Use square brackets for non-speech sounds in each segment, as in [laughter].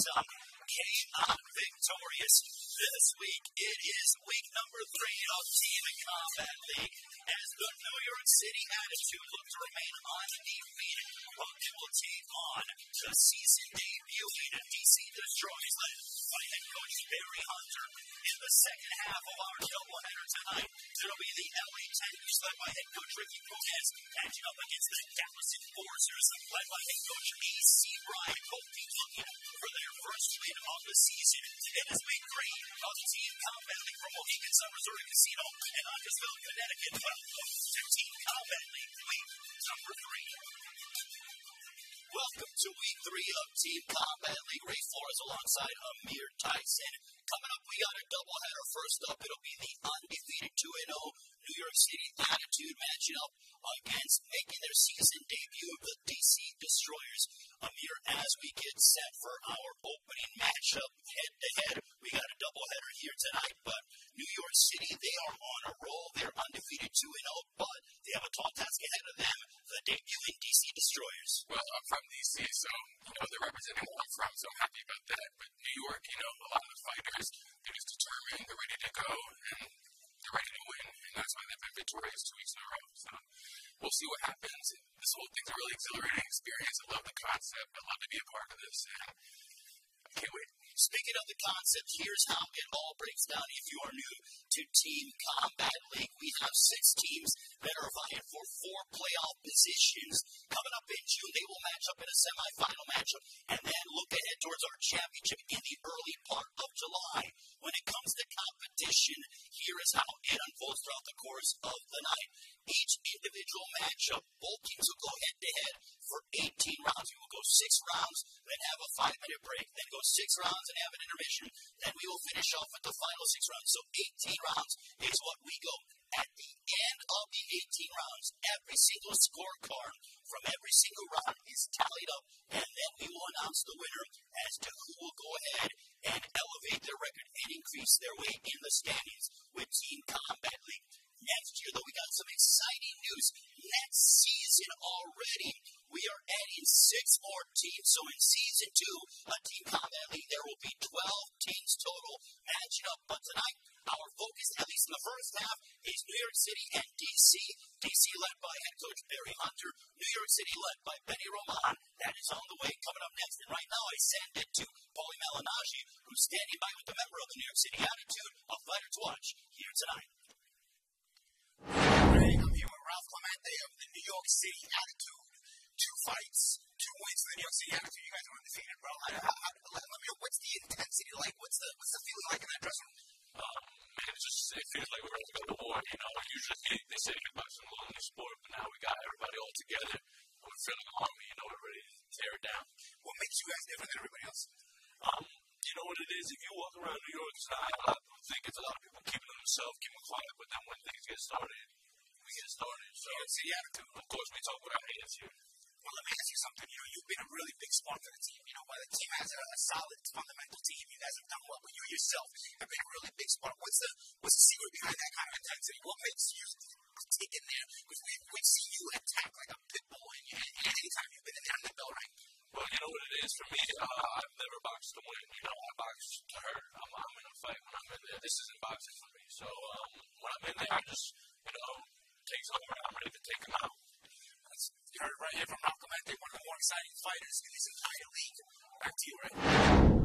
some came out victorious this week. It is week number three of Team Combat League as the New York City Attitude look to remain undefeated, but they will take on the season debuting DC Destroyers led by head coach Barry Hunter. In the second half of our doubleheader tonight, it'll be the LA Tigers led by head coach Ricky Gomez matching up against the Dallas Enforcers led by head coach AC both teams looking for their first win of the season. It is week three of Team Combat League from Mohegan Sun Resort Casino in Uncasville, Connecticut. Welcome to Team Combat League week number three. Welcome to week three of Team Combat League. Ray Flores alongside Amir Tyson. Coming up, we got a doubleheader. First up, it'll be the undefeated 2 0 New York City Attitude matching up against making their season debut, the DC Destroyers. Amir, as we get set for our opening matchup head to head, we got a doubleheader here tonight, but New York City, they are on a roll. They're undefeated 2 0, but they have a tall task ahead of them, the debuting DC Destroyers. Well, I'm from DC, so you know they're representing where I'm from, so I'm happy about that. But New York, you know, a lot of the fighters, they're just determined, they're ready to go, and they're ready to win, and that's why they've been victorious two weeks in a row. So we'll see what happens. This whole thing's a really exhilarating experience. I love the concept. I love to be a part of this, and Can't wait. Speaking of the concept, here's how it all breaks down. If you are new to Team Combat League, we have six teams that are vying for four playoff positions. Coming up in June, they will match up in a semifinal matchup and then look ahead towards our championship in the early part of July. When it comes to competition, here is how it unfolds throughout the course of the night. Each individual matchup, both teams will go head to head for 18 rounds. We will go six rounds, then have a five minute break, then go six rounds and have an intermission. Then we will finish off with the final six rounds. So 18 rounds is what we go. At the end of the 18 rounds, every single scorecard from every single round is tallied up, and then we will announce the winner as to who will go ahead and elevate their record and increase their weight in the standings with Team Combat League. Next year, though, we got some exciting news. Next season already, we are adding six more teams. So in season two a Team Combat League, there will be 12 teams total matching up. But tonight, our focus, at least in the first half, is New York City and DC. DC led by head coach Barry Hunter. New York City led by Benny Roman. That is on the way coming up next. And right now, I send it to Paulie Malignaggi, who's standing by with a member of the New York City Attitude, a fighter to watch here tonight. Here with Ralph Clemente of the New York City Attitude. Two fights, two wins for the New York City Attitude. You guys are undefeated, bro. How, how, how, let, let me know what's the intensity like? What's the what's the feeling like in that dressing room? Um, man, it just it feels like we're ready to go to war. You know, usually they, they say kickboxing alone in the sport, but now we got everybody all together. We're feeling an army. You know, we're ready to tear it down. What makes you guys different than everybody else? Um, you know what it is? If you walk around New York, it's not, a lot of people think it's a lot of people keeping to themselves, keeping quiet, but then when things get started, we get started. So, York City Attitude. of course, we talk with our hands here. Well, let me ask you something. You know, you've been a really big spark for the team. You know, while the team has a, a solid fundamental team, you guys have done well, but you yourself have been a really big spark. What's the what's the secret behind that kind of intensity? What makes you take in there? Because we we see you attack like a pit bull, and, and, anytime you've been in there in the bell ring. Well, you know what it is for me? Uh, I've never boxed to win. You know, I box to hurt. I'm, I'm in a fight when I'm in there. This isn't boxing for me. So um, when I'm in there, I just, you know, takes over. I'm ready to take them out. That's, you heard right here from Ralph Clemente, one of the more exciting fighters in this entire league. Back to you, Ray.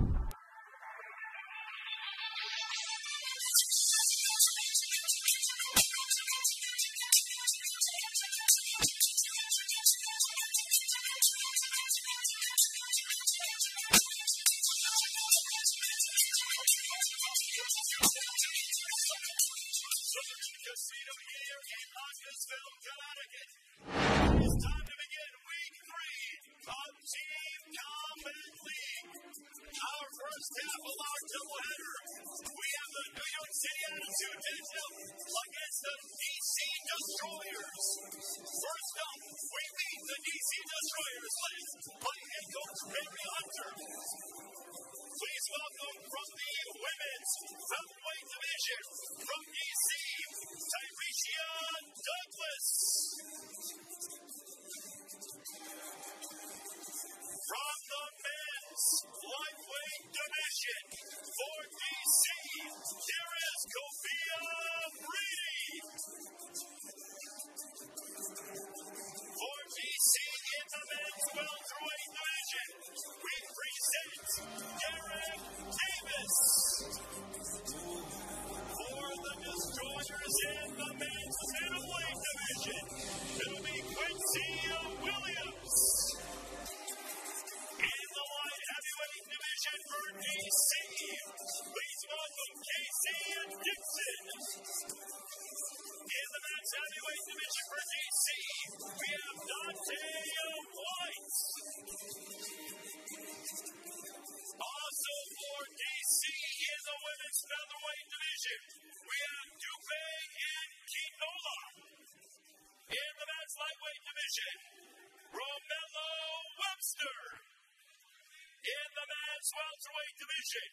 Division,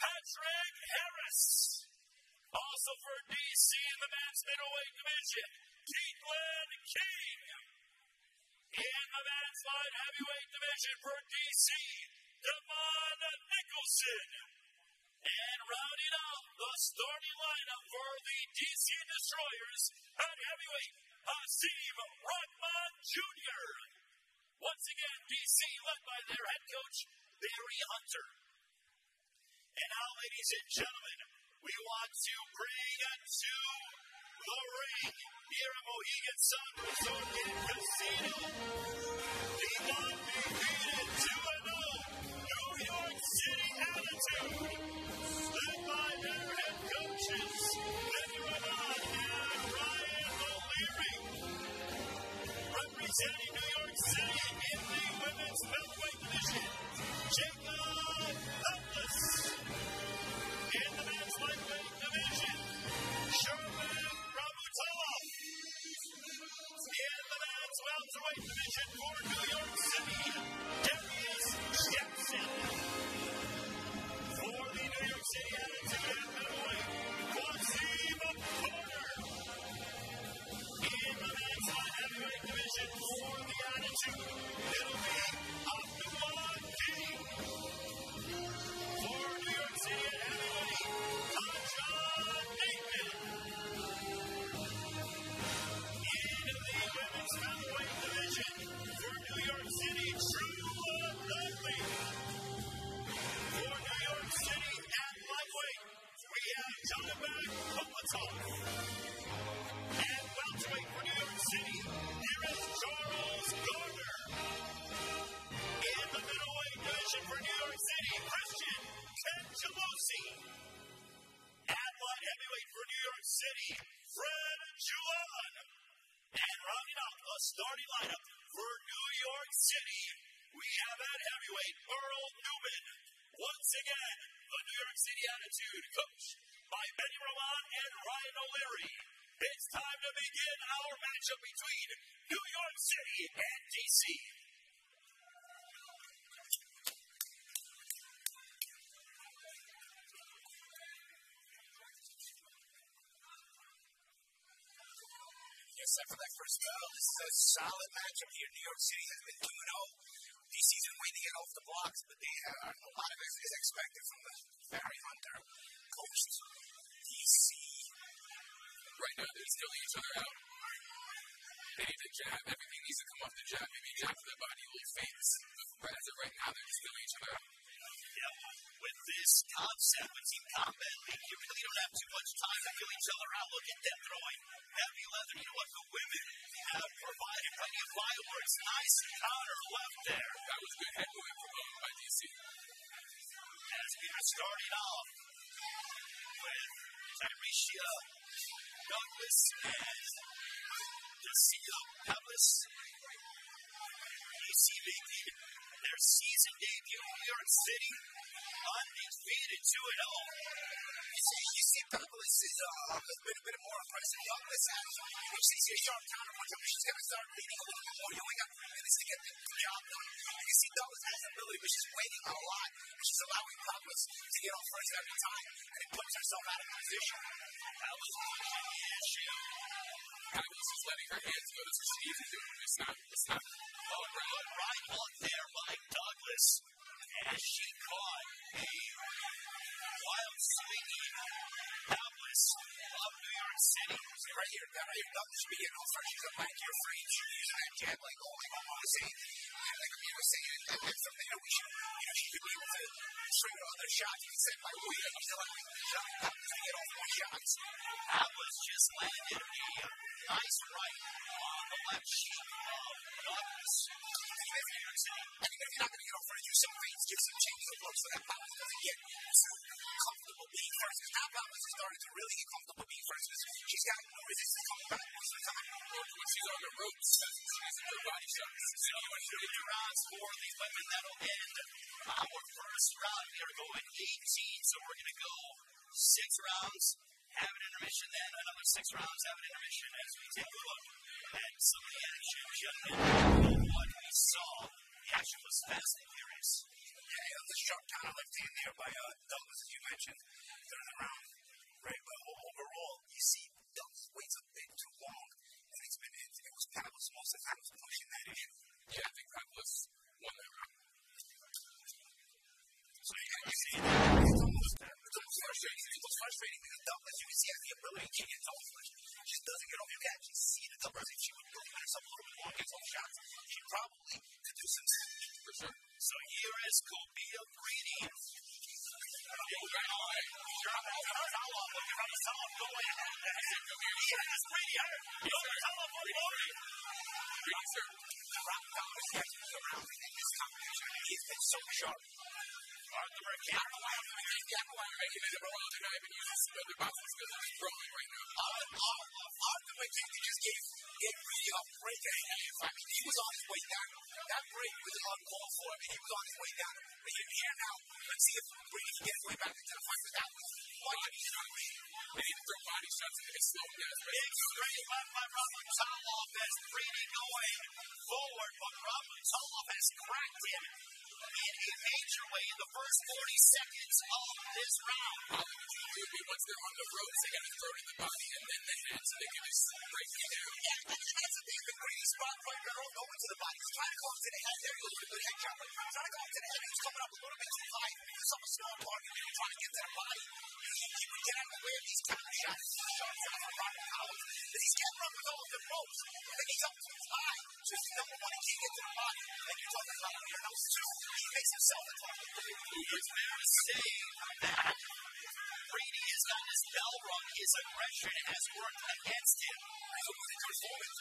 Patrick Harris. Also for DC in the men's middleweight division, Keitlan King. In the men's light heavyweight division for DC, Devon Nicholson. And rounding out the starting lineup for the DC Destroyers at heavyweight, Hasim Rahman Jr. Once again, DC led by their head coach, Barry Hunter. And now, ladies and gentlemen, we want to bring to the ring here at Mohegan Sun Resort and Casino. The undefeated 2 0 New York City Attitude, led by their head coaches, New York City in the women's featherweight division, Jacob Douglas. In the men's lightweight division, Sherman Ramutala. In the men's welterweight division for New York City, Darius Jackson. The Attitude, City, Fred Juan. And rounding out the starting lineup for New York City, we have at heavyweight Earl Newman. Once again, the New York City Attitude, coached by Benny Roman and Ryan O'Leary. It's time to begin our matchup between New York City and DC. Sir, for that first bell. This is a solid matchup here. New York City has been 2 0. DC's been waiting to get off the blocks, but they have a lot of it is expected from the Barry Hunter coached DC. Right now, they're stealing each other out. They need to jab. Everything needs to come off the jab. Maybe jab to the body, little feints. But as of right now, they're just stealing each other out. Yeah, with this concept, with Team Combat League, you really don't have too much time to kill each other out. Look at them throwing heavy leather. You know what? The women have provided plenty of fireworks. Nice counter left there. That was good head movement from um, by DC. As we are starting off with Tyrecia Douglas and Dacia Peblis. DC making their season debut in New York City, undefeated 2 0. You see, you see Douglas is uh, a bit more impressive. Douglas has, when she sees a sharp counter punch, I mean, she's going to start leading a little bit more. You only got three minutes to get the job done. You see Douglas has ability, but she's waiting a lot. And she's allowing Douglas to get on first every time, and it puts herself out of position. That was the issue. Douglas is letting her hands go. That's what she needs to do. It's not, it's not all around. Right hook there by Douglas as she caught a wild swinging Douglas of New York City. Right here. That right here. Nothing should be getting on first. She's a back here frame. She's a jab like, oh, like I'm on saying. Like you were saying, and that's something that we should, you know, she could be able to string other shots. You said, like, oh, yeah, you like, Johnny Douglas to get off more shots. That was just landed a nice right on the left cheek of. I think if you're not going to get off front, do some feints, give some changes of looks so that Pablo doesn't get comfortable being first. Because now Pablo's is starting to really get comfortable being first because she's got no resistance coming back most of the time. When she's on the ropes, she's in her body shots. So three rounds for the women. That'll end our first round. We are going 18, so we're going to go six rounds, have an intermission, then another six rounds, have an intermission as we take a look at some of the action. Gentlemen, what we saw, the action was fast and furious. Yeah, the sharp counter left hand there by uh, Douglas, as you mentioned, third round. Right, but overall, you see Douglas waits a bit too long, and it's been it, it was Pablo's most of the time was pushing that issue. Yeah, I think Pablo's won that round. So you can see that it's almost, it's almost frustrating. It's almost frustrating because Douglas, you can see has the ability to get off, just doesn't get off. You can actually see the Douglas. If she would put herself a little bit more, gets off shots, she probably could do some damage. For sure. So here is Kobia Brady. Brady, sir. Rock Douglas gets around in this competition. He's been so sharp. Making it. I why I'm making it. Well, they're not even using some other boxes because it's growing right now. Arthur McKenzie just gave, gave Brady a break and a half. I mean, he was on his way down. That break was uncalled for. I mean, he was on his way down. But you're here now. Let's see if Brady can get his way back into the fight. That was Body shots. They to throw body shots and get slow down. Big straight left by Ramutolov as Brady going forward, but Ramutolov has cracked him in a major way in the first 40 seconds of this round. Once they're on the ropes, they got to throw in the body and then the head so they can just break you down. Yeah, that's, that's the thing. The Brady spot fight, they're going to the body. He's trying to go to the head. There he goes with a good head chop. Trying to go to the head. He was coming up a little bit too high because of a small target. He was trying to get the body. He, he would get out of the way of these counter shots. These shots out from Robert Collins. But he's getting up with all of the ropes. I think he's up too high. Just number one, he can't get to the body. Like you're talking about here. Number two, he makes himself a target. It's fair to say that Brady has gotten his bell rung. His aggression has worked against him. So when he comes forward,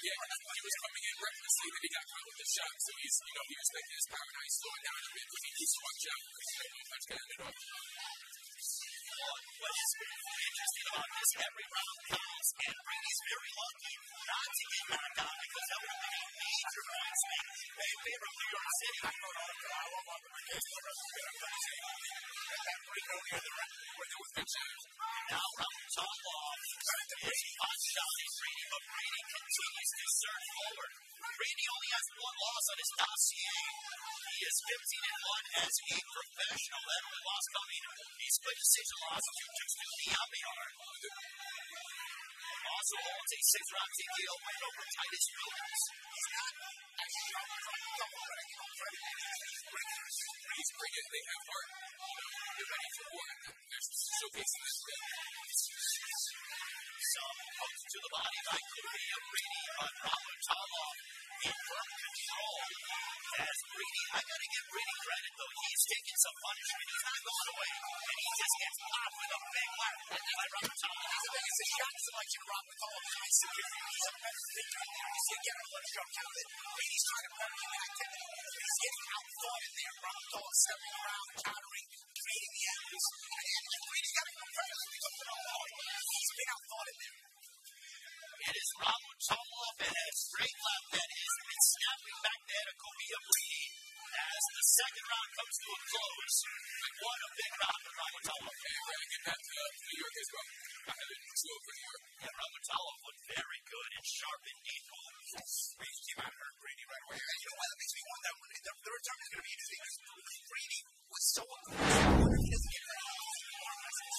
Yeah, he was coming in recklessly, then he got caught with the shot. So he's, you know, he was making his power. Now he's slowing down a bit because he needs to watch out because know, that's going to end. What is interesting about this, every round counts, and Brady's very lucky not to get knocked out because that would have been a major swing in favor of New York City. I God, I love Robert McKenzie. The rest of the. I'm saying, that earlier in the round where there was good shots. Now Ramutolov is hot shotting Brady, but Brady continues to surge forward. Brady only has one loss on his dossier. He is 15 and 1 as a professional. That loss coming. He split decision loss to Justin Diabiar. Also holds a six-round TKO win over Titus Williams. He's not him. He's bringing. He's have heart. They're ready for war. They're showcasing this ring. Some hooked to the body by Kobia Brady, but Ramutolov in firm control. As Brady, I gotta give Brady credit though. He's taking some punishment. He's not going away. And he just gets popped with a big left by Ramutolov. That's the thing. It's a shot selection. Robert Collins is my secret. He's a better thinker. You see, again, a little sharp counter. Brady's trying to pump him back. He's getting outthought in there. Collins stepping around, countering, creating the angles. And, and Brady's got to go further because of the hard. He's been outthought in there. It is Ramutolov and a straight left that is snapping back there to Kobia Brady. As the second round comes to a close, what a big round for Ramutolov. And we're going to get back to New York as well. I have it two over New York. Yeah, Ramutolov looked very good and sharp and indeed. Brady came out and hurt Brady right away. And you know what? That makes me wonder. The third time is going to be interesting because Brady was so aggressive. I wonder if he doesn't get that.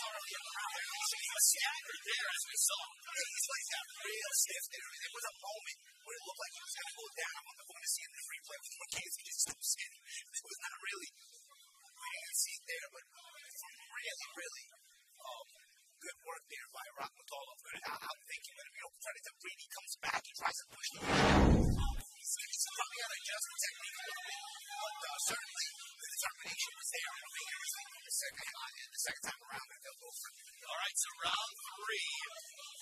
Sorry, around there. He was staggered there as we saw. He's like that real stiff. There, there was a moment where it looked like he was going to go down. I'm going to see in the replay with McKenzie just too skinny. It was not really. We didn't see it there, but really, really um, good work there by Rock McCullough. I'm thinking when you know Brady comes back, he tries to push the Probably technique a little bit, but uh, certainly the determination was there. I don't think everything from the second time, the second time around, for. All right, so round three,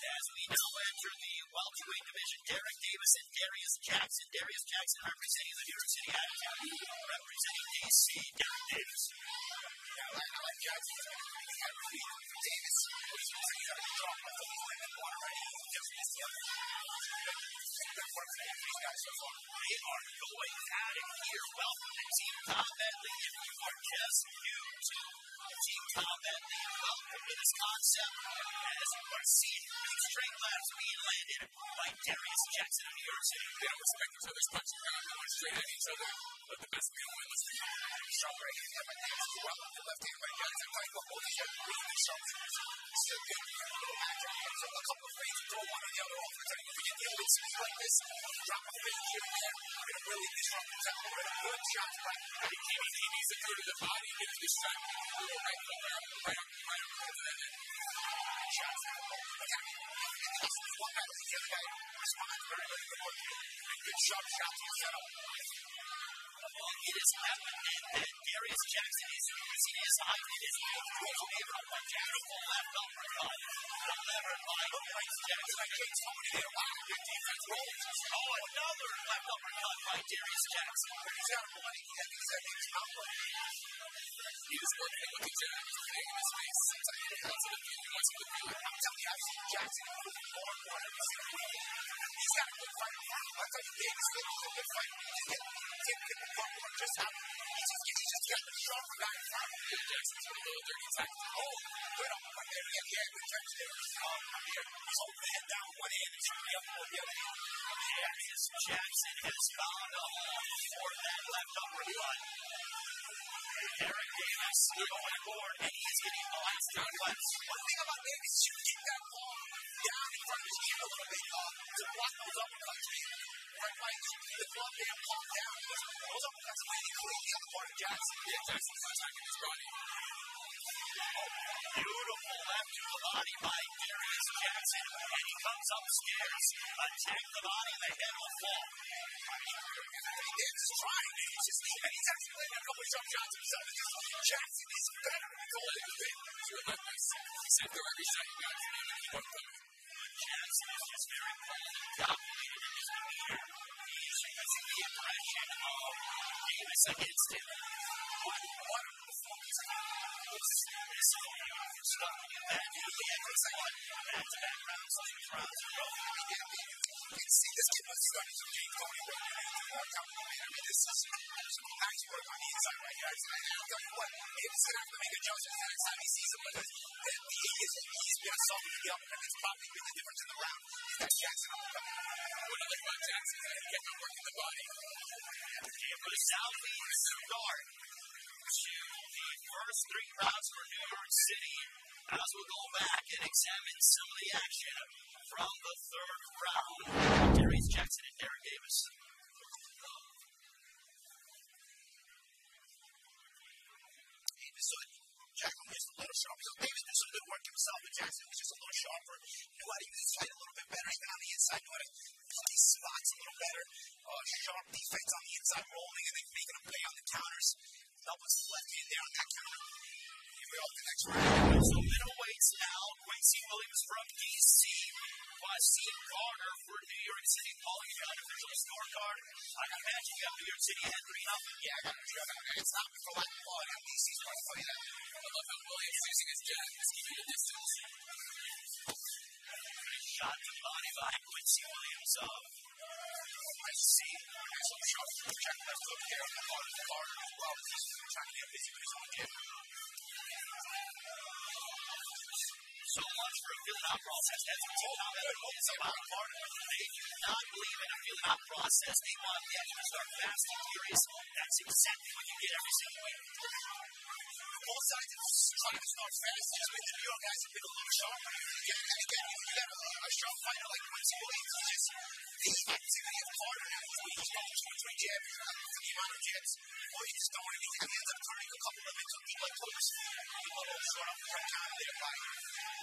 as we now enter the welterweight division, Derek Davis and Darius Jackson. Darius Jackson representing the New York City representing DC. Derek Davis. Like, Jackson. Davis, the the. They are going here. Welcome to are just new to Team Combat League, welcome to this concept. As you are seeing being landed by Darius Jackson of New York City. They don't respect each each other. But the best was by the left hand by Jackson. Talking about both of them. Really sharp Still good. A little action. So a couple of feints. Throw one or the other off. When you deal with speed like this, drop a feint here and there. Going to really disrupt the tempo. Good shots right. He, he, he needs to go to the body, get to the shot, right, right, right, right, right up to the head. Shots. Look at me. One guy, the other guy responds very, very good. And good sharp shots to set up. It is evident that Darius Jackson is using his height and his weight to favor a beautiful left uppercut delivered by Darius Jackson. James Toney there. Wow, defense rolls. Oh, another left by Darius Jackson. He's a. He's. He was working with the jab. He was laying in his face. Sometimes he has to he wants to do it. I'm telling you, I've seen Jackson improve more and more every single. He's got a good fight of. I you, a good fight. He the front one just how he just he just got the sharper guy in front Jackson's a little dirty tactic. Oh, good on one there. Yeah, yeah, good touch there. Um, here, he's holding the head down one hand and shooting the other one the other hand. Darius Jackson has found a home for that left uppercut. Eric Davis going forward, and he's getting the lights down left. One thing about Davis is you keep that ball down in front of his chin a little bit uh, to block those uppercuts. Beautiful left the body Jackson, and he comes upstairs. Attack the body, the head will fall. Is trying. He's just, and he's actually of shots himself. Jackson is better. He's the pit. He's relentless. He said through every. Row. You can see this kid was starting to gain Tony Rowe. More compliment. I mean, this is nice work on the inside right here. And I'll tell you what, going to have to make adjustments the next time he sees him because the, the, he's, he's been assaulted with the uppercut. It's probably been the difference in the round. He's got Jackson uppercut. What I like about Jackson is that he kept on working the body. The Southeast start to the first three rounds for New York City as we'll go back and examine some of the action from the third round. Darius Jackson and Derek Davis. So Jackson was just a little sharper. So Davis did some good work himself, but Jackson was just a little sharper. Knew how to use his height a little bit better, even on the inside. Knew how to pick spots a little better. Uh, sharp defense on the inside, rolling and then making a play on the counters. Us left hand there on that counter. Here go, the next. So middleweights now, Quincy Williams from DC, Wasim Carter for New York City, calling the unofficial scorecard. I can imagine you have New York City ahead 3 nothing. Yeah, I got to try that. It's not for lack of. I'm DC's going to that. I love how Williams using his jab is keeping the distance. Shot to the body by Quincy Williams of to see. Little shot. Check left hook there on the the as well. He's trying to get busy with his own jab. So much for a feeling out process. That's what Team Combat is about. They do not believe in a feeling out process. They want the to start fast and furious. That's exactly what you get every single week. Both sides are trying to start fast. Just make the New York guys a bit a little sharper. Again, and again, you got a, sharp fighter like Quincy Williams. Just the activity of Carter now. He's going two or three jabs for the amount of jabs. Or don't want to be. He ends up turning a couple of them into like was a little short on the time there by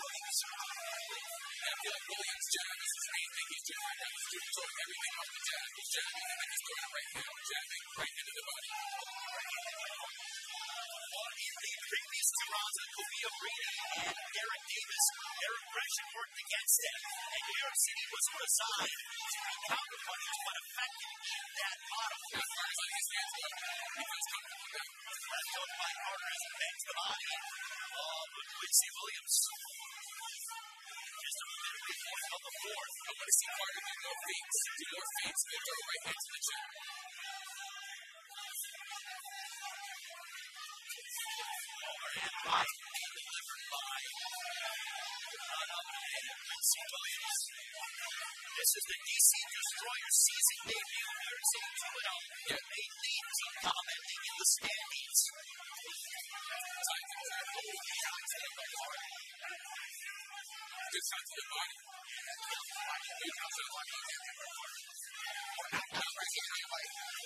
Williams. And I feel like Williams' jab is his main thing he's right now. He's doing throwing everything off the jab. He's jabbing and then he's throwing a right hand, jabbing right into the body. The previous rounds of Kobe Arena and Eric Davis, their aggression worked against them. And New York City was resigned to be counterpunching but effective in that go, now. Left hook by Carter as he bends the body of Quincy Williams. Just a minute before of the fourth. I want to see Carter do more feints, do more and throw right hands to the chin. This is the DC Destroyer season debut. City 2 0. They lead team combat league in the body. Good shot to the body. To.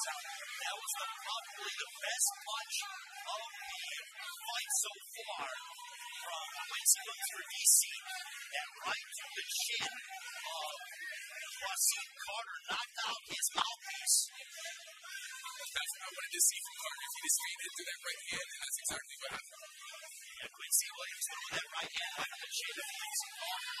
That was the, probably the best punch of the fight so far from for DC. That right to the chin of Quasim Carter knocked out his mouthpiece. That's what I wanted to see from Carter. He just feed into that right hand, and that's exactly what happened. And Quincy Williams throwing that right hand right to the chin of Quincy Carter.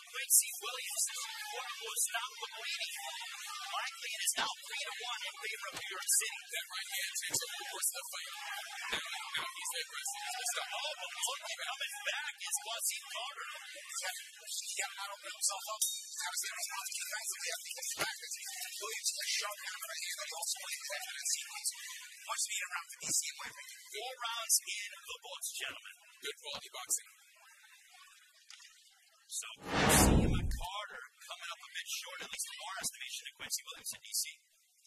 rock. Williams. Yeah, yeah. Is. Yeah, I of Williams. Court was not waiting. Likely it is now 3 to 1 in favor of New York City. That right hand takes the course of the fight. Now, he's aggressive. He's gonna stop. Oh, but look at coming back is Quasim Carter. He got not open himself up. How is that response defensively? I think it's back Williams is a sharp counter right hand. He also played that in sequence. Much needed round for DC. Four rounds in the books, gentlemen. Good quality boxing. So Quincy Carter coming up a bit short, at least from our estimation, of Quincy Williams in DC.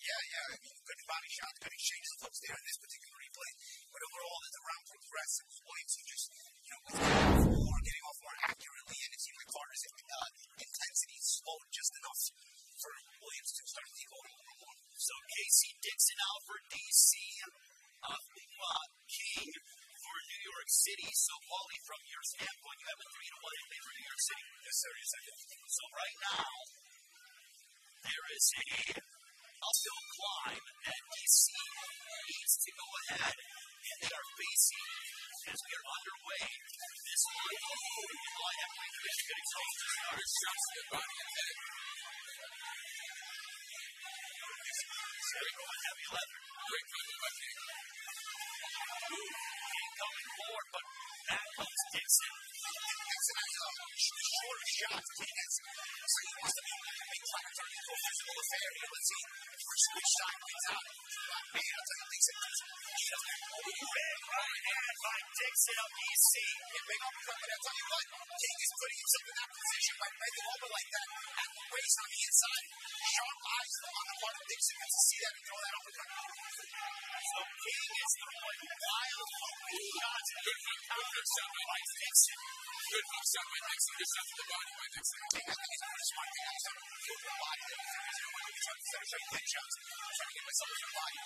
Yeah, yeah. I mean, good body shots, good exchange of hooks there in this particular replay. But overall, as the round progressed, Williams who just, you know, was getting off more, getting off more accurately, and it seemed like Carter's uh, intensity slowed just enough for Williams to start to take over a more. So Casey Dixon out for DC, uh, uh, For New York City. So Wally, from your standpoint, you have a three to one in favor of New York City. Yes, sir. Yes, I do. So right now, there is a uphill climb that DC needs to go ahead, and they are facing as we are underway. This oh, I have my commission getting close to start. To the body and head. Heavy leather. Great by King. Coming forward, but back comes Dixon. Dixon has a shorter shot. Has, so he wants to be turning into a physical affair here. Let's see which, which side wins out. Man, I'll tell you, Dixon has he doesn't Big right hand by Dixon of. Yeah, big uppercut, but I'll tell you what, King is putting himself in that position by bending over like that at the waist on the inside. Sharp eyes on the part of Dixon to see that and throw that uppercut. So King is throwing wild hook shots and Good good hook shot by by Dixon. Good shot by Dixon. Good shot to the body by Dixon. King, I think pretty smart. King, he's trying to kill the body. He's trying to win. He's trying to set up head shots. He's trying to get myself in the body.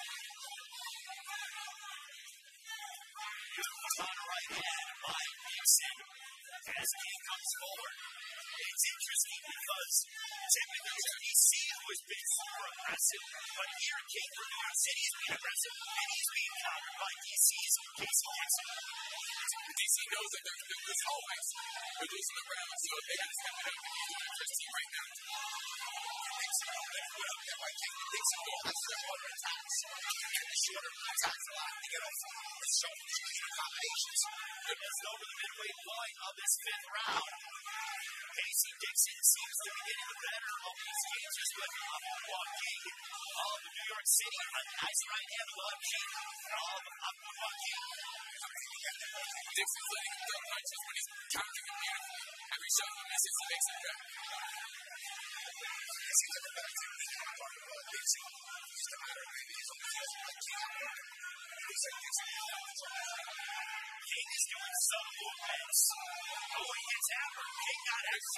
Good on right hand by Dixon as King comes forward. It's interesting because typically it's DC who has been super aggressive, but here King York City is being aggressive, and he's being countered by DC's Casey Dixon. DC knows that they're, losing the fights. They're losing the round, so they got to step it up and for his team right now. Shorter attacks. Allow him to get off with. It's over the midway point of this fifth round. Casey Dixon seems to be getting better these King of New York City. Nice right hand. Dixon's him punches when he's countering him beautifully. Every shot makes it. It like a better team than the part of uh, matter maybe he's on the field like King. It like is doing some movements. Oh, he gets hammered. King got axed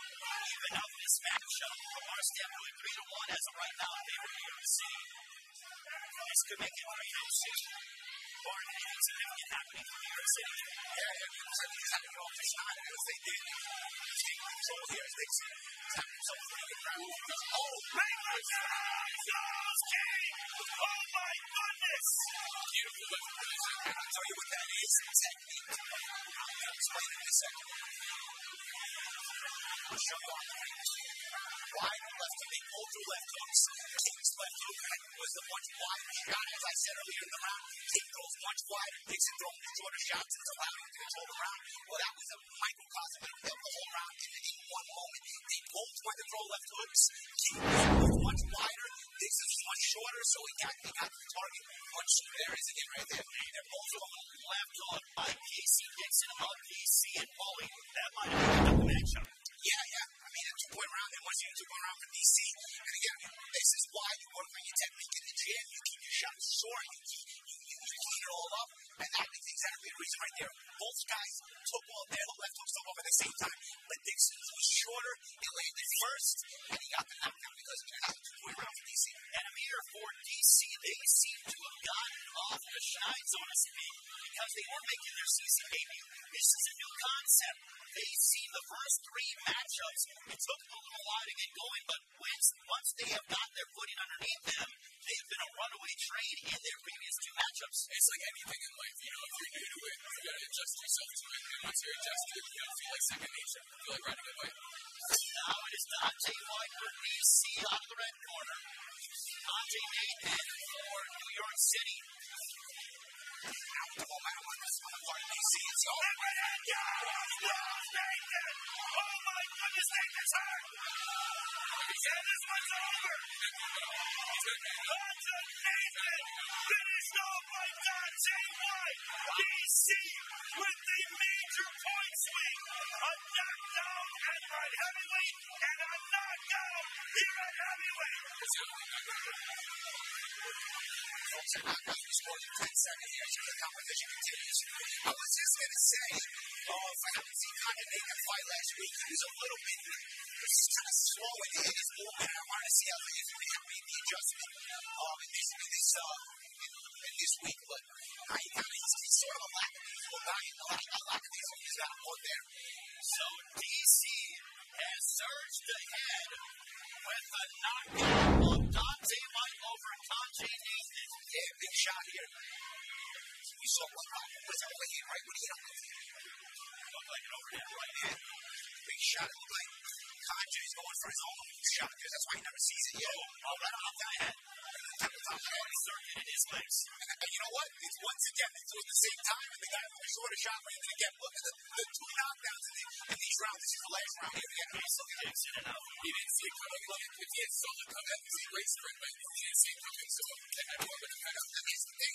even up this matchup from our standpoint. 3 to 1 as of right now in favor of UFC. This could make it 3 to 2. Barring anything significant happening for New York City. Yeah, he was like, he's having all this time because they did. He's taking control here as Dixon. He's having himself a pretty good round. Oh, Maitland goes King! Oh my goodness! Beautiful position. I'll tell you what that is. Technique. I'll explain it in a second. I'll show you on the wide left to make the left hooks. King's left hook was the much wider shot. As I said earlier in the round, King throws much wider. Dixon throwing the shorter shots and allowing him to control the round. Well, that was a microcosm of the whole round in, one moment. They both went to throw left hooks. King was much wider. Dixon was much shorter, so he got, he got the target much there is again right there. They're both throwing Left hook by Casey Dixon of DC and Foley. That might have been the matchup. Yeah, yeah. I mean, a two-point round. They want you to two-point round for DC. And again, this is why you work on your technique in the gym. You keep your shots short. You keep you, you, you clean it all up. And that is exactly the reason right there. Both guys took off their left hooks off at the same time. But Dixon was shorter. It landed first, and he got the knockdown because it turned out a two-point round for DC. And Amir for DC, they seem to have gotten off the shine, so to speak, because they were making their season debut. This is a new concept. They see the first three matchups. It took a little while to get going, but once, once they have got their footing underneath them, they've been a runaway train in their previous two matchups. It's like anything in life, you know, if you're new to it, you gotta adjust yourself to it. And once you're adjusted, you know, feel like second nature. feel like riding a bike. Now it is Dante White for DC of the red corner. Dante Nathan for New York City. This. Right! Yes, Nathan! Oh my goodness! And this one's over! Finished off by! DC with major point swing! A knockdown at light heavyweight and a here at heavyweight! Not going to score in 10 seconds here as the competition continues. I was just going to say, oh, if I haven't seen Conor Nathan fight last week, he was a little bit kind of slow in his movement. I wanted to see how he made the adjustment um, in this, in this, uh, in this week, but he kind of, he's sort of a lack of little guy, a lack, a lack of he's got put there. So DC has surged ahead with a knockout of oh, Dante White over Dante Nathan. Yeah, big shot here. You saw what, what was that here, right? What he on the Looked like an overhand right Yeah. Big shot. It looked like is going for his own shot because that's why he never sees it yet. Oh, right on the head. Of in his legs. And you know what? It's once again, it's the same time, and the guy who short a shot landed again. Look at the, the two knockdowns in, the, in these rounds. This is the last round here. Again, he's looking Dixon out. He didn't see it coming. Like, if he had saw it coming, he's a great strike, but he didn't see it coming, so they had more of an effect. And that's the thing.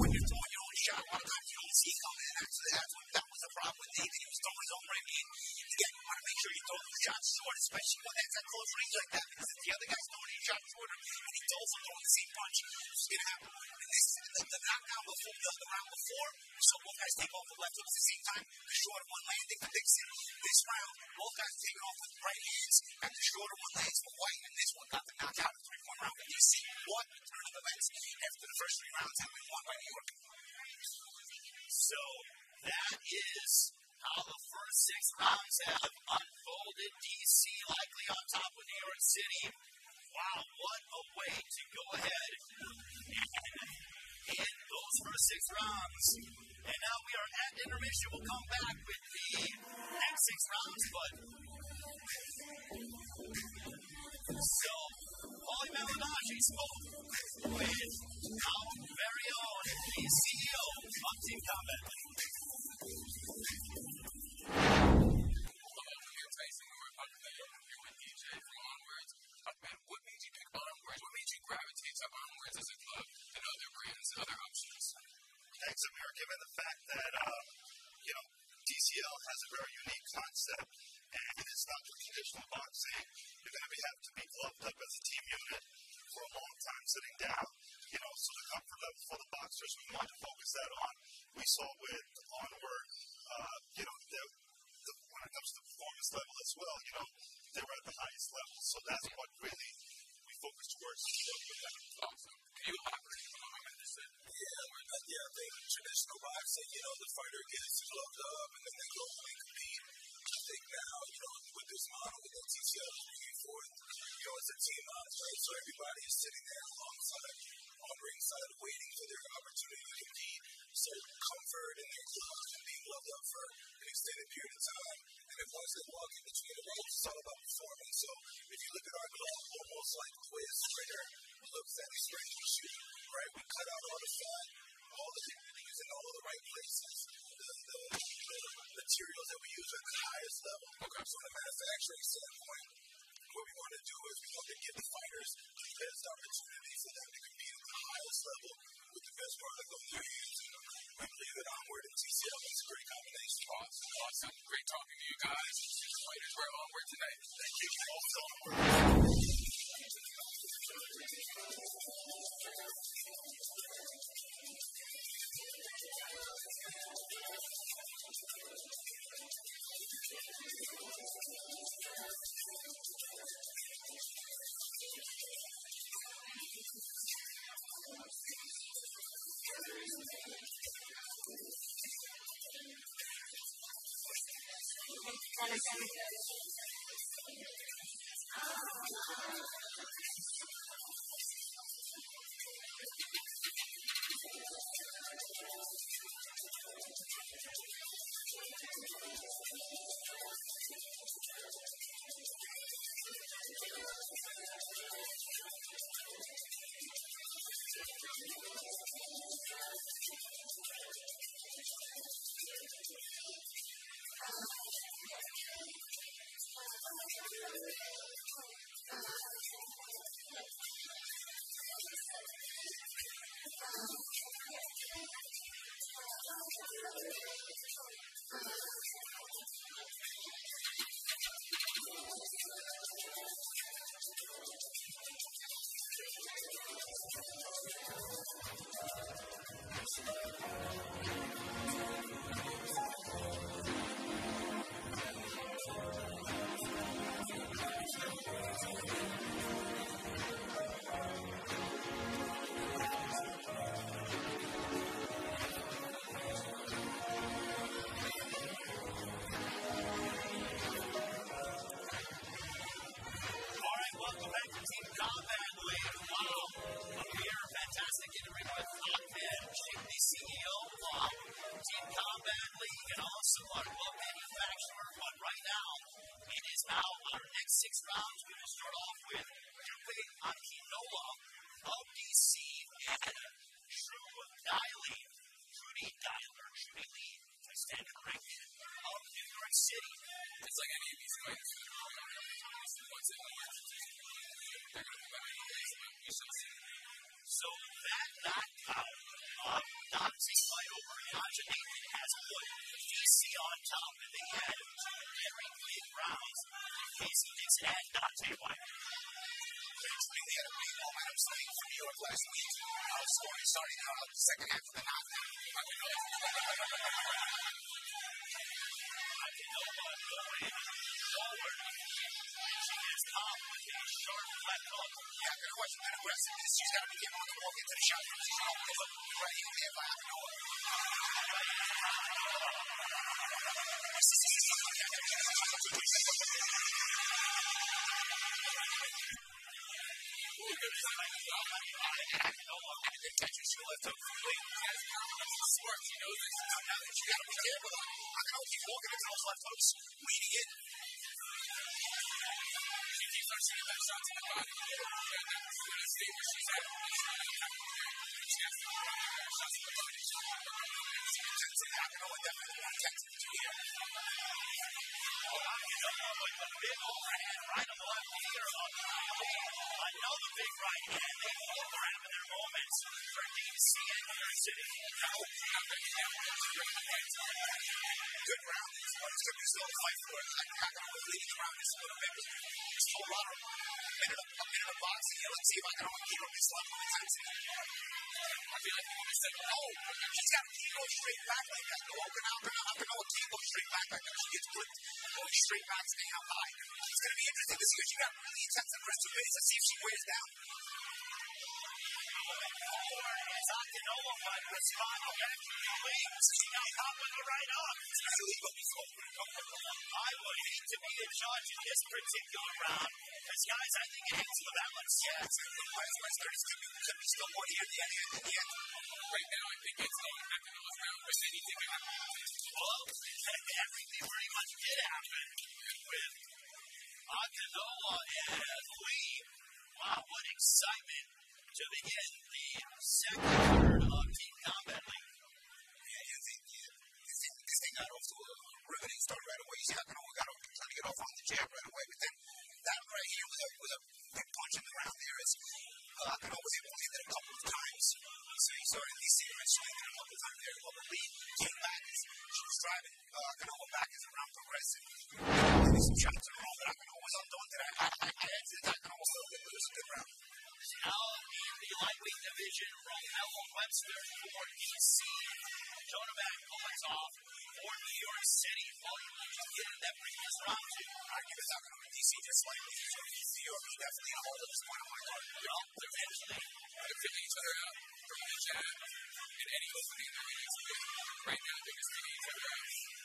When you're throwing your shot, of times you don't see coming. And actually, that's what that was the problem with David. He was throwing his own right in. Again, you want to make sure you throw the shots short, especially when that's at close range like that, because if the other guy's throwing his shot shorter and he also throwing the same punch, it's going to happen. And this, the, the knockdown before, the, the round before, saw both guys take off with left hooks at the same time. The shorter one landing for Dixon. This round, both guys taking off with right hands, and the shorter one lands for White, and this one got the knockout in three-point round for DC. What a turn of events after the first three rounds been won by New York. So that is how the first six rounds have unfolded. DC likely on top of New York City. Wow, what a way to go ahead end those first six rounds. And now we are at intermission. We'll come back with the next six rounds, but Baseball with our very own CEO made you gravitate to Onwards as a club and other brands, other options? Thanks, Amir. Given the fact that, um, you know, TCL has a very unique concept, and it's not your traditional boxing. You're going to have to be gloved up as a team unit for a long time sitting down. You know, so the comfort level for the boxers, we want to focus that on. We saw with Onward, uh, you know, when it comes to performance level as well, you know, they were at the highest level. So that's what really we focused towards to work with them. Awesome. Can you elaborate on what you said? Yeah, yeah, I think traditional boxing, you know, the fighter gets gloved up and then they go and compete. I think now, you know, with this model that TCL is bringing forth, you know, it's a team out, right? So everybody is sitting there alongside, on ringside, waiting for their opportunity to compete. So comfort in their gloves and being gloved up for an extended period of time. And then once they walk in between the ropes, it's all about performance. So if you look at our glove, almost like Quiz Sprinter looks at strength and shoot, right? We cut out all the fat, all the things in all the right places. The, the, the materials that we use are the highest level. Okay. So from a manufacturing standpoint, what we want to do is we want to give the fighters the best opportunity for them to compete at the highest level with the best product on their hands. And we believe that Onward and TCL is a great combination. Awesome. Awesome. Great talking to you guys. The fighters were Onward tonight. Thank you. All Six rounds. Going to start off with Jupe Akinola of DC and Drew Diley, Trudy Dialer, Trudy Lee, I stand corrected, of New York City. It's like any of these fights. We. So that knockout of Dante fight over Nathan has put DC on top, and they had very big rounds. Casey Dixon and Dante White. We had a big momentum swing from New York last week. I scoring starting out the second half of the knockdown. I can know going forward. Top with a sharp left hook. Yeah, good question. That aggressiveness, she's got to be able to walk into the shot. She's not going right here if I have know hook complete. Smart. She knows this. Now that you got to be careful. I can only keep walking into those left hooks, leading in. Body. And that's going to run her shots to the body. She's going to on the for round. It's going to be for it. Like, I can leading the round a little bit. Just a whole lot of minute of, a minute of boxing here. Let's see if I can keep up this level of intensity. I feel like you said, oh, she's got to going straight back like that. No open out. I can know what keep going straight back like that. She gets clipped. Going straight back, staying up high. It's going to be interesting to see if she got really intense in the rest of the Let's see if she wears down. It's Akinola, but responding after the wings. She got caught with the right arm. I would hate to be a judge in this particular round. Because, guys, I think it hangs the balance. A good fight. My could be, could be still more here at the end. The end. Right now, I think it's um, Akinola's round, but anything can happen. Well, everything pretty much did happen with Akinola and Lee. Wow, what excitement to begin the second third of Team Combat League. Yeah, you think, you, you think this thing got off to a riveting start right away. You see, Akinola got off, trying to get off on the jab right away, but then that right here was a, was a big punch in the ground there. Is uh, Akinola was able to hit it a couple of times. So you saw at least see swing it a couple of times there. But Lee came back as she was driving uh, Akinola back as the round progressed. And some shots in a row, but Akinola was undaunted. I, I, I, I exited Akinola a little bit, but it was a good round. Now in the lightweight division, Romello Webster for DC, Jonabek Kulatov for New York City. Did you get in that previous round? I give it Akinola DC just slightly. So DC or definitely a hold of this point on my card. Well, potentially. They're filling each other out from the jab and any opening they're going to get. Right now, they're just filling each other out.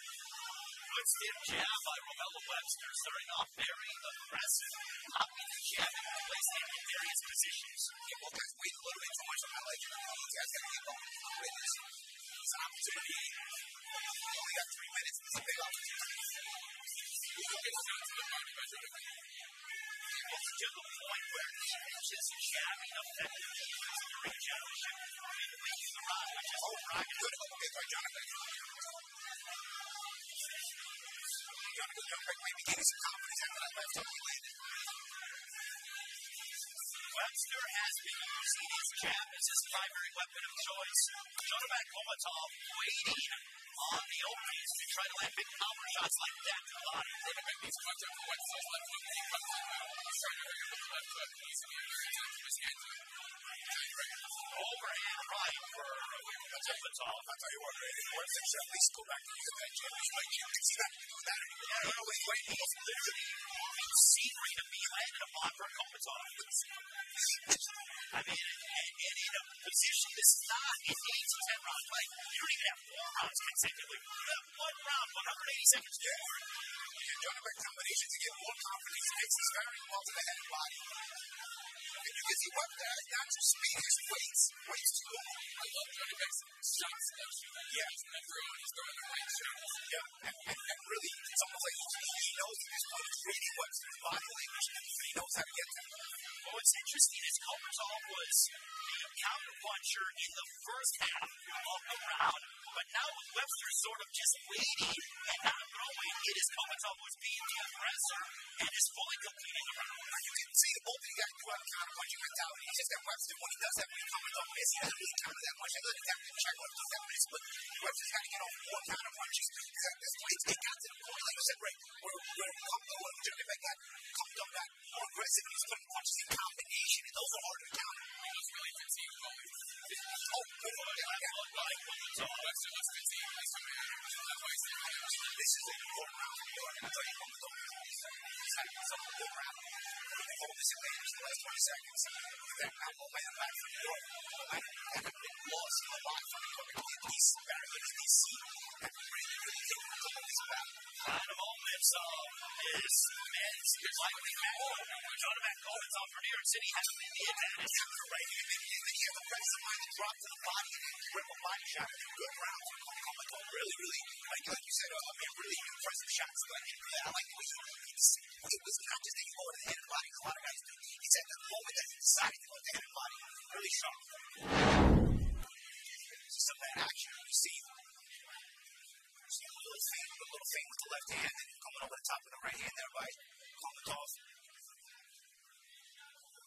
Good stiff jab by Romello Webster, starting off very aggressive. Hopping the jab and placing it in various positions. Yeah, well, guys, wait a little bit too much on my leg. You guys got to keep going. Witness. It's an opportunity. You only got three minutes. It's a big opportunity. It's not to the body by Jonathan. Well, to the point where he is just jabbing effectively during championship. Midway through the round, which is over. I can Good kick by Jonathan. Jonathan Jonathan may be gaining some confidence after that left landed. Webster has been using his jab as his primary weapon of choice. Jonathan Komatov waiting on the openings to try to land big power shots like that to the body. Jonathan needs contact for Webster's left hook. He comes in. He's trying to hurry up with the left hook. He's going to keep his hands up. Overhand right for Komatov. I'll tell you what, Webster should at least go back to using that jab. He's like, he's not doing that anymore. Yeah, no, wait, wait. He's literally moving scenery to be landed upon for Komatov. I mean, and, and in a position, is not 8 to 10 round fight. You don't even have four rounds consecutively. You have one round, 180 seconds to go. Yeah, Jonathan combination to get more confidence mixes very well to the head and body. And you can see Webster has natural speed. His weights, weights too long. I love Jonathan's shots. Yeah. He's not throwing. He's throwing the right shots. Yeah, and, and, and really, it's almost like he, knows he's reading Webster's body language, and he knows how to get to him. Well, what's interesting is Komatov was the counterpuncher in the first half of the round, but now with Webster sort of just waiting and not throwing, it is Komatov who's being the aggressor and is fully completing the round. You can see the you guys do have counterpunching mentality. It's just that Webster, when he does that, when he comes miss, he doesn't really counter that much. I let him check on does that miss, but Webster's got to get off more counterpunches. He's got this point, it got to the point, like I said, Ray, where, where to when Johnny Beck got come up that more aggressive, he's putting punches in combination, and those are hard to counter. Really fatigued. Good. Yeah, yeah. Like Komatov. Webster looks fatigued. He's coming out. That's why he's throwing out. This is an important round for New York, and I'll tell you from the He's had himself a good round. He can hold this advantage the last 20 seconds. Get that round momentum back for New York. Momentum that had been the advantage. Right. And he had the presence of mind to drop to the body and rip a body shot. Good round. Really, really, like, like you said, uh, I mean, really impressive shots. Like, I like the way he, he, it was not just that he lowered the head and body. decided to go with the head and body. Really sharp. Some of that action you see. You see a little feint, a little thing with the left hand, and coming over the top of the right hand there by Kolmatov.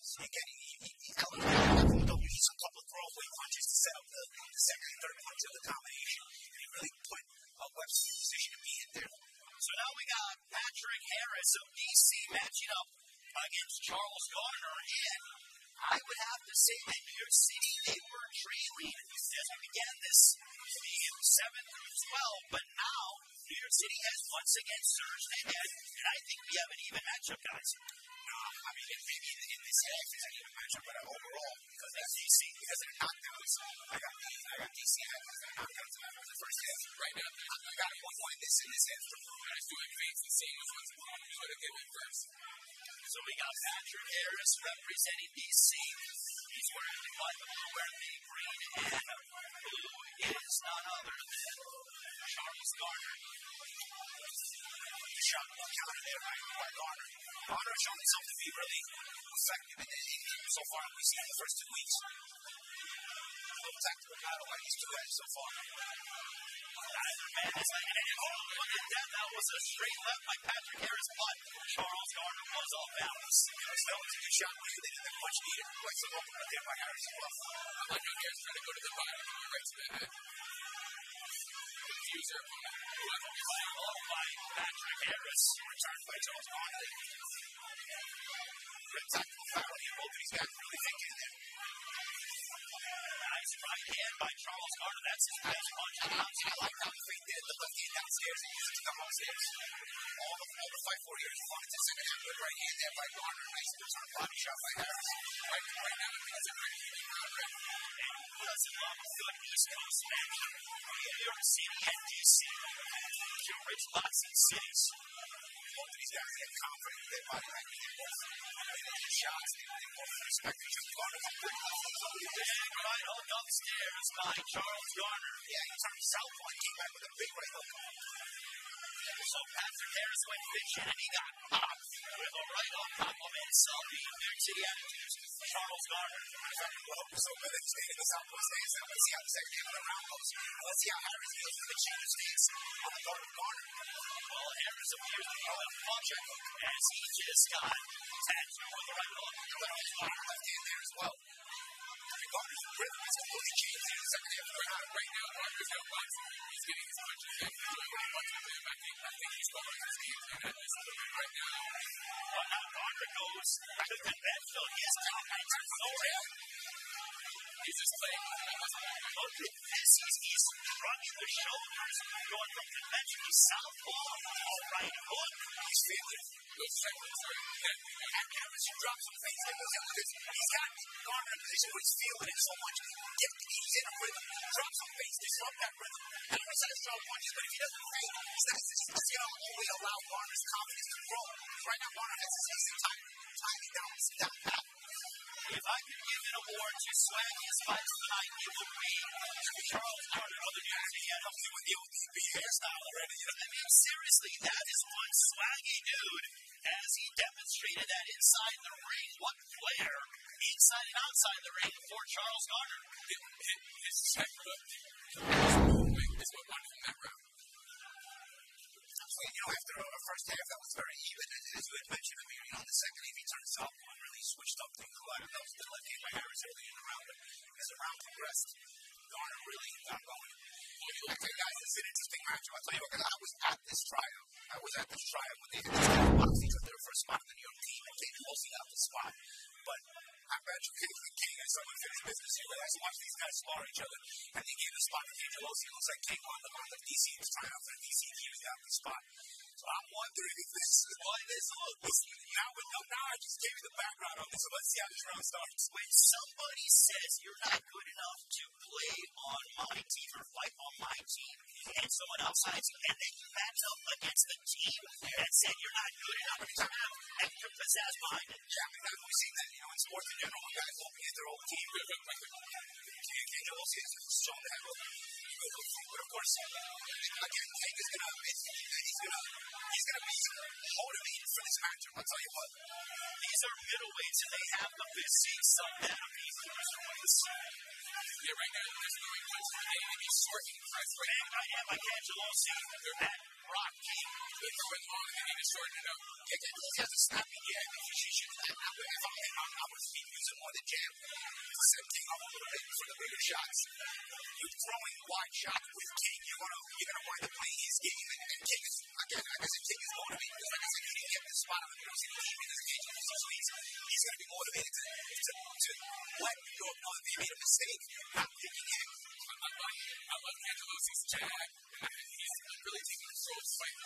Again, he, he, out Kolmatov a couple of throwaway punches to set up the, the second and third punch of the combination, and he really put uh, Webster in position to be hit there. So now we got Patrick Harris of DC matching up against Charles Gardner. And I would have to say that New York City, they were trailing as we began this game 7 through 12. But now New York City has once again surged ahead. And I think we have an even matchup, guys. I mean, maybe in, in this it's an even matchup, but overall, because that's DC, because of the knockdowns, I got I got DC having the knockdowns in the first half. Right now, I got one point this in this half. I was doing feints and seeing which one's going to give it first. So we got Patrick Harris representing DC. He's wearing the white, wearing the green, and blue is none other than Charles Gardner. Shot one counter there by, by Garner. Garner shown himself to be really effective in, in, in so far we've seen in the first two weeks. Little tactical battle like these two had so far. Man at that. Was a straight left by Patrick Harris, but Charles Gardner was off balance. That was a good shot. They didn't much needed. Quite some open right there by Harris as well. I like how Harris trying to go to the bottom and go right to the head. Confuse their by Patrick Harris. Returned by these guys really in there. Nice right hand by Charles Gardner. That's his best punch. I like how he did the left hand downstairs and used come upstairs. All the, all the fight for here. He wanted to second half good right hand there by Garner. Nice return body shot by Harris. Right, right now, it's a very round right And who doesn't love a good East Coast match? New York City and DC. Two rich boxing cities. These guys get confident their body right now. Both they shots. They, they both respect each other. Garner's a pretty And right hook upstairs by Charles Garner. Yeah, he turned southpaw and came back with a big right hook. So Patrick Harris went fishing and he got popped with a right on compliments of the New York City Attitudes. Charles Garner. In the so he stayed in the southpaw stance. Now let's see how the second half of the round goes. Let's see how Harris deals with the of stance on the of Garner. Well, Harris appears to be on a puncher as he just got tagged with the right hook. Garner left hand there as well. Garner's rhythm is completely changed in the second half of the. Right now, Garner's got boxing. He's getting his punches in. He's doing to do. I think, he's his game plan at this right now. Well, now Garner goes to the conventional. He has two punches over Playing. Look at this. He's, he's running the shoulders, going from conventional southpaw to right hook. He's feeling. Those seconds are And Harris drops some things that goes because he's got Garner in a position where he's feeling it so much. Get, he's in a rhythm. Drop some things, disrupt that rhythm. Harris has strong punches, but if he doesn't fake, he's not, he's going to only allow Garner's confidence to grow. Right now, Garner has his time, timing down, pat. If I could give an award to swaggiest fight tonight, it would be Charles of the New York City Helps you with the ODB hairstyle already. You know? I mean, seriously, that is one swaggy dude as he demonstrated that inside the ring. What flair inside and outside the ring for Charles Garner. his check hook. His movement is what won him that round. So, you know, after a first half that was very even, as you had mentioned, I mean, you know, the second half he turned south and really switched up things a lot. And that was the left hand by Harris early in the round. But as the round progressed, Garner really got going. I tell you guys, it's an interesting matchup. I'll tell you what, because I was at this tryout. I was at this tryout when they had this because they were first spot in the New York team and King Wilson got the spot. But I bet you King and and someone finished business here. I just watched these guys spar each other. And they gave the spot to King Wilson. It looks like King on the, on the DC for the DC team got the uh, spot. So I'm wondering if this is why this looks. Now, now I just gave you the background on this, so let's see how this round starts. When somebody says you're not good enough to play on my team or fight on my team, and someone else signs you, and then you match up against the team that said you're not good enough to have extra pizzazz behind it. Yeah, I mean, we've seen that, you know, in sports, in general, guys go against their own team, Angel Olsen has shown to have a good recruit. But of course, again, Tank is gonna, he's gonna, he's gonna be motivated for this matchup. I'll tell you what. These are middleweights, and they have the physique some cruiserweights. Yeah, right now, there's no punch. They need to be short and press right. I have like Angelosi and Rock King. They're throwing long, they need to shorten it up. Angel Olsen has a snappy jab. He should, should, if I'm him, I would be using more than jab. Set King up a little bit for the bigger shots. You're throwing the wide shots with King. You're gonna, you're gonna wind up playing his game. And, and King is, again, I said, King is motivated. Because like I said, he didn't get this spot on the middle. So he didn't get Angel Olsen. So he's, he's gonna be motivated to, to, to let York know that they made a mistake not picking him. I love, Angelosi's jab. He's really taking control of the fight.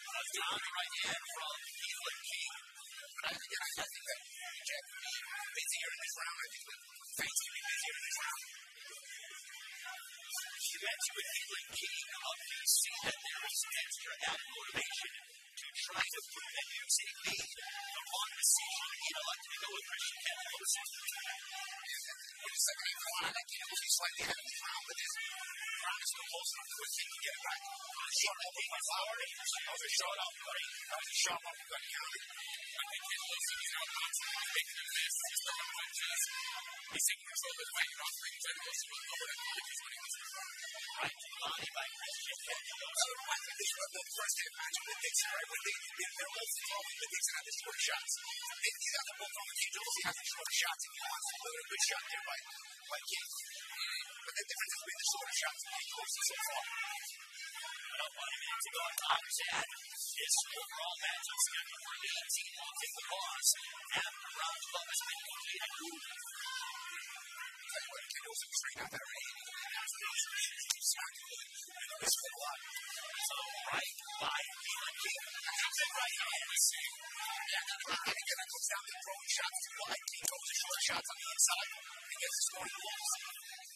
A down right hand from Cleveland King. But I think, I think that Jack will be busier in this round. I think that Fate's gonna be busier in this round. You mentioned with Cleveland King of DC that there is extra added motivation to try to New York City made the wrong decision. You know, like to with Christian Campos. Wait a second, I want to get He's slightly ahead of the round, but this still close enough for him to get it back. Short up with my flower. That was a short up, right? Was a sharp uppercut counter. I think Angelosi is now constantly making a miss. He's throwing punches. He's taking control of his fight, offering Angelosi with lower abilities when he was Right to the body by Christian I think this was the with right? when they when they're all falling, but they've got the short shots. If he's got the ball from the Angels, he have the short shots. If he wants to put a good shot there by by Keith. But the difference between the shorter shots and the closer so far. About one minute to go in time, Chad. This overall matchup schedule for 18 will take the loss at round 11 and 8 shots on the inside King. It's a left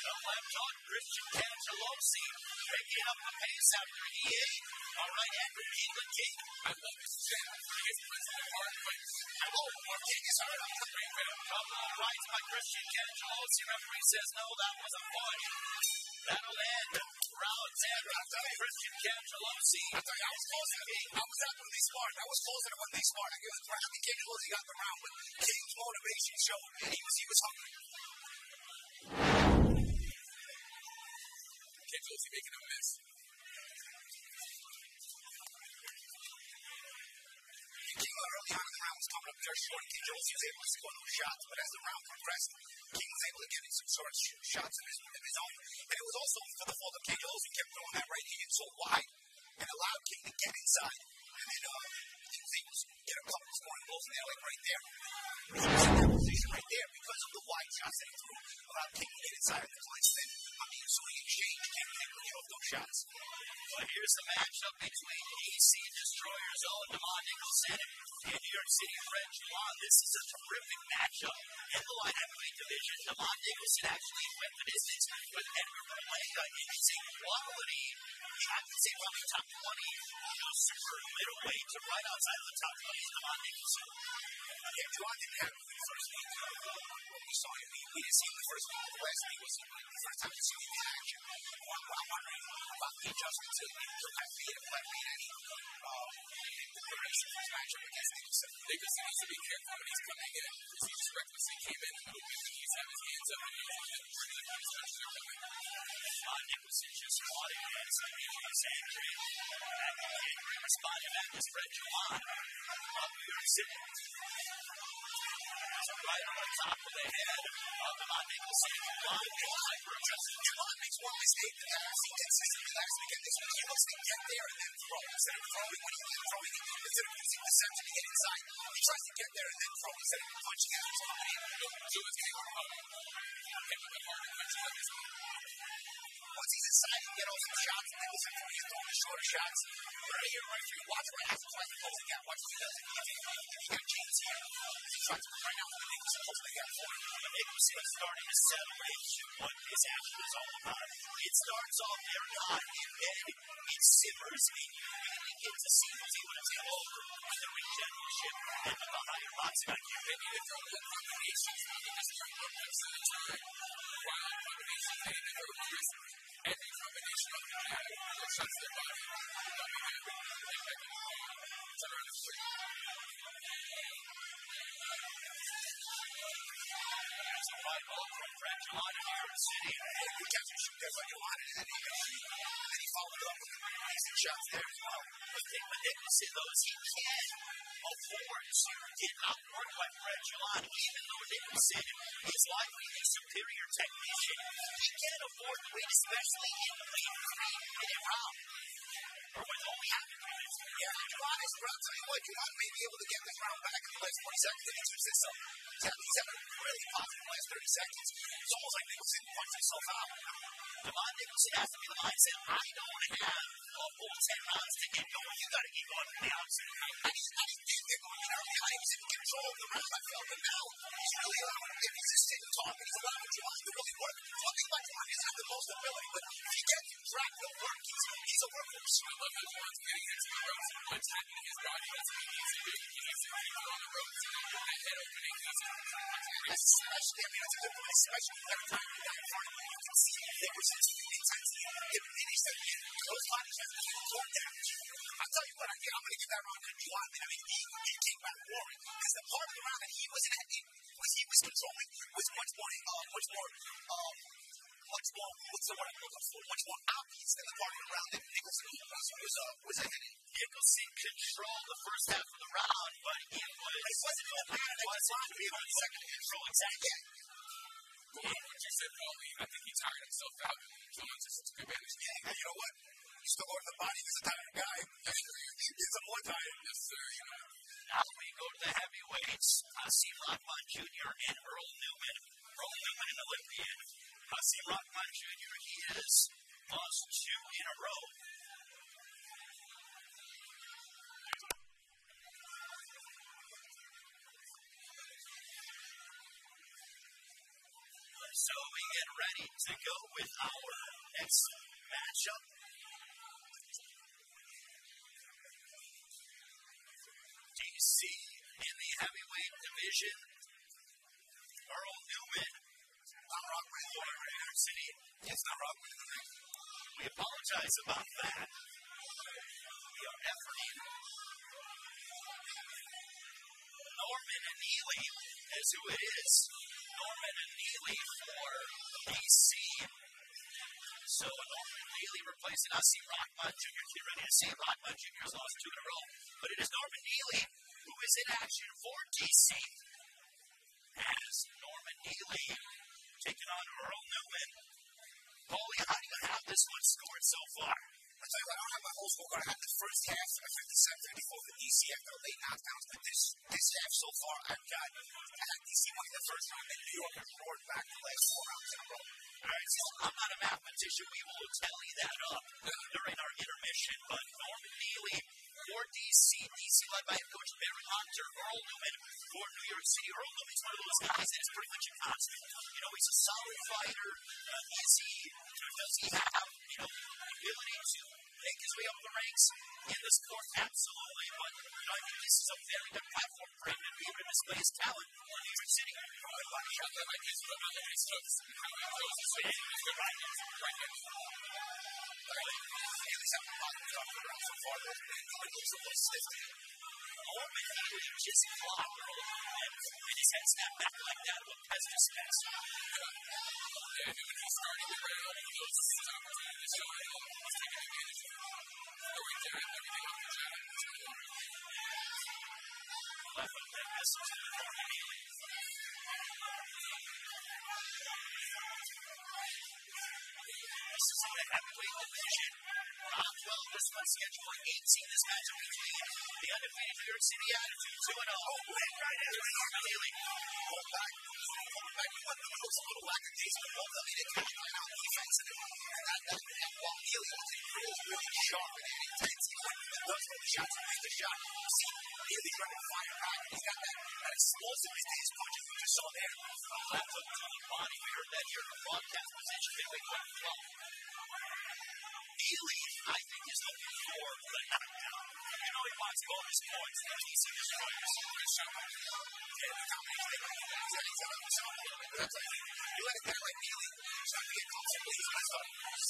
by Angelosi. He's hurt. He's hurt. I don't know how close he realizes. The left on Christian Cangelosi, picking up the pace after he ate a right hand from Cleveland King. I love his chin. He gets punched in the hard, Oh, King is hurt. I'm telling you. Couple of rights by Christian Cangelosi. Referee says no, that was a push. That'll end round 10 after Christian Cangelosi. I tell you, I was close. I was when they sparred. I was closer to when they sparred. I guess I think Angelosi got the round, but King's motivation showed. He was he was hungry. Angelosi making a miss. King uh, early on in the round was coming up very short. King Jones was able to score those shots, but as the round progressed, King was able to get in some sort of sh- shots of his, of his own. And it was also for the fault of King Jones who kept throwing that right hand so wide and allowed King to get inside. And then uh, he was able to get a couple of scoring goals in there, like right there. He was in that position right there because of the wide shots that he threw, allowed King to get inside of the. Then, King was able to get those shots. Well, here's the matchup between DC Destroyer's own Demond Nicholson and New York City Fred Juwan. This is a terrific matchup in the light heavyweight division. Demond Nicholson actually went the distance with Edgar Berlanga. He's a quality, I would say probably top 20, you know, super middleweight to right outside of the top 20 is Demond Nicholson. Yeah, Juwan didn't have the first week we saw him. We, didn't see him the first week of the West. He was the first time we saw him in action. About the adjustment to feet and left feet and uh, the duration of his matchup against Nicholson. Nicholson needs to be careful when he's coming in he just recklessly came in in and he's having his hands up and he's really Nicholson just fought against Adrian Sandry. And Henry responded back as Fred Juwan of New York City. So right on the top of the head of Demond Nicholson, Juwan is hyper-aggressive. Juwan makes one mistake that I see consistently last weekend is he looks to get there and then throw instead of throwing when he's throwing instead of using deception to get inside. He tries to get there and then throw instead of punching he's coming in. So it's of hard. Hit with the hard like this. Once he's inside, he can get all some shots, and then he's throwing the shorter shots. Right here, right here. Watch Haskell tries to close the gap. Watch what he does. If he, he got chance here, he tries to right now. Nicholson closing the gap for him. Nicholson is starting to into what this action is all about. It starts off there not, and then it simmers, and you get to see who's able to take over with the ring generalship and the higher boxing IQ. They need throw more combinations rather than start movements at a time. They to throw just every combination of the jab that shuts their body. And back the ball. Turn swing. A right ball from Frangilano here in the city. And he catch and shoot there like you wanted, and then and he followed up with decent shots there as well. The thing with Nicholson, though, is he can afford to get outworked by Jelani, even though Nicholson is likely a superior technician. He can't afford to wait, especially in the late three-minute round. Only. Yeah, is, but I'll tell you what, Jelani may be able to get this round back in the last 20 seconds if he keeps this he's having a really positive last 30 seconds. It's almost like Nicholson punched himself out. Demond Nicholson has to be the mindset, I don't have a full 10 rounds to get going. You got to keep going from the outset. I just, I just did going. You know, I was in control of the round. I felt, but now he's really allowing, if he's just sitting talking, he's allowing Jelani to really work. Thing about Jelani is not the most ability, but if he gets him track, he'll work. He's, he's a workhorse. I love how Juwan's getting into the ropes and attacking his body. That's what he needs to do. He needs to keep it on the ropes and that head opening. He's Especially, I mean, that's a good point, especially every time you're down in front of him, you can see there was some intensity. It finished at the end. Those bodies have to keep core damage. I'll tell you what, I think I'm going to give that round to Juwan. I mean, he, he came back roaring because the part of the round that he was at, was he was controlling was much more, uh, much more, um, much more, what's the word much more obvious than the part of the round that Nicholson was, was, uh, was ahead in. Nicholson controlled the first half of the round, but it was. It wasn't even bad. It wasn't even the second control exactly. Going what you said, Paulie, I think he tired himself out. Juwan just took advantage. Yeah, and you know what? You still going to the body. He's a tired guy. He's a more tired. Yes, sir. You know, Now we go to the heavyweights. Hasim Rahman Jr. and Earl Newman. Earl Newman, an Olympian. Hasim Rahman Jr. He has lost two in a row. So we get ready to go with our next matchup. DC in the heavyweight division. Earl Newman, not Rockwood, New York City. It's not Rockwood. We apologize about that. We are efforting. Norman and Neely is who it is. Norman and Neely for DC. So Norman and Neely replacing Hasim Rahman Jr. Get ready to see Rahman Jr. has lost two in a row. But it is Norman Neely who is in action for DC. As Norman Neely taking on Earl Newman. Paulie, how do you have this one scored so far? I tell you I don't have my whole scorecard. I have the first half at 57 54 for DC after late knockdowns. But this this half so far, I've got I had DC winning the first round, and New York has roared back the last four rounds in a row. All right, so I'm not a mathematician. We will tally that up during our intermission. But Norman Neely for DC, DC led by coach Barry Hunter, Earl Newman for New York City. Earl Newman's one of those guys that is pretty much a constant. You know, he's a solid fighter. Uh, is he, does he have, you know, ability to make his way up the ranks in the sport? Absolutely. But, you know, I think this is a very good platform for him to be able to display his talent in New York City. I feel like his ability is just how he throws his way. He's good right hands, right hands. At least I'm not to round so far. But looks a little stiff. Norman Neely just clocked Earl Newman, and his head snapped back like that with President's Pass. Yeah, and when he's starting the round, he this is his opportunity to shine. He's taking advantage of. Throwing jab, everything off the going on. Left that message Norman Neely. This is heavyweight division. Round 12, this one scheduled for 18. This matchup between the undefeated New York City Attitude 2 0. Right as Norman Neely. Pull back. Pull back. You want to know a little lack of that, that, that, he shots the shot. See Neely to fire back, he's got that, that explosiveness to his punches just saw there. Left hook body. We heard that here in the broadcast position. Midway point 12. Neely, I think, is looking for the. You know he wants bonus points. What he. Yeah, the combination he's out of the a little like, you let a guy like Neely start to get comfortable, he's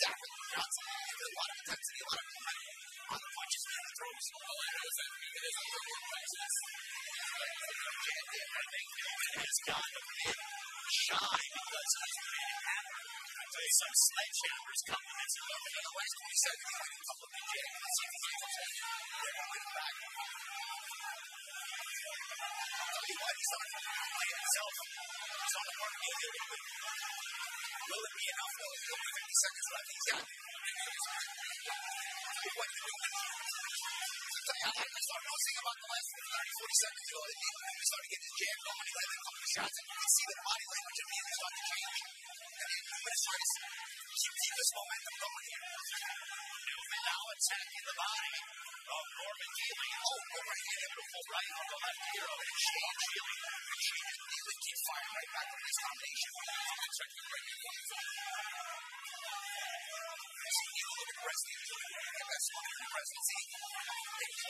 zapping the shots. Give a lot of intensity, a lot of movement on the punches and the throws. All I know that Newman is over more punches. Newman has gone a bit shy because he's been hammered with some sledgehammers coming his way. In the last 20 seconds, he's a couple. Let's see if he can it. They're going to back. Tell you what, he's to it on the mark maybe a little bit. Will it be enough? Though? He's only 50 seconds left. He's it. Tell you what, I started noticing about the last 30, 40 seconds ago that he started getting his jab going. He landed a couple of shots, and you can see the body language of him start to change. And then Newman is trying to keep, keep this momentum going here. Newman now attacking the body of Norman Neely. Oh, overhand, beautiful right on the left here of Exchange Neely. Exchange Neely keeps firing right back on this combination. Check the right You see Neely look at the rest of the team. Get that smoke in the presidency. They this round out. He punches twice. Round 12 has come to a close as and Newman look of Ron Neely. That's real tough. And this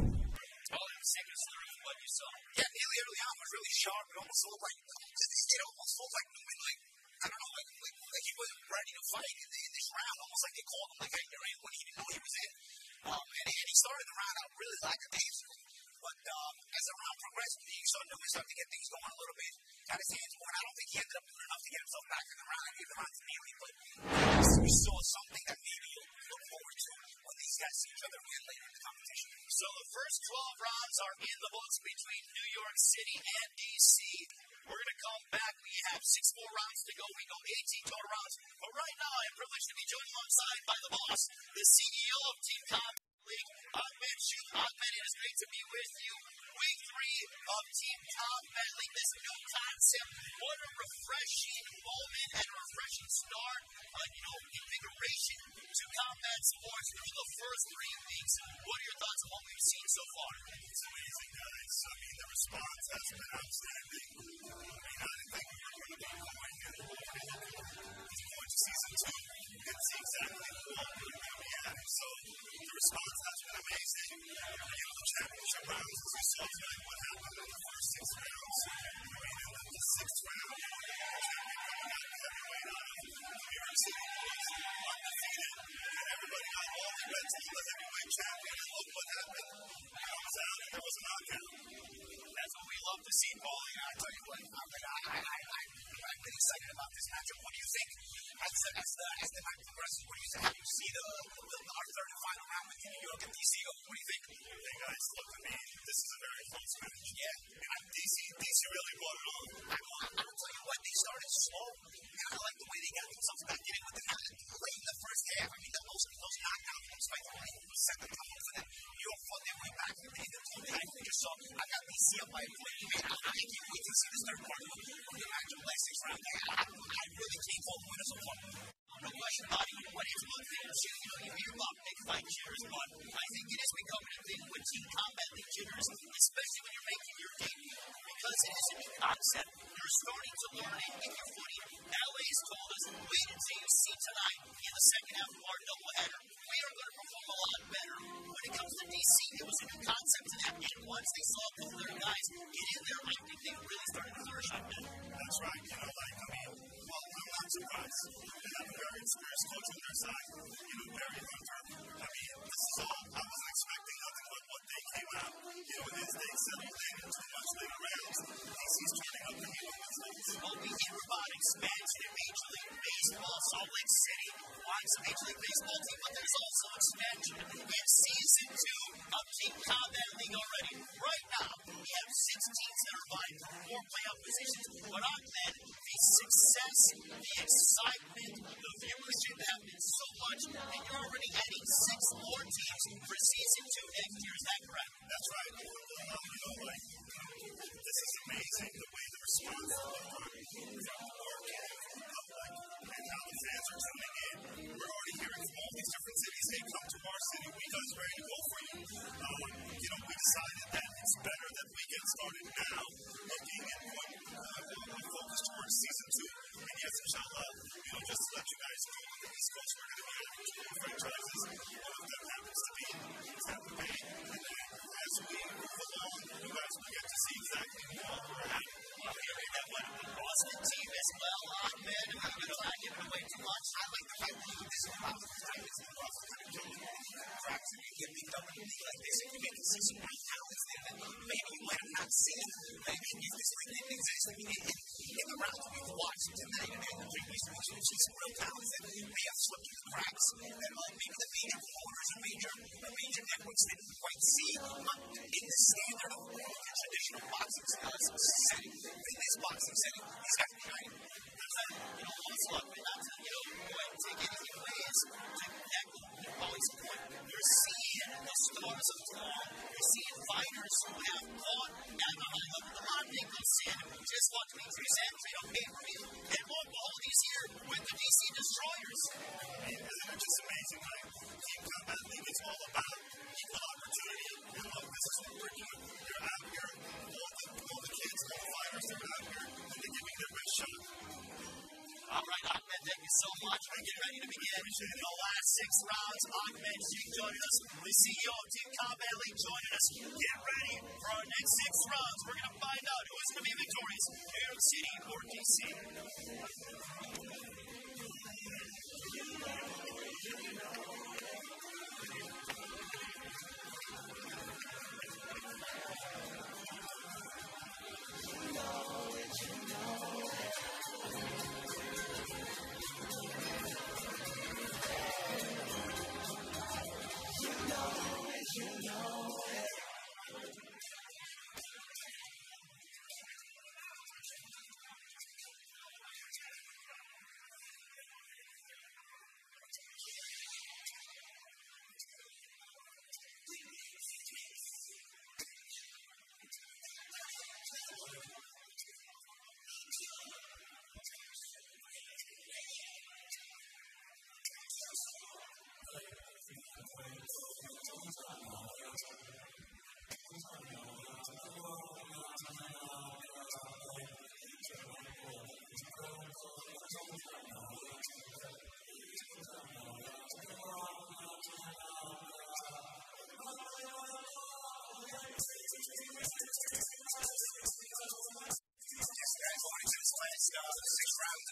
Well, it was taking us through what you saw. Yeah, Neely early on was really sharp. It almost looked like it almost looked like Newman, like I don't know, like like, like he wasn't ready to fight in, the, in this round. Almost like they called him like, "Hey, you're in," when he didn't know he was in. Um, and, and he started the round out really like a lackadaisical. But um, as the round progressed, you saw Newman start to get things going a little bit. Got his hands. And I don't think he ended up doing enough to get himself back in the round. I gave the round to Neely, but we saw something that maybe you'll look forward to when these guys see each other again later in the competition. So the first 12 rounds are in the books between New York City and D.C. We're going to come back. We have six more rounds to go. We go 18 total rounds. But right now, I'm privileged to be joined alongside by the boss, the CEO of Team Combat League, Ahmed Sheikh. Ahmed, it is great to be with you. Week three of Team Combat League, this new concept. What a refreshing moment and a refreshing start, uh, you know, invigoration to combat sports through the first three weeks. What are your thoughts on what we've seen so far? It's amazing, guys. I mean, the response has been outstanding. I mean, I didn't think we were going to be going and see exactly what we're going to. So the response has been amazing. You know, the championship rounds, as we saw tonight, what happened in the first six rounds. I mean, in the, sixth round, champion coming out heavyweight out of City was undefeated. And everybody got all the bets on the heavyweight champion. And look what happened. Comes out and there was a knockout. That's what we love to see, Paulie. I tell you what, Ahmed, I, I, I, I, I'm really excited about this matchup. What do you think as the, as the, as the night progresses? What do you think? You see the, the, our third and final round with New York and DC? What do you think? Hey guys, look at me. This is a very close match. Yeah. And DC, DC really brought it on. I, I, I'll tell you what, they started slow. And I like the way they got themselves back in it with the late in the first half. I mean, those, those knockdowns, those fights, I mean, the second time for them. New York fought their way back. They did the I just saw, I got DC up by a point. Man, I, I can't wait to see this third part of the match of the last six rounds. I, I, really can't the winners of one. No question about it. When it's to you know, you hear about big fight jitters, but I think it becoming a thing with Team Combat League jitters, especially when you're making your debut, because it is a new concept. You're starting to learn it in your footing. Told us, wait until you see tonight in the second half of our doubleheader. We are going to perform a lot better. When it comes to DC, it was a new concept to them. And once they saw of their guys get in there, I think they really started to flourish. That's right. You know, like, I mean, I'm not. They have a very experienced coach on their side. You know, Barry Hunter. I mean, this is all, I wasn't expecting nothing what they came out. You know, is they settled in in two much later rounds. DC's turning up the on. Well, we hear about expansion in Major League Baseball. Salt Lake City a Major League Baseball team, but there's also expansion in season two of Team Combat League already. Right now, we have six teams that are vying for four playoff positions. But Ahmed, the success, the excitement, the viewership have been so much that you're already adding six more teams for season two next year. That correct? That's right. Oh, know, like, this is amazing the way the response fans are tuning in. We're already hearing from all these different cities, hey, come to our city. We got is ready to go for you. Um, you know, we decided that it's better that we get started now, looking and going uh, focus towards season two. And yes, inshallah, you know, just to let you guys know, on the East Coast, we're going to be adding two franchises. One of them happens to be Tampa Bay. And then as we move along, you guys will get to see exactly what we're hearing that one Boston team as well, Ahmed, I'm going to not give it away too much. I like the fact that this is about the time is about kind of killing cracks and you in a league like this you get consistent great talents there that maybe you might have not seen. Maybe if this league didn't exist, I mean, in, in the rounds we've watched tonight and in the previous weeks, we've seen some real talents that may have slipped the cracks that uh, maybe the major promoters and major, or major networks didn't quite see in the standard of the traditional boxing uh, setting, in this boxing setting. These guys are shining. You know, let's look, not to, you know, go ahead and take anything away is to echo Paul's point. You're seeing the stars of tomorrow. You're seeing fighters who have fought at the high level. The Monday comes in, just want to be present, you pay per view. And and behold, he's here with the DC Destroyers. Isn't it just amazing, right? Team Combat League is all about equal opportunity. And look, this is what we're doing. You're out here, all the, all the kids, all the fighters, they're out here, and they're giving their best shot. All right, Ahmed, thank you so much. We're getting ready to begin the last six rounds. Ahmed Sheikh joining us, the CEO of Team Combat League joining us. Get ready for our next six rounds. We're going to find out who is going to be victorious, New York City or DC.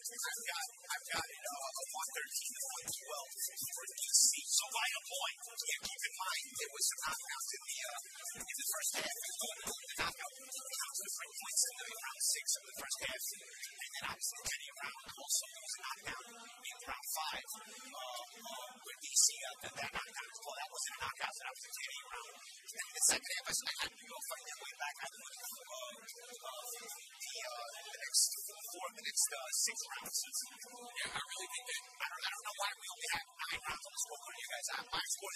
Thank you. Uh, six rounds. Yeah, I really think that I don't, I don't know why we only have nine rounds on the scoreboard. You guys, uh, my score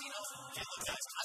Resort Casino. Hey, look, guys,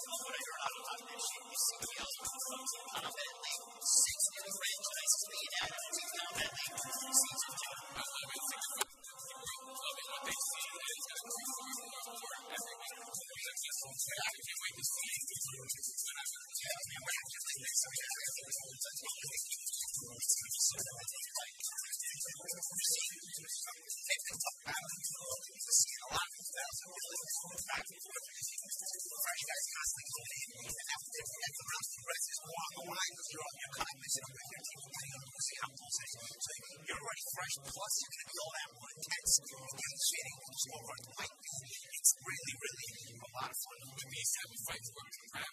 plus you're going to be all that more intense. You're shooting, score run like It's really, really a lot of fun. When these type of fights and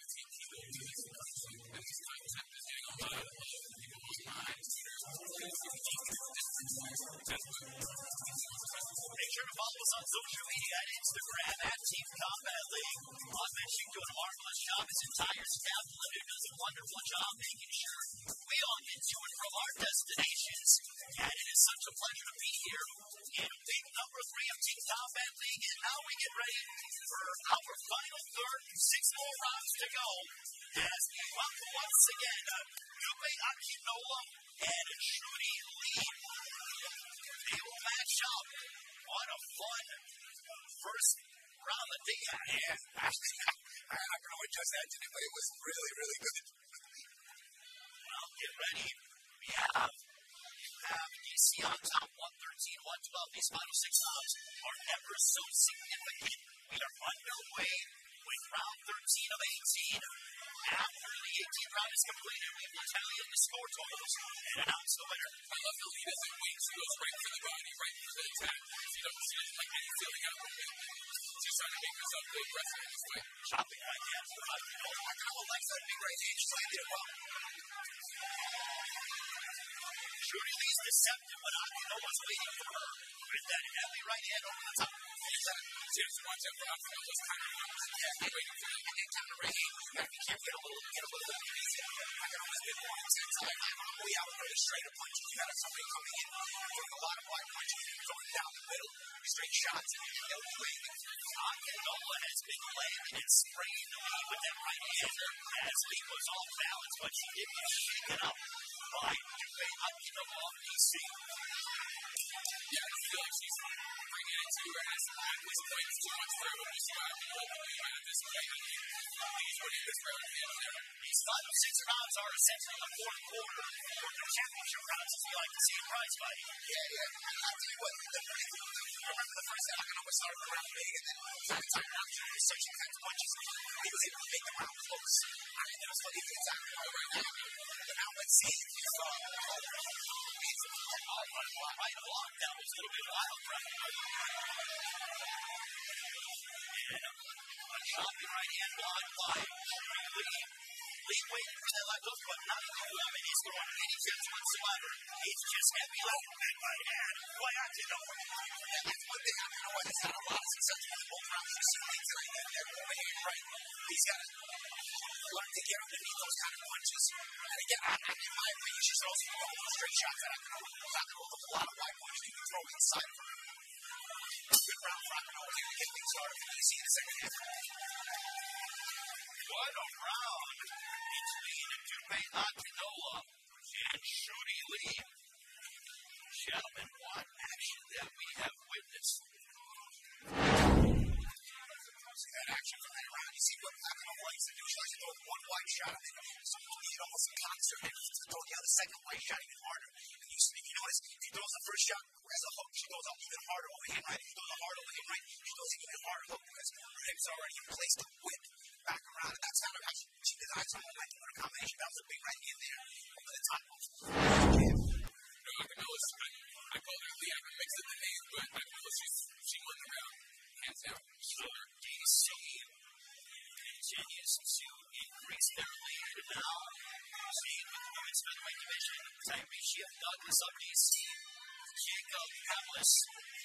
these fights have been getting a lot of people on behind Twitter. That's Make sure to follow us on social media at Instagram the day. Yeah, I, I don't know what just that today, but it was really, really good. Well, get ready. We have, uh, you have DC on top, 113, 112. These final six rounds are ever so significant. Like feeling from it. She's trying to make aggressor in this fight. Shopping of like that big right. She's like. Shooting Lee's deceptive, but Akino's waiting for her with that heavy right hand over the top. Just watch out for Alfredo's kind of moves. Yeah, waiting for him. And then kind of right hand. You to careful. Get a little, get a little bit easy. I can always be more intense. I like way out there, straight up punches. You got somebody coming in, throwing a lot of wide punches, throwing down the middle, straight shots. and They'll do anything. Akinola has been landing and spraying the lead with that right hand as Lee was off balance, but she did get shaken up by Dupe Akinola off DC. Yeah, I feel like she's bringing it to her. Has at this point, it's too much for people are doing at this point. I mean, he's winning this round. These final six rounds are essentially the fourth quarter for the championship rounds, if you like to see in prize fight. Yeah, yeah. I'll tell you what, the, I remember the first time I know started around big, and then time time round was such intense punches. He was able to make the round close. I mean, that was did exactly now let's see if you saw That was a little bit wild, right hand block by Lee. Lee waiting for that left hook, but enough of it. He's throwing any tips whatsoever. He's just heavy left that right hand. Why I did know. Yeah, that's one thing I don't know why he's had a lot of success with both rounds. There's so many tonight that they're overhand right. He's got to learn to get underneath those kind of punches. And again, I, I, in my opinion, you should also throw those straight shots that I can hold. Not to hold a lot of wide punches you can throw inside of him. Good round for Akinola here to get things started for DC in the second half. What a round between Dupe Akinola and Shooty Lee. gentlemen, what action that we have witnessed. That action from that round. You see what white to do. She likes to throw one white shot at it. So you need almost a concert and to throw the other second white shot even harder. And you, if you notice, he throws the first shot as a hook, she goes out even harder over him, right? He throws a hard over him, right? She goes even harder hook because her hips already in place to whip back around. And that's how she, she designs her momentum with her combination. That was a big right in there over the top. I can know it's, I, I call her Lee. I can mix up the names, but I know she's, she won the round. Hands down. So DC continues to increase their lead. Now, seeing with the women's featherweight division, Tyrese Douglas of DC, Jacob Pavlis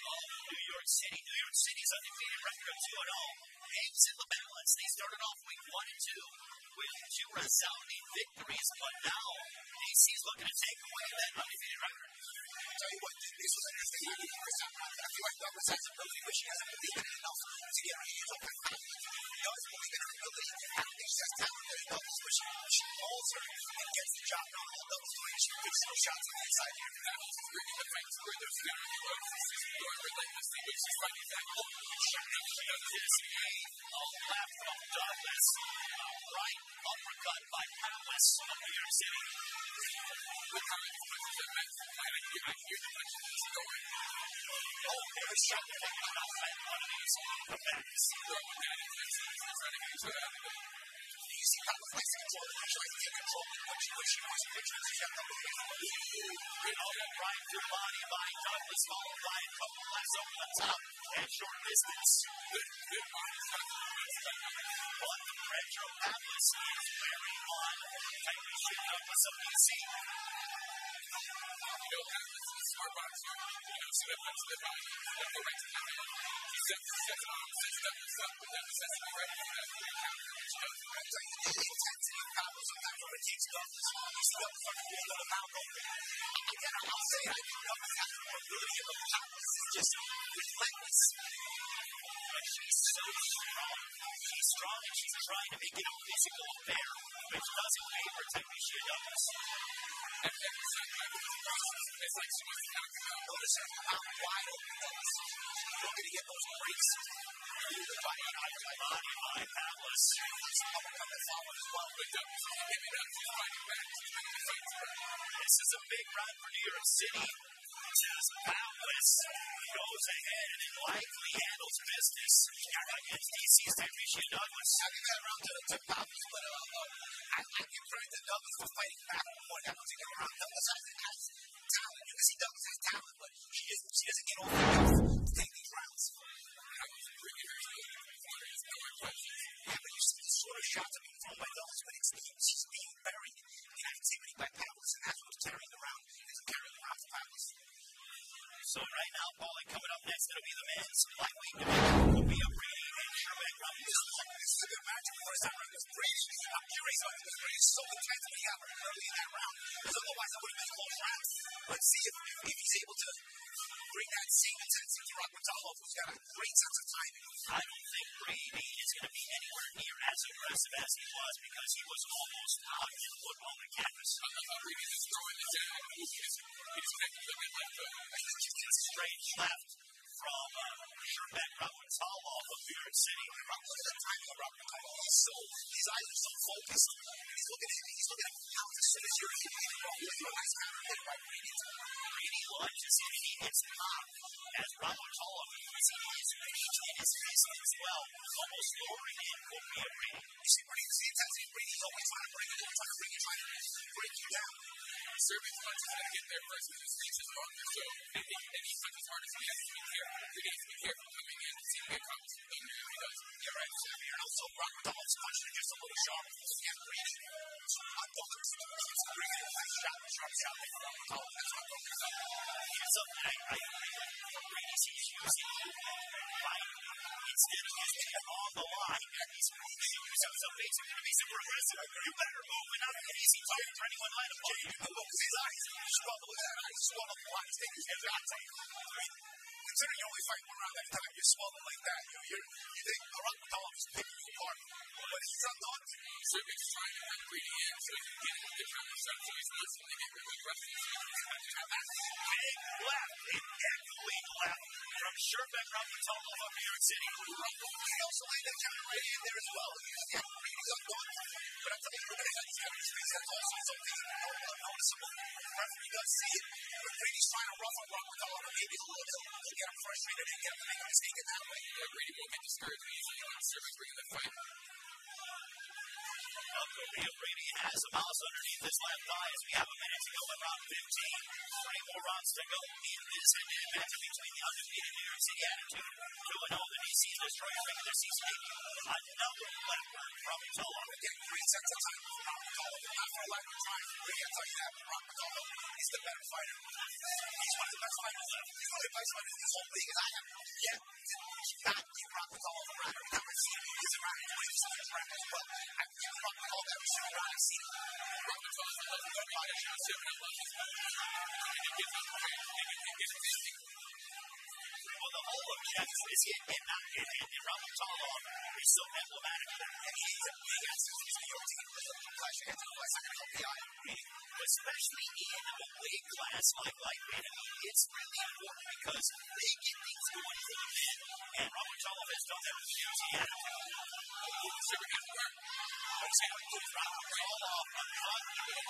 of New York City. New York City's undefeated record of 2 0 hangs in the balance. They started off week 1 and 2 with two resounding victories, but now DC's looking to take away that undefeated record. tell you what, this was. I first time around, I feel like Douglas has ability, but she hasn't believed in it enough to get hands on her confidence. She does believe in her ability. I don't think she has talent that Douglas, but she, she holds her and gets the job done. All Douglas doing she picks no shots on the inside. That was really to where there's doing relentlessly, back. Oh, Shot this a left from Douglas. Right uppercut by Pavlis of New York City. I hear, the. Oh, there's from outside one of these But the of Pavlis is wearing on Tyrese Douglas of DC. You know, Atlas is a smart boxer. You know, so that punch to the body, that go right to the. He sets, sets, um, sets Douglas up with that necessity right for that three count. She does it right. The intensity of Pavlis on that one takes Douglas. He's got the fucking of the mouth over. Again, I'll say I think Douglas has more ability, but Pavlis is just relentless. She's so strong. She's strong and she's trying to make it a physical affair, which doesn't favor the second time, it's like she knock him out. Notice how wide open Douglas is. She's looking to get those breaks. By Body the fight for her. This is a big run for New York City. As Pavlis goes ahead and likely handles business against DC's Tyrese Douglas. I give that round to, to Pavlis, but uh, uh, I, I give credit to Douglas for fighting back more that particular round. Douglas has, has talent. You can see Douglas has talent, but she just she doesn't get over enough to take these rounds. The. Yeah, but you see the sort of shots are being thrown by Douglas, but it's she's being buried in activity by Pavlis, and that's what's carrying the round. It's carrying the round for Pavlis. So right now, Paulie, coming up next, it'll be the men's lightweight division. Will be Brady and Sherman This is like this a good match for the first time around I'm curious about this. Brady so intense when he got early in that round. Because otherwise, that would have been close round. Let's see if, if, if he's able to bring that same intensity to Rakhmonov, who's got a great sense of timing. I don't think Brady is going to be anywhere near as aggressive as he was because he was almost out in foot on the canvas. I love how Reed throwing the jab. He's, he's connected to the mid left hook. Straight left from uh, Sherman Rakhmonov of New York City. At the timing of Rakhmonov. He's so, his eyes are so focused. He's looking at, he's looking at how as soon as you're hitting it, bro, he's a nice counter hit by Brady. Brady lunges and he hits top as Rakhmonov using his reach and his fist as well, almost lowering in Korea Brady. You see Brady, the intensity of Brady, he's always trying to bring it in, trying to bring it, trying to break you down. Serving punch is going to get there first because reach is longer. So, and he, and he punches hard as he has to be careful. Needs to be careful coming in get caught with some thunder if he does. You're right, Sam. And also, Rakhmonov's punching it just a little sharper. Yeah, Brady. I thought there was a bringing it like shot, sharp shot like Rakhmonov. That's what I'm talking about. Here's something I, I agree with Brady's he's using right instead of just being on the line. He's moving. So, so basically, to be super aggressive, you better move and not an easy target for anyone line up. You can look his eyes. You struggle with that. I swallow the line. Take his head out. Considering you only fight one round at a time, you're swallowing like that. You, you're, you think Rakhmonov is picking you apart. But he's undone. Cervic's trying to bring Brady in so he can get the counter so he's not seeing to get rid of aggressive. Big left, an echoing left from Sherbeck Rapatolo of New York City. He also laid that counter right in there as well. Yeah, Brady's on. But I'm telling you, we're going to have these. That's also something noticeable. The referee does see it. But Brady's trying to rough up Rapatolo maybe a little bit get frustrated and get him to make a mistake in that way. Yeah, Brady won't get discouraged easily when Cervic's bringing the fight. Rio Brady has a mouse underneath his left eye as we have a minute to go in round 15. Three more rounds to go in this head-to-head between the undefeated New York City Attitude, 2-0, the DC Destroyer regular season debut. Another left word from Tolo. Again, great sense of time for Rapatolo. Not for a lack of trying. Brady, I'll tell you that. Rapatolo is the better fighter. He's one of the best fighters. He's one of the best fighters in this whole league, and I have yet to not give Rapatolo a round. Every time I see him, he's a round. He's a round as well. I've given Rapatolo every single round I've seen a lovely. Shows him and I love his fight. And there and he can get anything. Well, the whole objective is hit and not get hit, and Rapatolo is so emblematic of that. And he's a big ass this New York team. Flash hands in the West. I can help the eye. especially in a weight class like lightweight. I it's really important because they get things going for the men, and Robert Tolov has done that with the UFC with Robert Tolov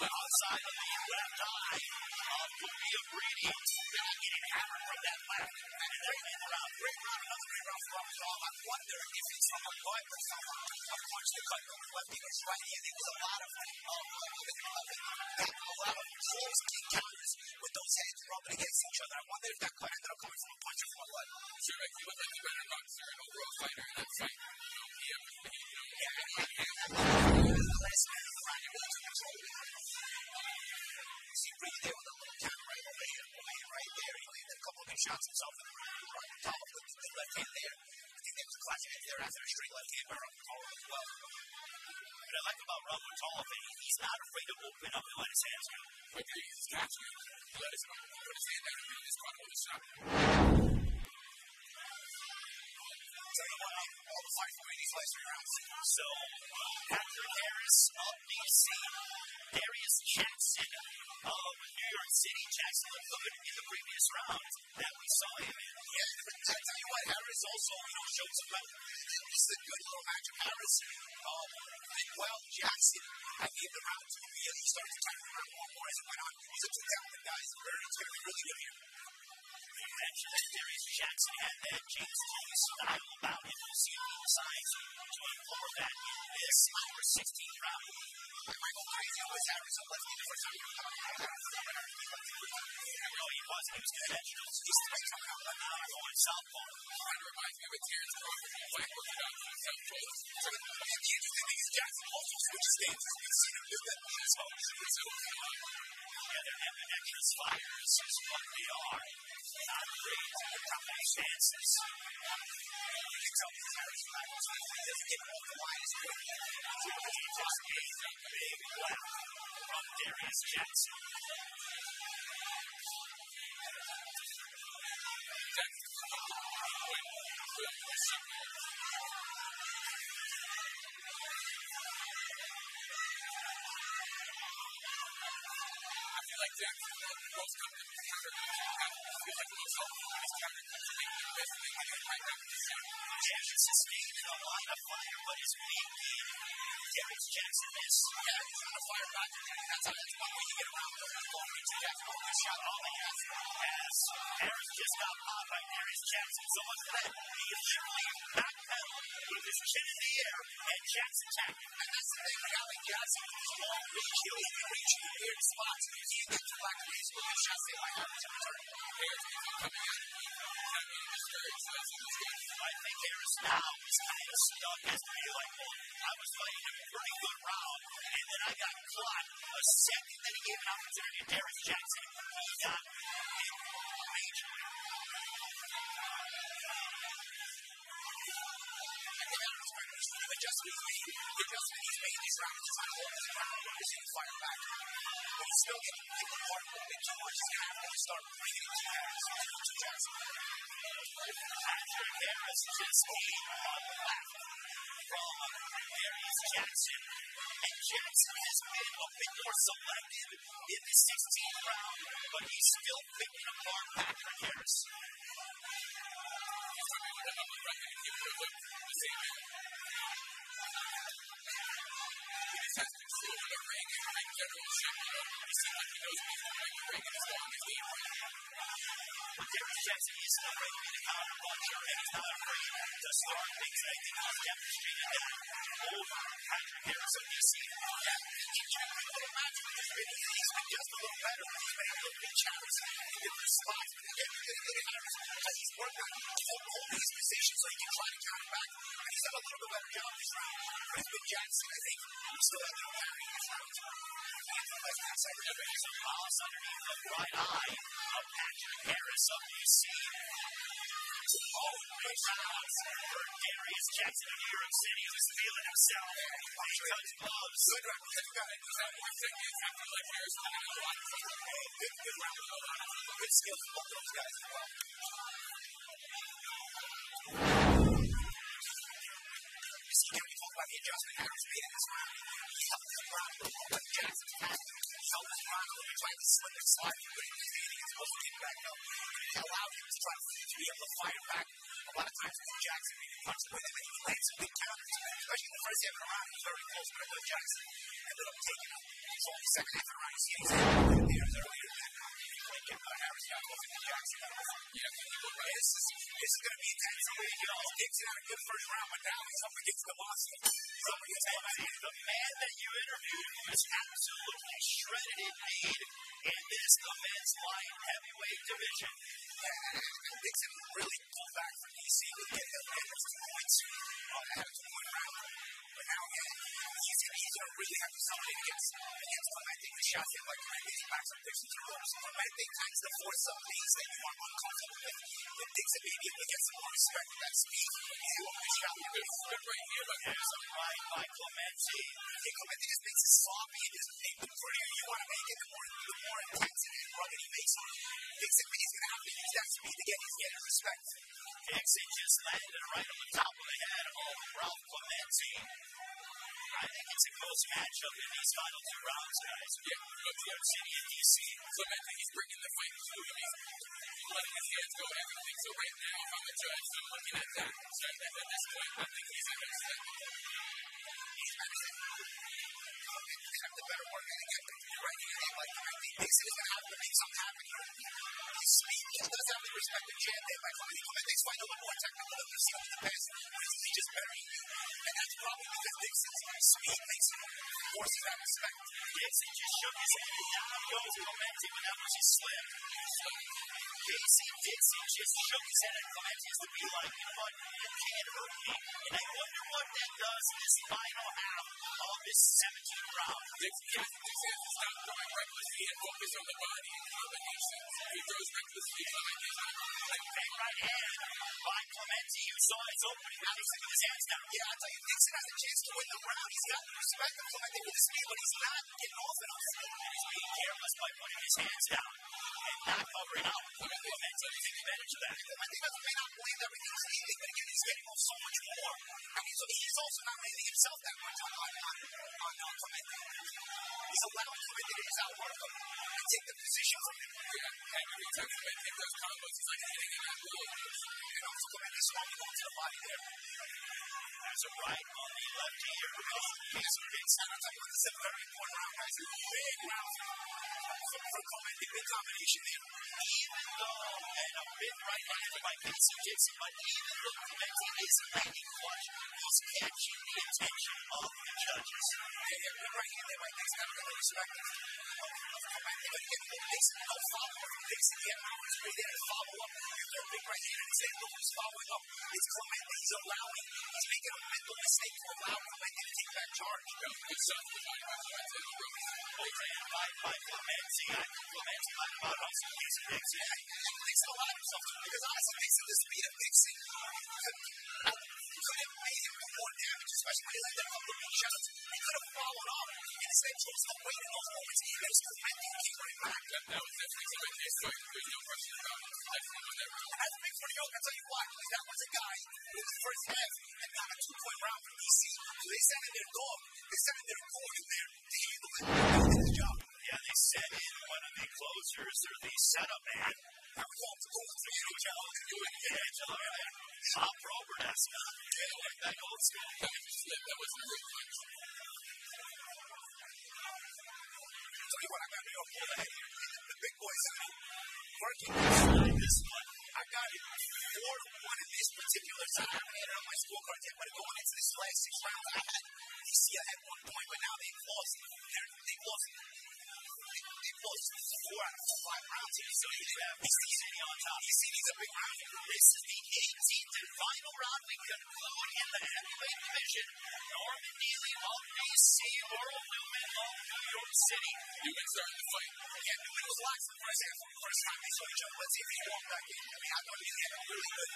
outside of the left eye of Korea Brady, not getting hammered from that left, and they're in the round. Great another great round for Tolov. I wonder if it's from a gut or a, a punch that cut over left he was right in. It was a lot of, um, a lot of close kick counters with those heads rubbing against each other. I wonder if that cut ended up coming from a punch or from a gut. Cervic, he looked like the better boxer and overall fighter in that fight. You know, he, you know, he had a Last man in the round, he took control. See Brady there with a little counter right here, over right there. He landed a couple of good shots himself in the round. Tolov with the left hand there. I think there was a of there after a straight left hand by as well. What I like about Robert Tolov, he's not afraid to open up and let his hands go. But he's catching him. He let put his hand down and really just caught him with a shot. All the fight for Brady's last rounds. So, Patrick Harris of DC, Darius Jackson of New York City. Jackson good in the previous round that we saw him in. Yeah, I tell you what, Harris also, you know, showed some better. This is a good little matchup. Harris um, did well. Jackson, I gave the round to he started to turn around more and more as it went on. He's a two-talented guy. He's very, be really good here. You that Darius Jackson had that James Toney style about him. We'll see if he to employ that in this hour 16 round. Might crazy you. No, he wasn't. He was conventional. He's the right coming out. Going southpaw. Of reminds me of Terrence Crawford who like working out from South Florida. And the interesting thing is Jackson also switches stances. We've seen him do that. So, Uh, Yeah, they're ambidextrous fighters is what we are, Not afraid to back stances. you can tell like Jackson most I feel like most helpful when his counter comes to make the best thing right the shot. Jackson sustained a lot of fire, but his main game, Darius Jackson is Yeah, he's on a fire rocket. That's how that's one way you get around going into Jackson. Oh, good shot. Oh, yes. as Harris just got popped by Darius Jackson. So at that. He literally backpedaled with his chin in the air, and Jackson him. And that's the thing. A like Jackson, who's long reach, he can reach in weird spots. He can get to black waves. Look at shots they might have to return. Harris on. I think Harris now is kind of stuck as to be like, well, I was fighting a pretty good round, and then I got caught a second that he gave an opportunity to Darius Jackson. He got hit Harris might adjustment made. The adjustment made round is trying hold and see the fire back. But still hit hard a little bit too much. Have to start bringing it to Harris. To Jackson. Patrick Harris just on the left from Darius Jackson. And Jackson has been a bit more selective in the 16th round, but he's still picking apart Patrick Harris. He's and the shape. You he seems like he knows the he's on his game right now. But the puncher, and he's not afraid to start things. I think he's demonstrated that Patrick Harris of DC. Yeah, he's trying to a. He's been just a little better. He's been able to reach out in different spots. But again, you get a look at Harris because he's worked on holding his position so he can try to counter back. And he's done a little bit better job this round. But it's been I think, still has to underneath the right eye of Patrick Harris of DC. Oh, big shots for Darius Jackson of New York City, who's feeling himself. He cuts gloves. Good round. Good round. He's had more seconds after like Harris put in a lot. Good, good. Good skills from both those guys as well. The adjustment Harris made in this round? He held his a little like Jackson's tactic. He held his ground a little, tried to slip and slide, but he was hitting his supposed to get back up. And it allowed him to try to be able to fire back. A lot of times with Jackson, when he with him, and he lands some big counters, especially in the first half of the round, he was very close, but I thought Jackson ended up taking him. So in the second half of the round, you see his hand Harris got close to Jackson. Yeah, he Right, this is going to be intense. You know, Dixon had a good first round, but now he's up against the monster. He's up against Clemente. The man that you interviewed was absolutely shredded in need in this the men's light heavyweight division. And Dixon really pulled back from DC with getting the Panthers two points uh, at a two-point round. But now again, he's to really have to dominate against against Clemente. The shots hit like he backs up Dixon to ropes. Clemente tends to force some things that you are uncomfortable with. But Dixon may be able to get some more respect with that speed. He's the only shot he Good, good right here by There's a right by Clemente. I think just makes it sloppy the prettier you want to make it, the more, the more intensity and rugged he makes it. Dixon he's going to have to that speed to get his respect. Dixon just landed right on the top of the head of Ralph Clemente. I think it's a close matchup in these final two rounds, guys. Yeah, but New York City and DC. Clemente, he's bringing the fight to him. He's letting his hands go everything. So right now, if I'm a judge, I'm looking at that. So at this point, I think he's in his second. He's They the better ethic. You're right. You're right. Like, I think Dixon is going to to make something happen here. His speed, he does have the respect of Jan there by Clemente. Clemente's fighting a little more technical than we've seen in the past. He's just burying you. And that's probably because Dixon's speed makes him forces that respect. Dixon just shook his head. Goes Clemente, but that was his slip. Casey Dixon just shook his head at Clemente to be like, you what, you can't hurt me. And I wonder what that does in this final half of this 17th round. Dixon, Dixon has to stop throwing recklessly and focus on the body and combination. He throws recklessly behind his right hand by Clemente, who saw his opening. Now he's with his hands down. Yeah, I'll tell you, Dixon has a chance to win the round. He's got the respect of Clemente with his speed, but he's not getting off. And he's being careless by putting his hands down and not covering up. Clemente taking advantage of that. Clemente doesn't may not believe everything he's eating, but again, he's getting off so much more. I mean, so he's also not leaving himself that much on on on, on, on Clemente. He's Clemente to just outwork him and take the position from him. Yeah, every time Clemente hits those combos, he's like hitting in that wall. And also Clemente's strong going to the body there. There's a right on the left ear. He's big son. I'll tell you what, this is a very important round. Big round Clemente. Big combination there. Even though, and a big right hand by Casey Dixon, but even though Clemente is landing clutch, he's catching the attention of the judges. Yeah, big right by Dixon. I'm going to respect it. Oh, Clemente but again, Dixon, no follow up from Dixon. He had Roberts right there to follow up. You're their big right hand, and St. Louis following up. It's Clemente. He's allowing, he's making a mental mistake to allow Clemente to take that charge. Good stuff. By by, by I think Clemente might have out-hustled Casey Dixon. And Dixon allowed himself because honestly, Dixon, the speed of Dixon could, could have made him more damage, especially when he landed a couple of big shots. He could have followed up, and instead chose to wait in those moments. It was came right back. That, that was definitely Clemente's fight. There's no question about it. Definitely on that round. And that's big for York. I'll tell you why. That was a guy who the first half had got a two-point round from DC. So they sent in their dog. They sent in their core in there to handle it. They did the job. Yeah, they sent in one of the closers or the setup man. I was all to go to you, Joe. Yeah, John, yeah. Bob Robert-esque. Yeah, like that old school. That was a good tell you what, I got York pulled ahead here. The big boys. Working Like this one. I got it four to one in this particular time. I had it on my scorecard but going into this last six rounds, I had DC at one point, but now they've lost. They're, they've lost. Lost four of five rounds here. So you have DC on top. Needs a big round. This is the 18th and final round we conclude in the heavyweight division. Norman Neely of DC, Earl Newman of New York City. Newman the fight. Newman was locked in the first half. Time they saw each other, let's he in. I mean, I thought Neely had a really good,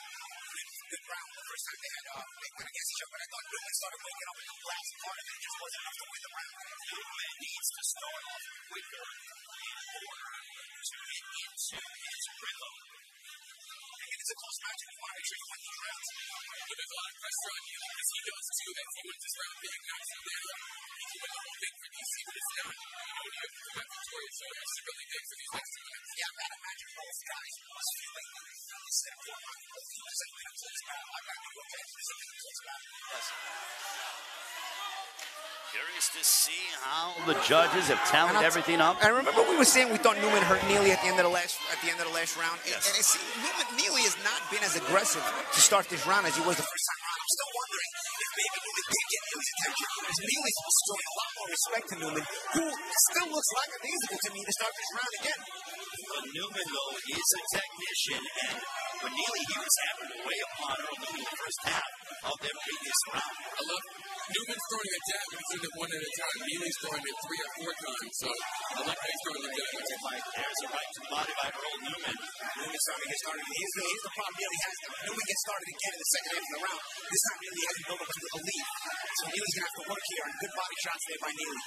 good, good round the first time they had uh, they went against each other. But I thought Newman started waking up in the last part of it. It just wasn't enough to win the round. Newman needs to start off quicker in order to get into his rhythm. And it's a close match. You want to make sure you win these rounds. But there's a lot of pressure on you because he knows too that he wins this round big, knocks him down. He can win the whole thing for DC, but it's not. You know, New York can come back victorious, so it's really big for these next two rounds. Yeah, I gotta imagine both guys must feel like this is important. Both teams have been a close battle. I got New York Yankees. This has been a close battle. Curious to see how the judges have tallied everything up. I remember, we were saying we thought Newman hurt Neely at the end of the last at the end of the last round. And- And it seemed Newman Neely has not been as aggressive to start this round as he was the first time around. I'm still wondering if maybe Newman did get Neely's attention. Because Neely's showing a lot more respect to Newman, who still looks lackadaisical to me to start this round again. But Newman, though, is a technician, and when Neely, he was having to weigh upon Earl Newman in the first half of their previous round. I love Newman's throwing a jab and he's doing it one at a time. Neely's throwing it three or four times, so I like how he's throwing the jab. Like, there's a right to the body by Earl Newman. Newman's starting to get started. Here's the, here's the problem Neely has. Newman gets started again in the second half of the round. This time Neely hasn't built up to a lead. So Neely's gonna have to work here. Good body shots there by Neely.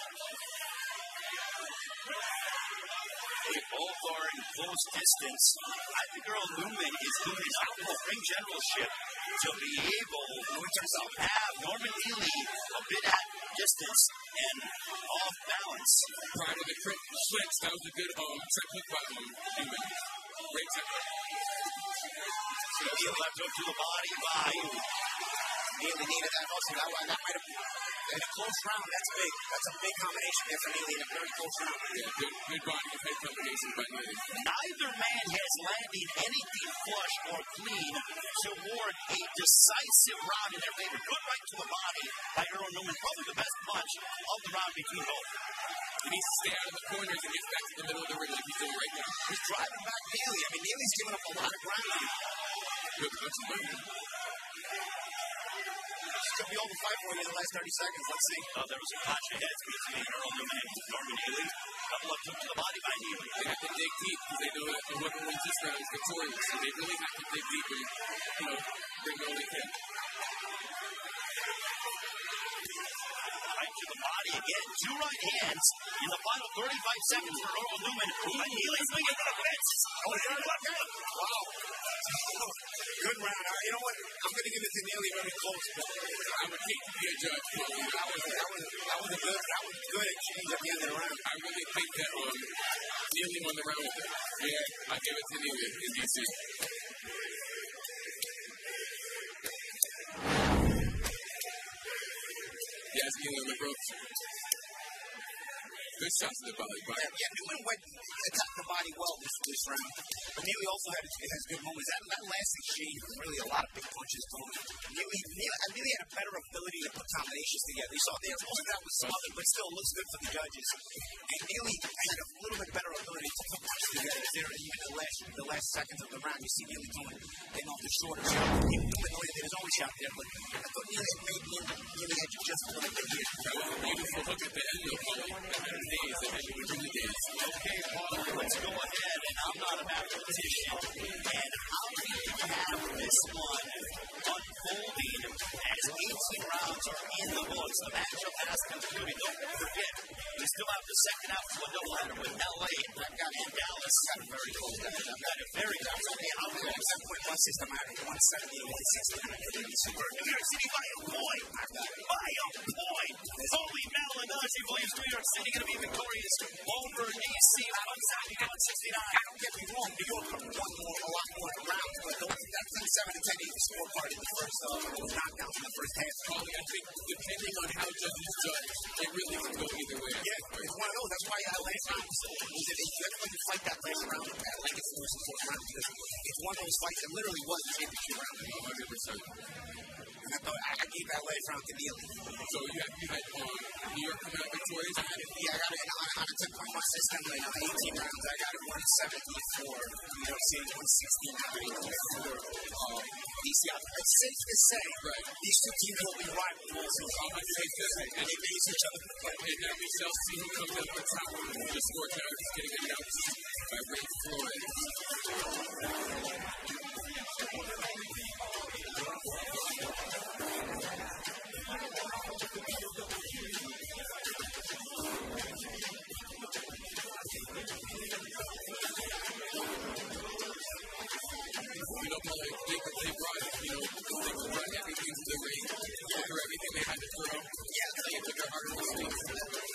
They both are in close distance. I think Earl Newman is out of the ring generalship to be able to have Norman Neely a bit at distance and off balance. Prior to the trick, Schlitz, that was a good um, trick hook by um, Newman. Great technique. He left hook to the body by Neely needed that hustle. That, that might have in a close round. That's big. That's a big combination there for Neely in a very close round. Yeah, good, good body head combination by Neely. Neither man has landed anything flush or clean toward a decisive round in their favor. Good right to the body by Earl Newman. Probably the best punch of the round between both. He needs to stay out of the corners and get back to the middle of the ring like he's doing right now. He's driving back Neely. I mean, Neely's giving up a lot of ground. Good could be over fight for you in the last 30 seconds. Let's see. Uh, there was a clash of heads between Earl Newman and Norman Neely. Couple of took to the body by Neely. They have to dig deep because they know that whoever wins this round is victorious. So they really have to dig deep and, you know, bring all they can. Right to the body again. Two right hands in the final 35 seconds for Earl Newman. But Neely swinging for the fences. Oh, here left hand. Wow. Good round. Uh, You know what? I'm going to give it to Neely very close. But I would hate to be a judge, that was that was that was a good that was good exchange at the end of the round. I really think that um, Neely won the round it. Yeah, I give it to Neely in DC. Has Neely on the ropes. Good shots to the body, but Yeah, yeah, Newman went attacked the body well this, this round. But Neely also had has good moments. That, that last exchange was really a lot of big punches going. Neely, Neely, really had a better ability to put combinations together. You saw there, most of that was smothered, but still looks good for the judges. And Neely had a little bit better ability to put punches together. There, even the last the last seconds of the round, you see Neely going getting off the shorter shot. Newman did his own shot there, but I thought Neely had made Neely had just a little bit here. that was a beautiful hook at the end of Paulie. Days, then within the days. Okay, Paul, let's go ahead, and I'm not a mathematician. And how do you have this one unfolding as 18 rounds are in the books? The matchup has concluded. Don't forget, we still have the second half of a doubleheader with LA I've got in Dallas. Got a very close down. I've got it very was only out there except for one systematic, 170 to 169. New York City by a point. By a point. Paulie Malignaggi believes New York City going to be victorious over DC 170 to 169. Don't get me wrong, New York won more, a lot more rounds, but don't think that 10 7 and 10 8 scorecard in the first uh, knockdowns in the first half. Paulie, I think depending on how judges judge, it really can go either way. Yeah, it's one of those. That's why that last round was was it you ever you fight that last round at like it's versus fourth round because it's one of those fights that literally was a championship round. 100%. I I, I gave that round to Neely. So you had, you had um, New York come out victorious. I yeah, I got it on, on a 10 my system in uh, 18 rounds. I got it 170 for New York City, 169 for uh, DC. It's safe to say Right. these two teams will be rivals all season. And they face each other in the play. And now we shall see who comes out on top the scorecard. He's getting announced by Ray Flores. They brought everything to the ring. Threw everything they had to throw. Yeah, They took their sleeve.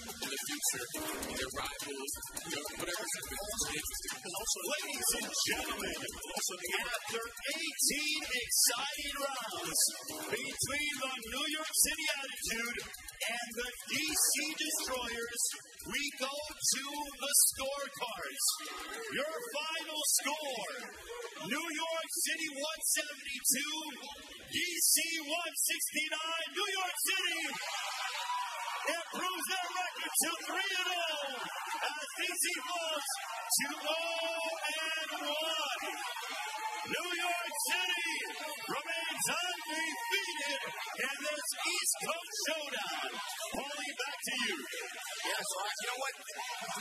in the future, their rivals, you know, whatever it's interesting. Also, ladies and gentlemen, after 18 exciting rounds between the New York City Attitude and the DC Destroyers, we go to the scorecards. Your final score New York City 172, DC 169. New York City improves their record to 3 0 as DC falls to 0 and 1. New York City remains undefeated in this East Coast showdown. Paulie, back to you. Yeah, so you know what?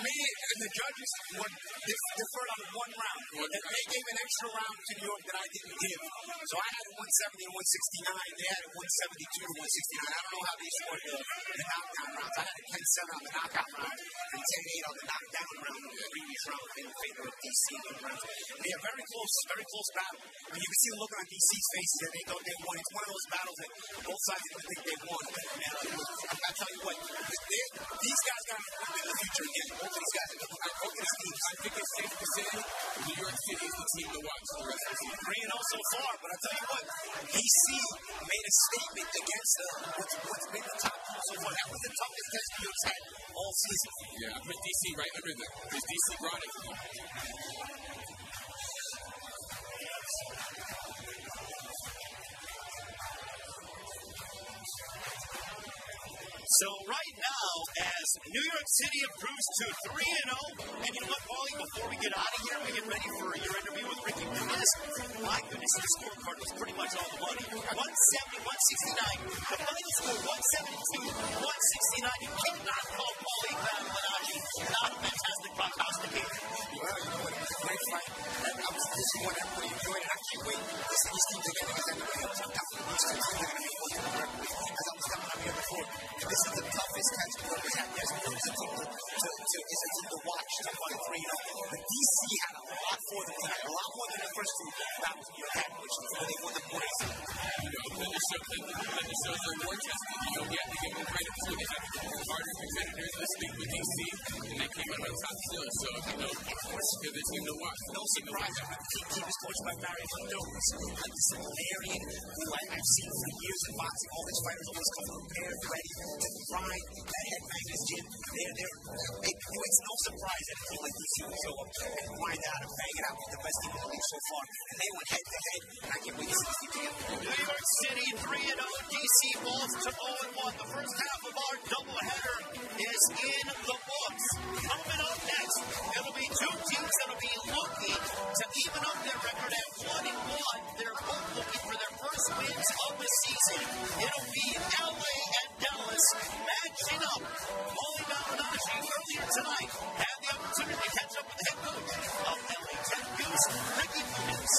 Me and the judges were dif- differed on one round. And they gave an extra round to New York that I didn't give. So I had it 170 and 169. They had it 172 and 169. I don't know how they scored the, the knockdown rounds. I had it 10 7 on the knockout round and 10 8 on the knockdown round of the previous round in favor of DC in rounds. They are very close, very close battle. Mean, you can see the look on DC's faces that they thought they won. It's one of those battles that both sides didn't think they won. And uh, I tell you what, they, these guys got in the future again. Both of these guys, both of these teams. I think it's safe to say New York City is the team to watch the rest of the season. Three and so far, but I tell you what, DC made a statement against uh, what's, what's been the top team so far. That was the toughest test New York's had all season. Yeah, I put DC right under them because DC brought it. So right now, as New York City improves to 3 and 0, and you know what, Paulie, before we get out of here, we get ready for your interview with Ricky Muniz. My goodness, your scorecard was pretty much all the money. 170, 169. The final score 172, 169. You cannot call Paulie Malignaggi not a fantastic prognosticator. Well, you know what? It was a great fight. And I was disappointed. Everybody enjoyed it. I can't wait to see these teams again else. I'm are going to be one to the record. As I was telling you before, this this is the toughest catch the Clippers have. Yes, it's team to, to, to, it's a team to watch. One and three. But DC had a lot for them tonight, a lot more than the first two battles we had, which is when they won the point. You know, that just shows that, that just shows they're more tested. You know, we have to give them credit too. They had harder competitors this week with DC, and they came out on top still. So, you know, it's a good team to watch. No surprise that the team is coached by Barry Mendoza, a disciplinarian who I, I've seen for years in boxing. All his fighters always come prepared, ready to grind. That headbangers gym, they're, they're, they, it's no surprise that team like DC will show up and grind out and bang it out with the best team in the league so far. And they went head to head, and I can't wait to see this again. New York City 3 0. DC falls to 0 1. The first half of our doubleheader is in the books. Coming up next, it'll be two teams that'll be looking to even up their record at 1 and 1. They're both looking for their first wins of the season. It'll be LA and Dallas matching up. Paulie Malignaggi earlier tonight had the opportunity to catch up with the head coach of LA Tengus, Ricky Muniz.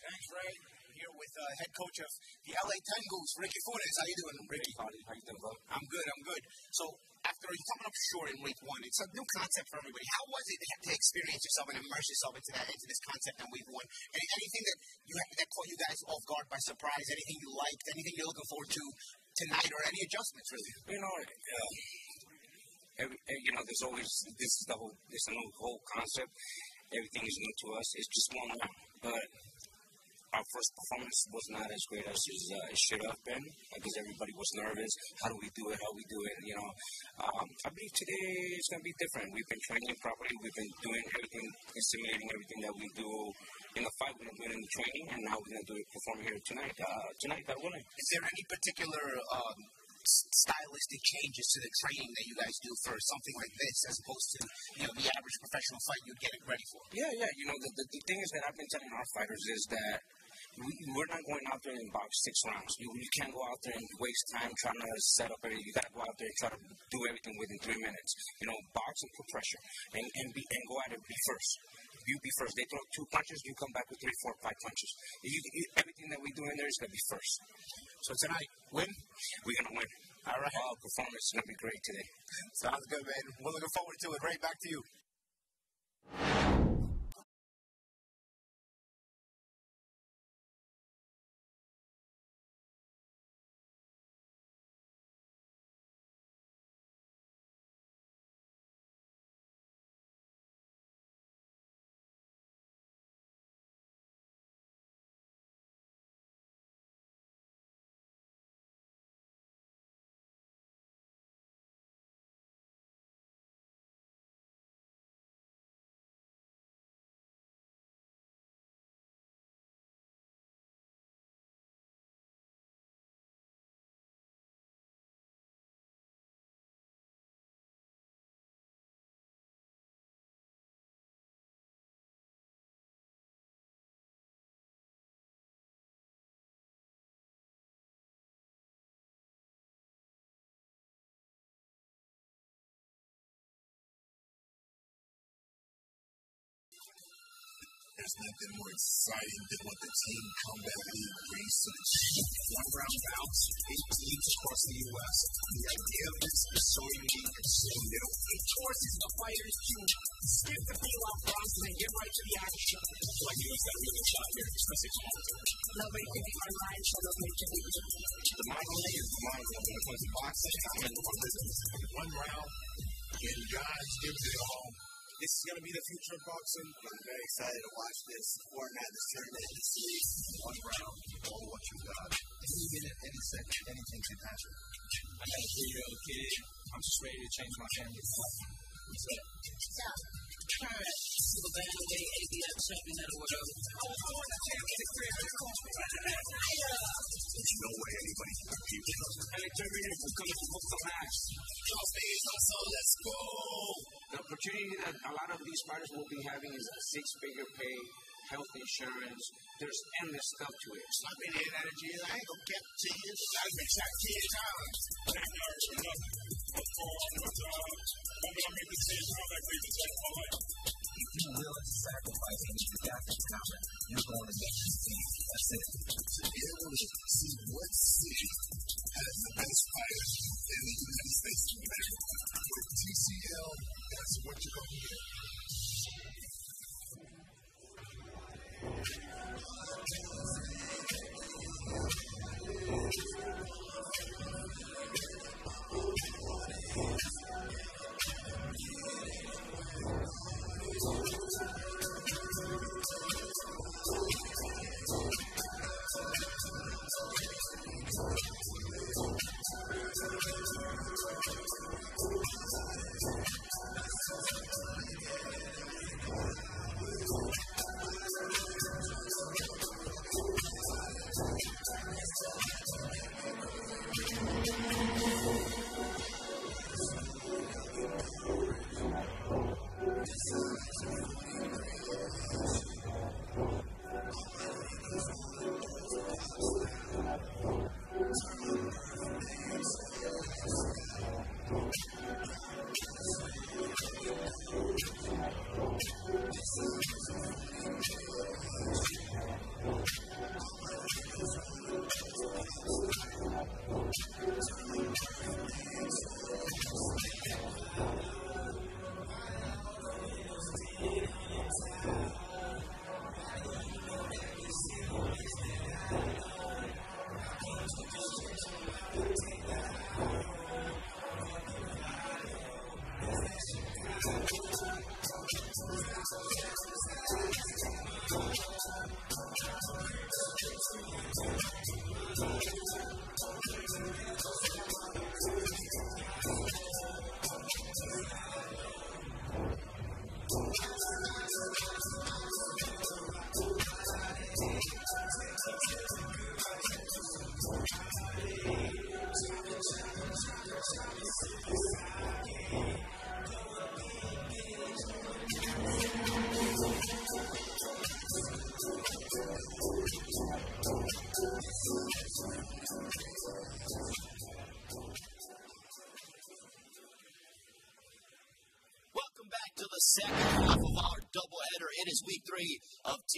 Thanks, Ray. Here with uh, head coach of the LA Tengus, Ricky Funes. How you doing, Ricky? How you doing, bro? I'm good. I'm good. So after coming up short in week one, it's a new concept for everybody. How was it to experience yourself and immerse yourself into that into this concept in week one? Any, anything that you that caught you guys off guard by surprise? Anything you liked? Anything you're looking forward to tonight, or any adjustments really? You know, uh, every, eh, you know, there's always this is the whole this whole concept. Everything is new to us. It's just one round, but our first performance was not as great as uh, it should have been because everybody was nervous. How do we do it? How do we do it? You know, um, I believe today it's going to be different. We've been training properly. We've been doing everything, simulating everything that we do in the fight. We've been doing in the training, and now we're going to do it perform here tonight. Uh, tonight, God willing. Is there any particular um, stylistic changes to the training that you guys do for something like this, as opposed to you know the average professional fight you'd get it ready for? Yeah, yeah. You know, the, the, the thing is that I've been telling our fighters is that we're not going out there and box six rounds. You, you can't go out there and waste time trying to set up everything. You got to go out there and try to do everything within three minutes. You know, box and put pressure, and and, be, and go at it. Be first. You be first. They throw two punches, you come back with three, four, five punches. You, you, everything that we do in there is gonna be first. So tonight, win. We're gonna win. All right. Our performance is gonna be great today. Sounds good, man. We're looking forward to it. Right back to you. There's nothing more exciting than what the Team Combat League brings to the. One round bouts, eight teams across the U.S. The idea of this is so unique and so new. It forces the fighters to skip the payoff process and get right to the action. Like you know, that really shot here, especially commentary. Nobody can be online, so nobody can be The mind only is the mind when it comes to boxing. And one round, and guys give it all. This is going to be the future of boxing. I'm very excited to watch this format, this tournament, this series. One round, all what you got. Any minute, any second, anything can happen. I got a three-year-old kid. I'm just ready to change my family's life. What's up? Current silver bantamweight ABF champion of the world. I want to champion There's no way anybody can compete with us. Hey, Terminator, we're coming to book the match. So let's go. The opportunity that a lot of these fighters will be having is a six-figure pay, health insurance. There's endless stuff to it. Been in energy. I ain't gonna get to you. I've been shot ten times. And you TCL, that's what you're going to get.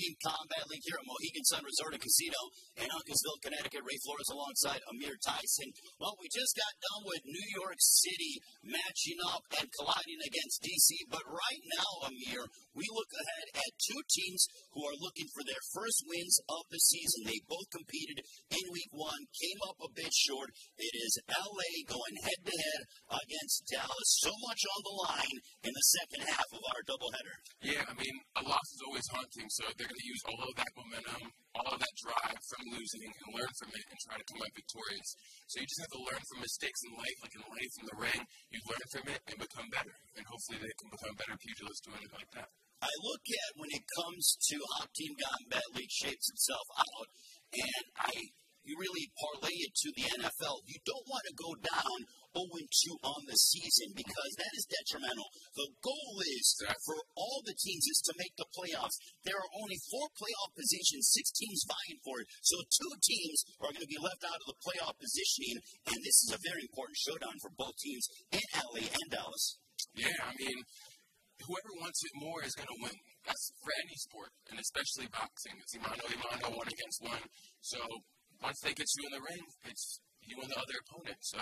Team Combat League here at Mohegan Sun Resort and Casino in Uncasville, Connecticut. Ray Flores alongside Amir Tyson. Well, we just got done with New York City matching up and colliding against DC. But right now, Amir, we look ahead at two teams who are looking for their first wins of the season. They both competed in week one, came up a bit short. It is LA going head to head against Dallas. So much on the line in the second half of our doubleheader. Yeah, I mean, a loss is always haunting, so they're going to use all of that momentum, all of that drive from losing and learn from it and try to come out victorious. So you just have to learn from mistakes in life, like in life, in the ring. You learn from it and become better. And hopefully they can become better pugilists doing it like that. I look at when it comes to how Team Combat League shapes itself out, and I you really parlay it to the NFL. You don't want to go down 0 2 on the season because that is detrimental. The goal is for all the teams is to make the playoffs. There are only four playoff positions, six teams vying for it. So two teams are going to be left out of the playoff positioning, and this is a very important showdown for both teams in LA and Dallas. Yeah, I mean, whoever wants it more is going to win. That's for any sport, and especially boxing. It's Imano Imano, one against one. So once they get you in the ring, it's you and the other opponent. So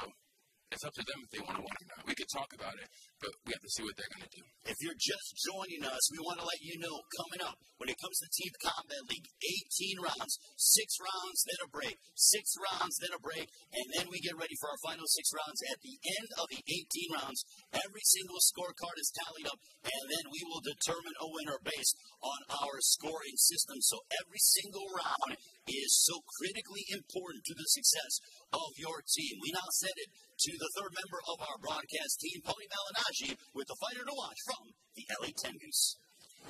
it's up to them if they want to win or not. We could talk about it, but we have to see what they're going to do. If you're just joining us, we want to let you know coming up when it comes to Team Combat League, 18 rounds, six rounds, then a break, six rounds, then a break, and then we get ready for our final six rounds. At the end of the 18 rounds, every single scorecard is tallied up, and then we will determine a winner based on our scoring system. So every single round is so critically important to the success of your team. We now send it to the third member of our broadcast team, Paulie Malignaggi, with the fighter to watch from the LA.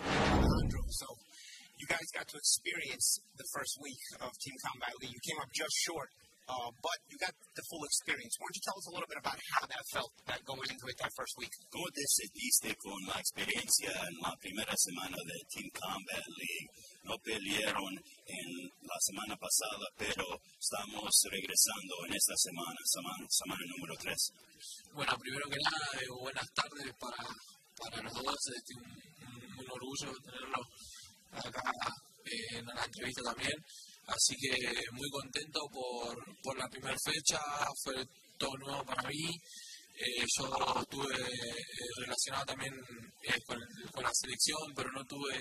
Alejandro, So you guys got to experience the first week of Team Combat League. You came up just short, uh, but you got the full experience. Why don't you tell us a little bit about how that felt that going into it that first week? ¿Cómo te sentiste con la experiencia en la primera semana de Team Combat League? No pelearon en la semana pasada, pero estamos regresando en esta semana, semana, semana número 3. Bueno, primero que nada, eh, buenas tardes para, para los dos. Es un, un, orgullo tenerlo acá eh, en la entrevista también. Así que muy contento por, por la primera fecha, fue todo nuevo para mí. Eh, yo estuve eh, relacionado también eh, con, con, la selección, pero no tuve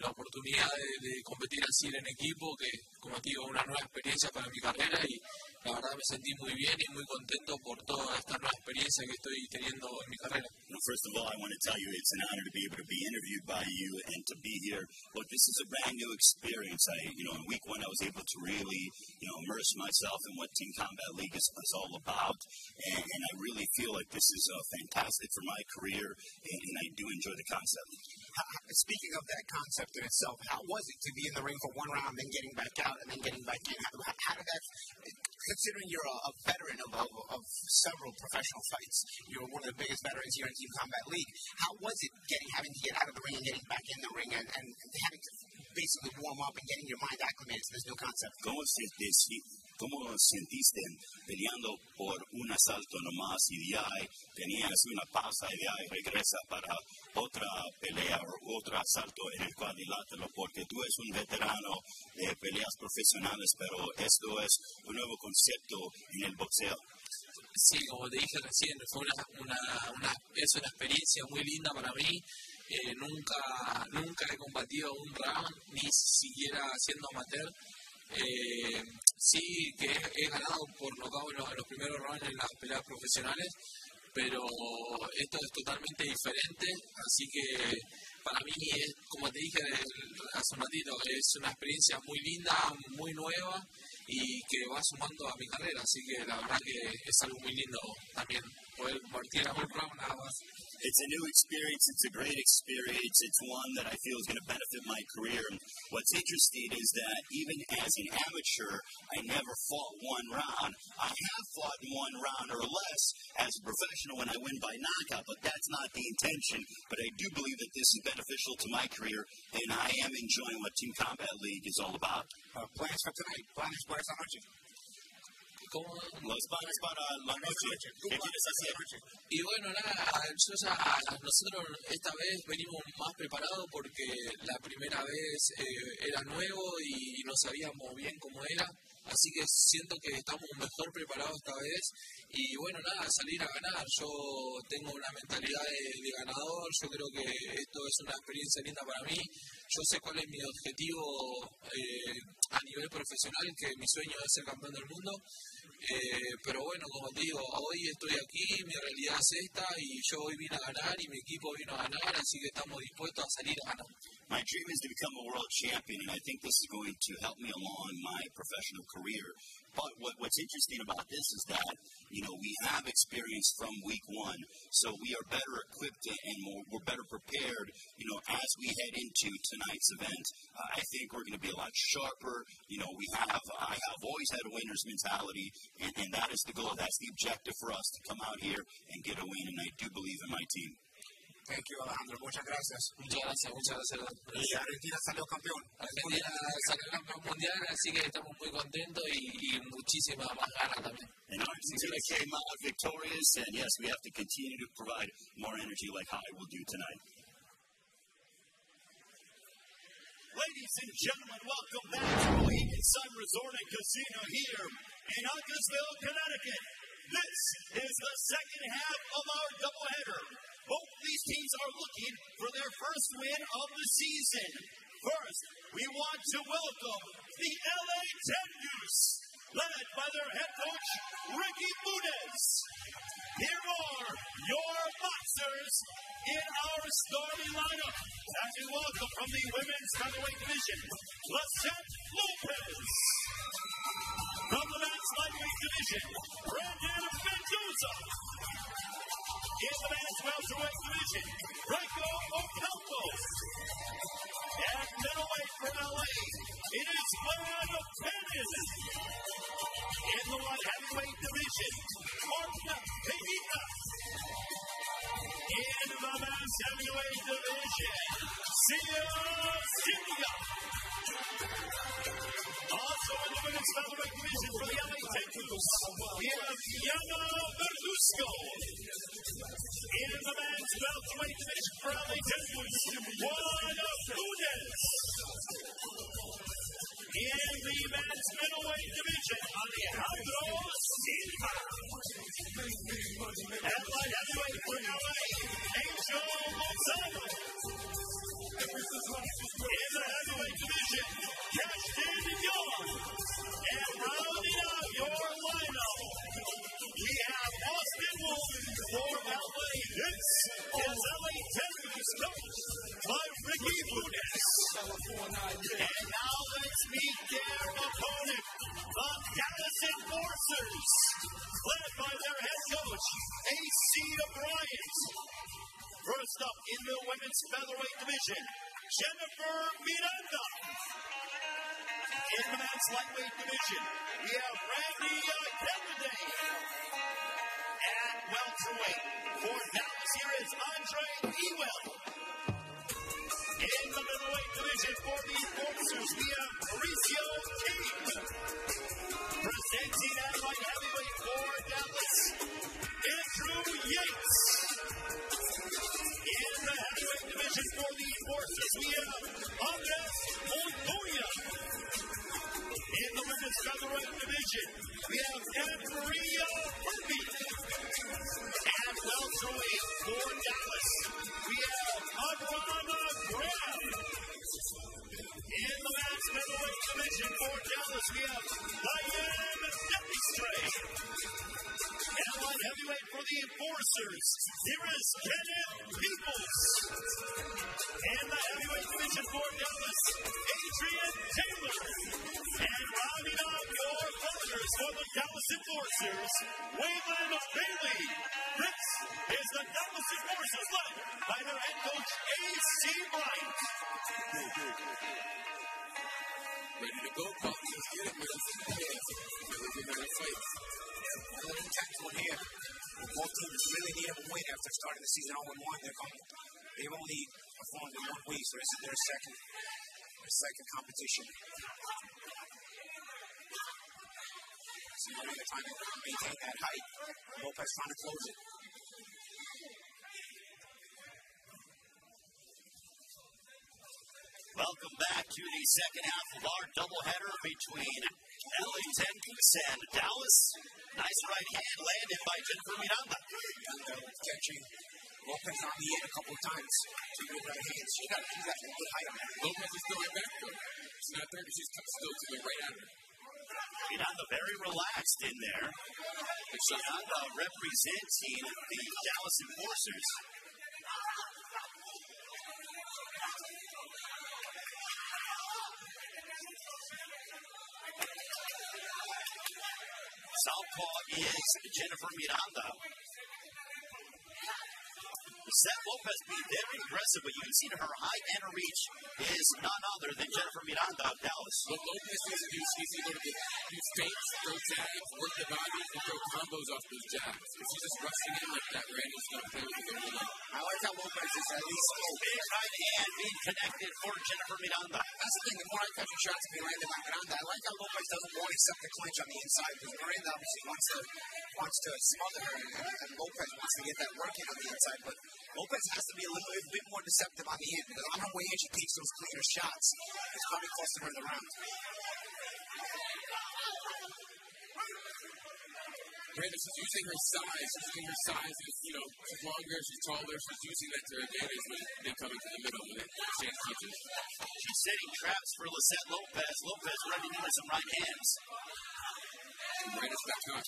la oportunidad de, de, competir así en equipo, que como digo, una nueva experiencia para mi carrera y la verdad me sentí muy bien y muy contento por toda esta nueva experiencia que estoy teniendo en mi carrera. Well, first of all, I want to tell you it's an honor to be able to be interviewed by you and to be here. Look, this is a brand new experience. I, you know, in week one, I was able to really, you know, immerse myself in what Team Combat League is, is all about, and, and I really feel like this is uh, fantastic for my career, and, and I do enjoy the concept. [laughs] Speaking of that concept in itself, how was it to be in the ring for one round, then getting back out, and then getting back in? How, how did that considering you're a, a veteran of, of, of, several professional fights, you're one of the biggest veterans here in Team Combat League. How was it getting having to get out of the ring and getting back in the ring and, and having to basically warm up and getting your mind acclimated to this new concept? ¿Cómo, se ¿Cómo sentiste peleando por un asalto nomás y de ahí tenías una pausa y de ahí regresa para otra pelea o otro asalto en el cuadrilátero? Porque tú eres un veterano de peleas profesionales, pero esto es un nuevo concepto en el boxeo. Sí, como te dije recién, fue una, una, una, es una experiencia muy linda para mí. Eh, nunca, nunca he combatido un round, ni siquiera siendo amateur. Eh, sí que he, ganado por nocaut en los primeros rounds en las peleas profesionales, pero esto es totalmente diferente, así que para mí, es, como te dije hace un ratito, es una experiencia muy linda, muy nueva y que va sumando a mi carrera, así que la verdad que es algo muy lindo también poder compartir a un round nada más. it's a new experience. It's a great experience. It's one that I feel is going to benefit my career. And what's interesting is that even as an amateur, I never fought one round. I have fought one round or less as a professional when I win by knockout, but that's not the intention. But I do believe that this is beneficial to my career, and I am enjoying what Team Combat League is all about. Uh, plans for tonight? Plans for esta noche? Los planes para la noche. ¿Qué quieres hacer? Y bueno, nada, yo ya, nosotros esta vez venimos más preparados porque la primera vez eh, era nuevo y no sabíamos bien cómo era. Así que siento que estamos mejor preparados esta vez. Y bueno, nada, salir a ganar. Yo tengo una mentalidad de, de, ganador. Yo creo que esto es una experiencia linda para mí. Yo sé cuál es mi objetivo eh, a nivel profesional, que mi sueño es ser campeón del mundo. Eh, pero bueno, como te digo, hoy estoy aquí, mi realidad es esta y yo hoy vine a ganar y mi equipo vino a ganar, así que estamos dispuestos a salir a ganar. My dream is to become a world champion, and I think this is going to help me along my professional career. But what, what's interesting about this is that, you know, we have experience from week one, so we are better equipped and more, we're better prepared, you know, as we head into tonight's event. Uh, I think we're going to be a lot sharper. You know, we have, I have always had a winner's mentality, and, and that is the goal. That's the objective for us to come out here and get a win, and I do believe in my team. Thank you, Alejandro. Muchas gracias. Muchas gracias, muchas gracias. Y Argentina salió campeón. Argentina salió campeón mundial, así que estamos muy contentos y, y muchísima más ganas también. And Argentina came out victorious, and yes, we have to continue to provide more energy like High will do tonight. Ladies and gentlemen, welcome back to Mohegan Sun Resort and Casino here in Uncasville, Connecticut. This is the second half of our doubleheader. Both these teams are looking for their first win of the season. First, we want to welcome the LA Tigers, led by their head coach, Ricky Muniz. Here are your boxers in our starting lineup. As we welcome from the women's featherweight division, Lissette Lopez. From the men's lightweight division, Brandon Mendoza. In the men's welterweight division, Rico Ocampo. At middleweight from LA, it is Brad Bennett. In the light heavyweight division, Marta Pejita. In the men's heavyweight division, Sia Celia. Also in the women's featherweight division for the LA Technicals, we have Yana Verduzco. In the men's welterweight division for LA Technicals, Juan Funes. In the men's middleweight division, Alejandro Silva. At light heavyweight for LA, Angel Lozano. In the heavyweight division, Ashton Young. And rounding out your lineup, we have Austin Wolf for LA. This is LA Technicals coach by Ricky Funes. And now let's meet their opponent, the Dallas Enforcers, led by their head coach, AC Bryant. First up in the women's featherweight division, Jennifer Miranda. In the men's lightweight division, we have Randy Kennedy. At welterweight, for Dallas, here is Andre Ewell. In the middleweight division for the we have Mauricio King. Presenting at light heavyweight for Dallas, Andrew Yates. In the heavyweight division for the forces, we have Andres Montoya. The featherweight division, we have Maria Murphy. At welterweight for Dallas, we have Adriana Graham. In the men's middleweight division for Dallas, we have Diane Depistray. And light heavyweight for the Enforcers, here is Kenneth Peoples. And the heavyweight division for Dallas, Adrian Taylor. And rounding out your partners for the Dallas Enforcers, Waylon Bailey. This is the Dallas Enforcers led by their head coach, A.C. Bryant. Both teams really need a win after starting the season 0 1. They're coming. They've only performed in one week, so this is their second, their second competition. They're trying to maintain that height. Lopez trying to close it. Welcome back to the second half of our doubleheader between LA Technicals and Dallas. Nice right hand landed by Jennifer Miranda. Catching Lopez on the end a couple of times. Two good right hands. She got, she got good height on that. Lopez is still right back, though. She's not there, but she's still to the right at her. Miranda very relaxed in there. Miranda representing the Dallas Enforcers. Southpaw is Jennifer Miranda. Seth Lopez being very aggressive, but you can see her height and her reach is none other than Jennifer Miranda of Dallas. What Lopez to do is he's able to use feints, throw jabs, work the body, and throw combos off those jabs. If she's just rushing in like that, Randy's going to play with the. I like how Lopez is at least slow. Big right hand being connected for Jennifer Miranda. That's the thing. The more I catch shots being landed by Miranda, I like how Lopez doesn't want to accept the clinch on the inside because Miranda obviously wants to wants to smother her, and, and Lopez wants to get that working on the inside. But Lopez has to be a little bit, bit more deceptive on the end because on her way in, she takes those cleaner shots. It's probably costing her the round. Brandon, she's using her size. She's using her size. Is, you know, she's longer, she's taller. She's using that to her advantage when they come into the middle they exchange punches. She's setting traps for Lisette Lopez. Lopez running into some right hands. And Brandon's back. Our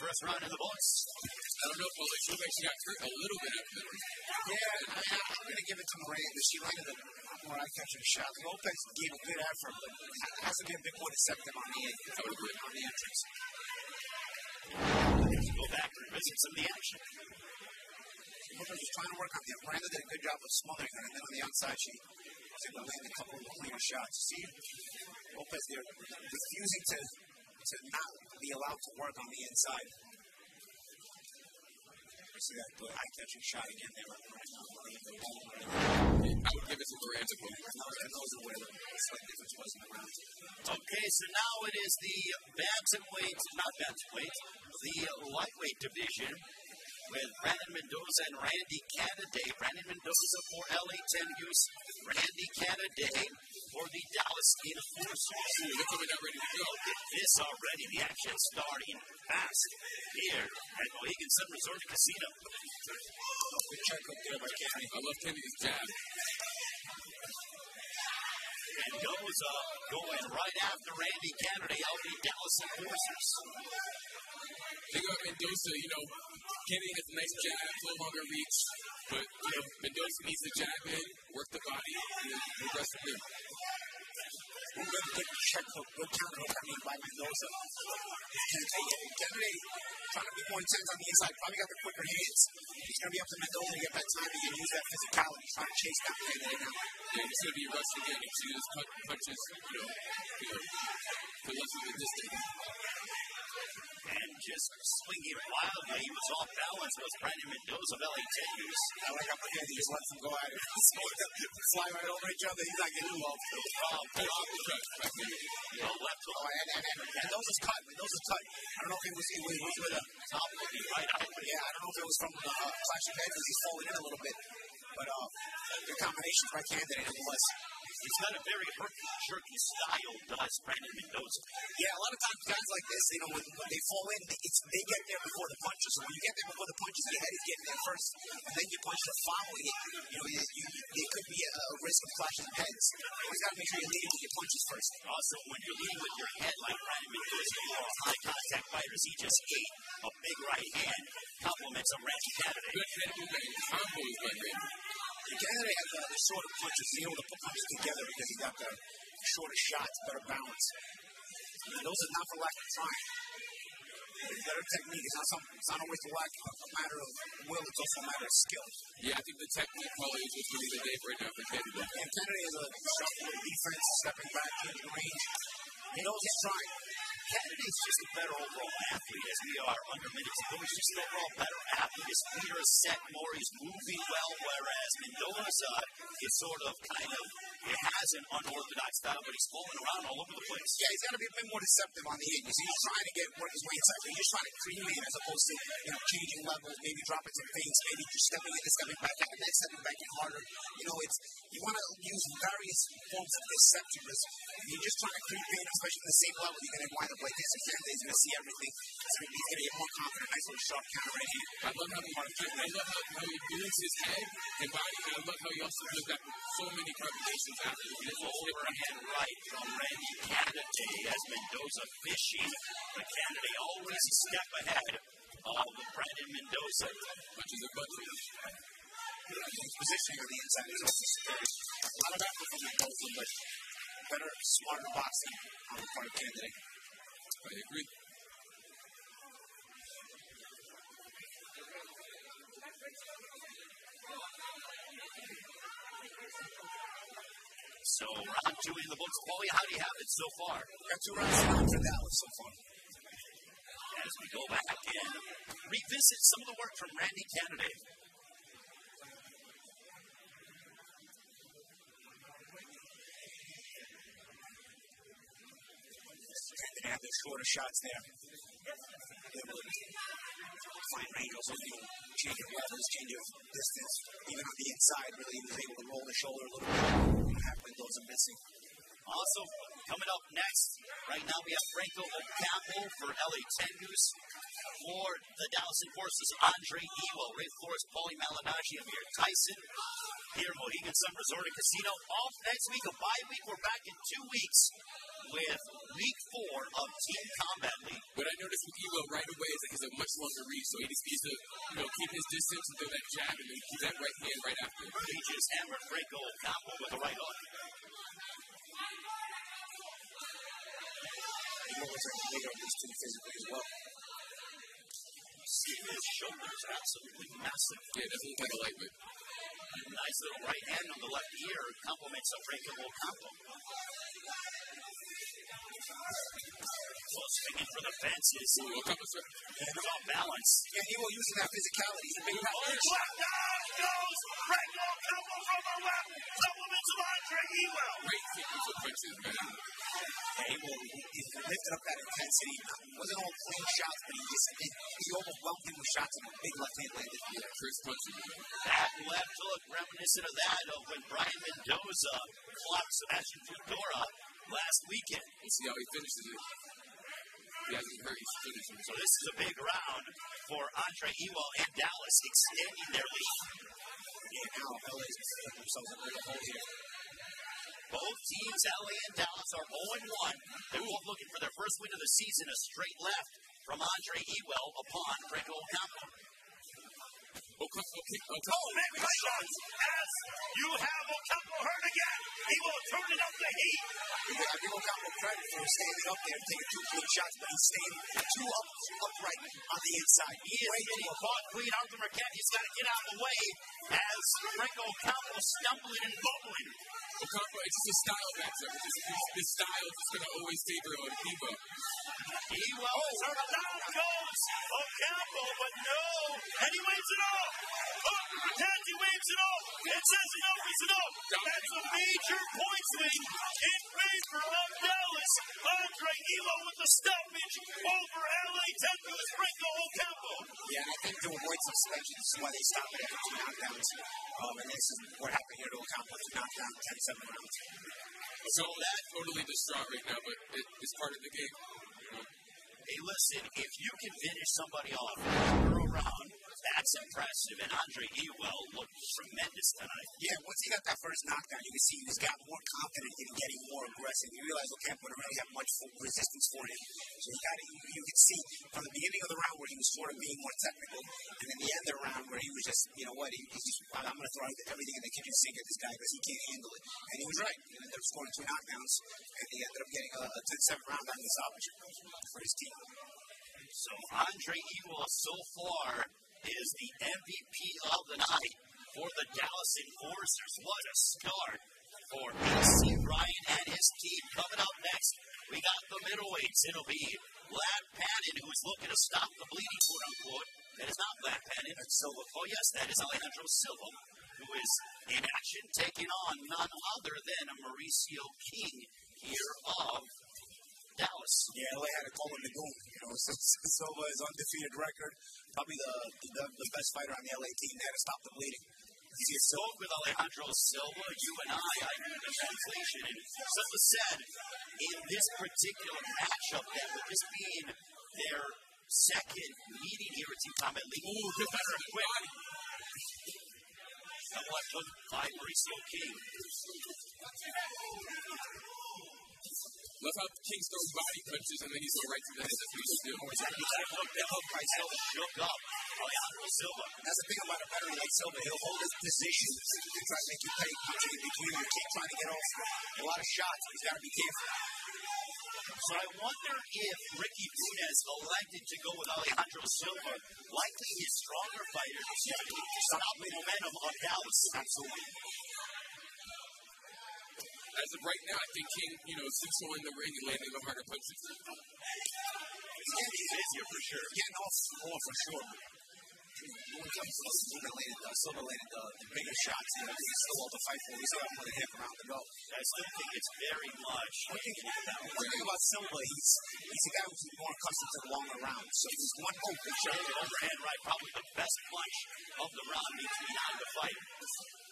first round in the books. I don't know, Paulie. She like she got hurt a little bit after that. Yeah, I, I'm going to give it to Miranda. Because she landed a more eye catching shot. Lopez gave a good effort, but it has to be a bit more deceptive on the, I would agree. on the entrance. Go back and revisit some of the action. Lopez was trying to work on the Miranda did a good job of smothering her, and then on the outside, she was able to land a couple of cleaner shots. See, Lopez, they're refusing to, to not be allowed to work on the inside. See that good eye catching shot again there. I would give it to Lorenzo. Mendoza where the slight difference was in the round. Okay, so now it is the bantamweight, not bantamweight, the lightweight division with Brandon Mendoza and Randy Canaday. Brandon Mendoza for LA Tengus, Randy Canaday for the Dallas Enforcers. They're coming out ready to go. Look at this already. The action starting fast here at Mohegan Sun Resort and Casino. Good check up there by Kenny. I love Kenny's jab. Mendoza going right after Randy Kennedy the Dallas Enforcers. Think about Mendoza, you know, Kennedy has a nice jab, no longer reach, but you know, Mendoza needs to jab in, work the body, and then him. We're going to get the check hook. Good counter hook coming in by Mendoza. Kennedy trying to be more intense on the inside. Probably got the quicker hands. He's going to be up to Mendoza to get that timing and use that physicality. He's trying to chase down Kennedy now. Yeah, he's going to be rushing in. He's going to cut punches, you know, you for less of a distance. And just swinging wildly. He was off balance. Was Brandon Mendoza of LA Tengus. I like how Kennedy just lets them go at it. [laughs] Fly right over each other. He's not getting involved. Um, no left hook. Oh, and, and, and Mendoza's cut. Mendoza's cut. I don't know if he was, he was, he was with a top right. Yeah, I don't know if it was from uh, Clash of Heads as he's falling in a little bit. But uh, the combinations by Canaday nonetheless. He's got a very herky jerky style, does Brandon Mendoza. Yeah, a lot of times guys like this, you know, when, when they fall in, it's, they get there before the punches. So when you get there before the punches, the head is getting there first, and then your punches are following it. You know, you, you, there could be a, a risk of clashes of heads. You always got to make sure you're leading with your punches first. Also, when you're leading with your head like Brandon Mendoza, you are high contact fighters. He just ate a big right hand. Compliments of Randy Canaday. Good head movement combos by Randy. Canaday has uh, the, shorter punches. He's able to put punches together because he's got the shorter shots, better balance. And those are not for lack of trying. It's better technique. It's not, some, it's not always a, lack, a matter of will, it's also a matter of skill. Yeah, I think the technique probably is what's really the day right now for Kennedy. And Kennedy has a sharp defense, stepping back, changing range. He knows he's trying. Kennedy's just a better overall athlete as we are under ago. He's just an overall better athlete. His feet are set more. He's moving well, whereas Mendoza is sort of kind of, it has an unorthodox style, but he's falling around all over the place. Yeah, he's got to be a bit more deceptive on the edges. He's trying to get work his way inside. He's just trying to in as opposed to, you know, changing levels, maybe dropping some things, maybe just stepping in and stepping back out, and then stepping back in harder. You know, it's, you want to use various forms of deceptiveness. You're just trying to creep in, especially at the same level, you're going to wind up like this. And he's going to see everything. He's going to get more confident. Nice little sharp counter right here. I love how he, I love how, how he moves his head and body, and I love how he also does that so many combinations after. His overhand right from Randy Canaday as Mendoza fishing. But Canaday always a step ahead of Brandon Mendoza. Punches and punches. Positioning on the inside is also superior. A lot of effort from Mendoza, but better, smarter boxing on the part of Canaday. I agree. So round two in the books. Paulie, how do you have it so far? Got two rounds down for Dallas so far. As we go back and revisit some of the work from Randy Canaday. Have the shorter shots there. Fine range, also you change your levels, change your distance. Even on the inside, really, able to roll the shoulder a little bit. Half windows are missing. Also, coming up next, right now we have Franco Ocampo for LA Tengus. For the Dallas Enforcers, Andre Ewell. Ray Flores, Paulie Malignaggi, Amir Tyson. Here, Mohegan Sun Resort and Casino. Off next week, a bye week. We're back in two weeks with week four of Team Combat League. What I noticed with Evo right away is that he's a much longer reach, so he just needs to, you know, keep his distance and throw that jab and then keep that right hand right after. He just hammered Franco Ocampo with a right hook. He looks like bigger on these two physically as well. See his shoulders absolutely massive. Yeah, doesn't look like a lightweight. Nice little right hand on the left ear complements a Franco Ocampo. Well, swinging for the fences. And it's off balance. Yeah, he will using that physicality. He's a big Oh, left down goes Franco Ocampo from the left. Compliments of Andre Ewell. Great sequence of punches, man. Yeah, he, he, he lifted up that intensity. It wasn't all clean shots, but he just he, he overwhelmed him with shots and a big left hand landed. Yeah, Chris punches. That left hook, reminiscent of that of when Brian Mendoza clocked Sebastian Fundora last weekend. We'll see how he finishes it. He hasn't hurt, he's finishing. So this is a big round for Andre Ewell and Dallas extending their lead. Yeah, now LA's putting themselves in a little hole here. Both teams, LA and Dallas, are 0-1. They're both looking for their first win of the season, a straight left from Andre Ewell upon Franco Ocampo. Ocampo, Ocampo, Oh, man, good shots. As you have Ocampo hurt again. He will turn it up the heat. Yeah, I give Ocampo credit for standing up there and taking two clean shots, but he's staying too up, upright on the inside. He is getting caught clean. Arthur Marquette, he's got to get out of the way as Franco Ocampo stumbling and bubbling. It's just a style matchup. Just, it's, this style is going to always favor Ewell. Ewell is hurt. Down goes Ocampo, but no. And he waves it off. Oh, Tansy waves it off. It says enough is enough. That's a major point swing in favor of Dallas. Andre Ewell with the stoppage over LA Tempest Franco Ocampo. Yeah, I think to avoid suspension, this is why they stop it after two knockdowns. Um, and this is what happened here to Ocampo. He knocked down 10 7 rounds. So that's totally distraught right now, but it, it's part of the game. Hey, listen, if you can finish somebody off in a round, that's impressive. And Andre Ewell looked tremendous tonight. Yeah, once he got that first knockdown, you can see he's got more confident in getting more aggressive. You realize Ocampo didn't really have much resistance for him. So he got you, you could see from the beginning of the round where he was sort of being more technical, and then the end of the round where he was just, you know what, he, he's just, I'm going to throw everything in the kitchen sink at this guy because he can't handle it. And he was right. He ended up scoring two knockdowns, and he ended up getting a, a 10 7 round on this for his team. So Andre Ewell so far is the MVP of the night for the Dallas Enforcers. What a start for AC Bryant and his team. Coming up next, we got the middleweights. It'll be Vlad Panin, who's looking to stop the bleeding, quote unquote. That is not Vlad Panin. That's Silva. Oh, yes, that is Alejandro Silva, who is in action taking on none other than Mauricio King here of Dallas. Yeah, LA had to call him the goon. You know, so, Silva is undefeated record, probably the, the the best fighter on the LA team. They had to stop the bleeding. If You spoke with Alejandro Silva, you and I, I heard the translation, and Silva said in this particular matchup that with this being their second meeting here at Team Combat League, ooh, [laughs] better quick. Somewhat took Mauricio King. Love how King throws body punches and then he's go right to the head. That's what he's doing. That hook, that hook Silva shook up oh, Alejandro Silva. That's the thing about a veteran like Silva. He'll hold his position and try to make you pay punching in between. You keep trying to get off a lot of shots. He's got to be careful. So I wonder if Ricky Funes elected to go with Alejandro Silva, likely his stronger fighter, to stop the momentum of Dallas. Absolutely. As of right now, I think King, you know, since so in the ring and landing the harder punches. He's easier for sure. Getting off more for sure. When it comes to Silva landed, uh, Silva landed uh, the bigger shots. You know, he's still all to fight for. We still have more than half a round to go. I still think it's very much. One thing, one thing about Silva, he's he's a guy who's more accustomed to the longer rounds. So he's one open shot. Overhand right, probably the best punch of the round between either fighter.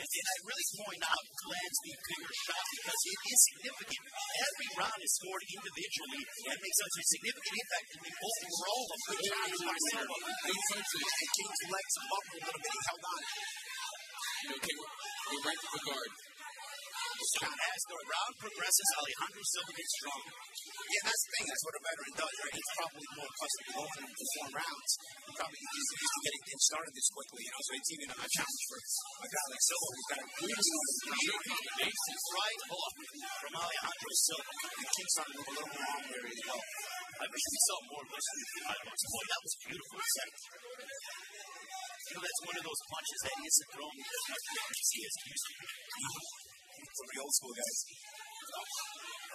And, and I really point out Glenn's the bigger shot because it is significant. Every round is scored individually and makes such a significant impact in the overall of the. Good punches. And King's legs buckled a little bit. He held on. You know, went right to the guard. So as the round progresses, Alejandro Silva gets stronger. Yeah, that's the thing. That's what a veteran does, right? He's probably more accustomed to going into four rounds. He probably he's used to getting things started this quickly, you know. So it's even a challenge for a guy like Silva who's got a really combinations right hook from Alejandro Silva. The starting to move a little more on where he go. I wish we saw more of those hooks. Boy, that was beautiful set. You know, that's one of those punches that isn't thrown as as you see as it used. Some of the old school guys.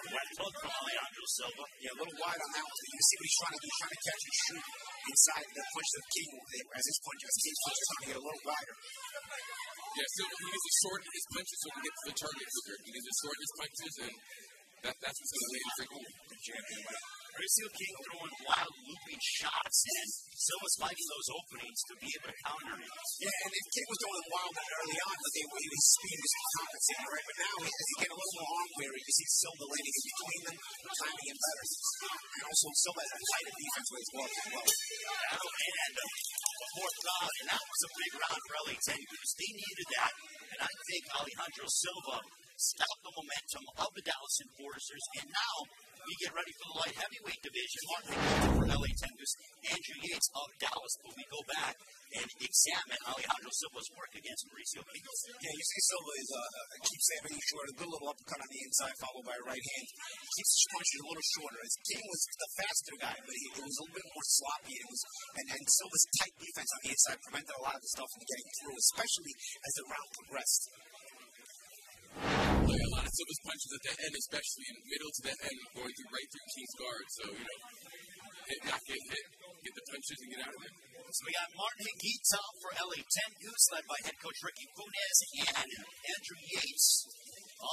Left hook from Alejandro Silva. Yeah, a little wide on that one. You see what he's trying to do. He's trying to catch and shoot inside the punch of King as his punch, as King's punch is trying to get a little wider. Yeah, so he needs to shorten his punches so he can get to the target quicker. He needs to shorten his punches, and that, that's what's going to lead him to goal. Mauricio King throwing wild looping shots, and Silva's finding those openings to be able to counter it. Yeah, and if King was going wild early on, but they, his speed was compensating, right? But now, as he get a little more arm weary, you see Silva landing in between them, timing him better. And also, Silva has a tighter defense with his as well. And uh, the fourth round, and that was a big round for LA Ten Goose. They needed that, and I think Alejandro Silva stopped the momentum of the Dallas Enforcers, and now we get ready for the light heavyweight division. Martin Higuita for LA Ten Goose, Andrew Yates of Dallas, but we go back and examine Alejandro Silva's work against Mauricio King. Yeah, you see Silva is uh, keeps everything short, a good little uppercut on the inside, followed by a right hand. He keeps his punches a little shorter. As King was the faster guy, but he, it was a little bit more sloppy. It was, and, and Silva's tight defense on the inside prevented a lot of the stuff from getting through, especially as the round progressed. A lot of Silva's punches at the end, especially in middle to the end, going through right through King's guard. So, you know, hit, not get hit, get the punches and get out of there. So we got Martin Higuita for LA Ten Goose, led by head coach Ricky Funes, and Andrew Yates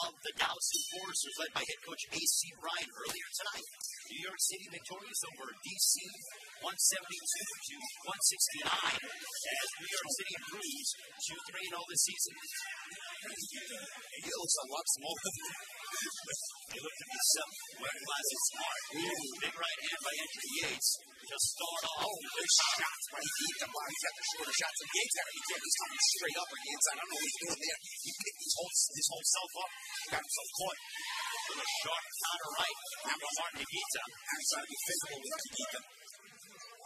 of the Dallas Enforcers, led by head coach AC Ryan earlier tonight. New York City victorious over DC 172 to 169 as New York City improves 2 3 0 this season. He looks a lot smaller. They look to be some wearing glasses smart. Ooh, big right hand by Andrew Yates to start off. Oh, good shots by Higuita. Wow, he's got the shorter shots. And Yates got he can't, he's coming straight up on the inside. I don't know what he's doing there. He picked his whole, his whole self up, got himself caught. With a sharp counter right from Martin he's trying to be physical with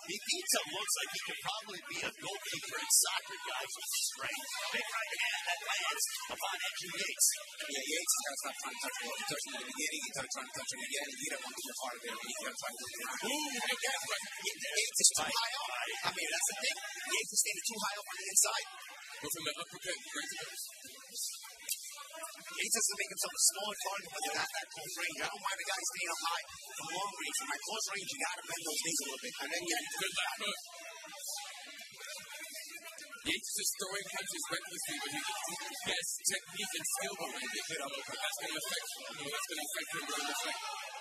Higuita looks like he could probably be a goalkeeper in soccer, guys, with his strength. Big right hand that lands upon Andrew Yates. Yeah, Yates to stop trying to touch the ball. He touched him in the beginning. He started trying to touch him again. He didn't want to be a part of it. He got to try to look around. Ooh, again. Yates is too high up. I mean, that's the thing. Yates is standing too high up on the inside. Go from the uppercut right to the Yates has to make himself a smaller target when they're at that close range. I don't mind the guy staying up high from long range. From my close range, you got to bend those knees a little bit. And then get good left hook. Yates just throwing punches recklessly, but he, he has technique and skill behind it. You know, that's going to affect, you that's going to affect him.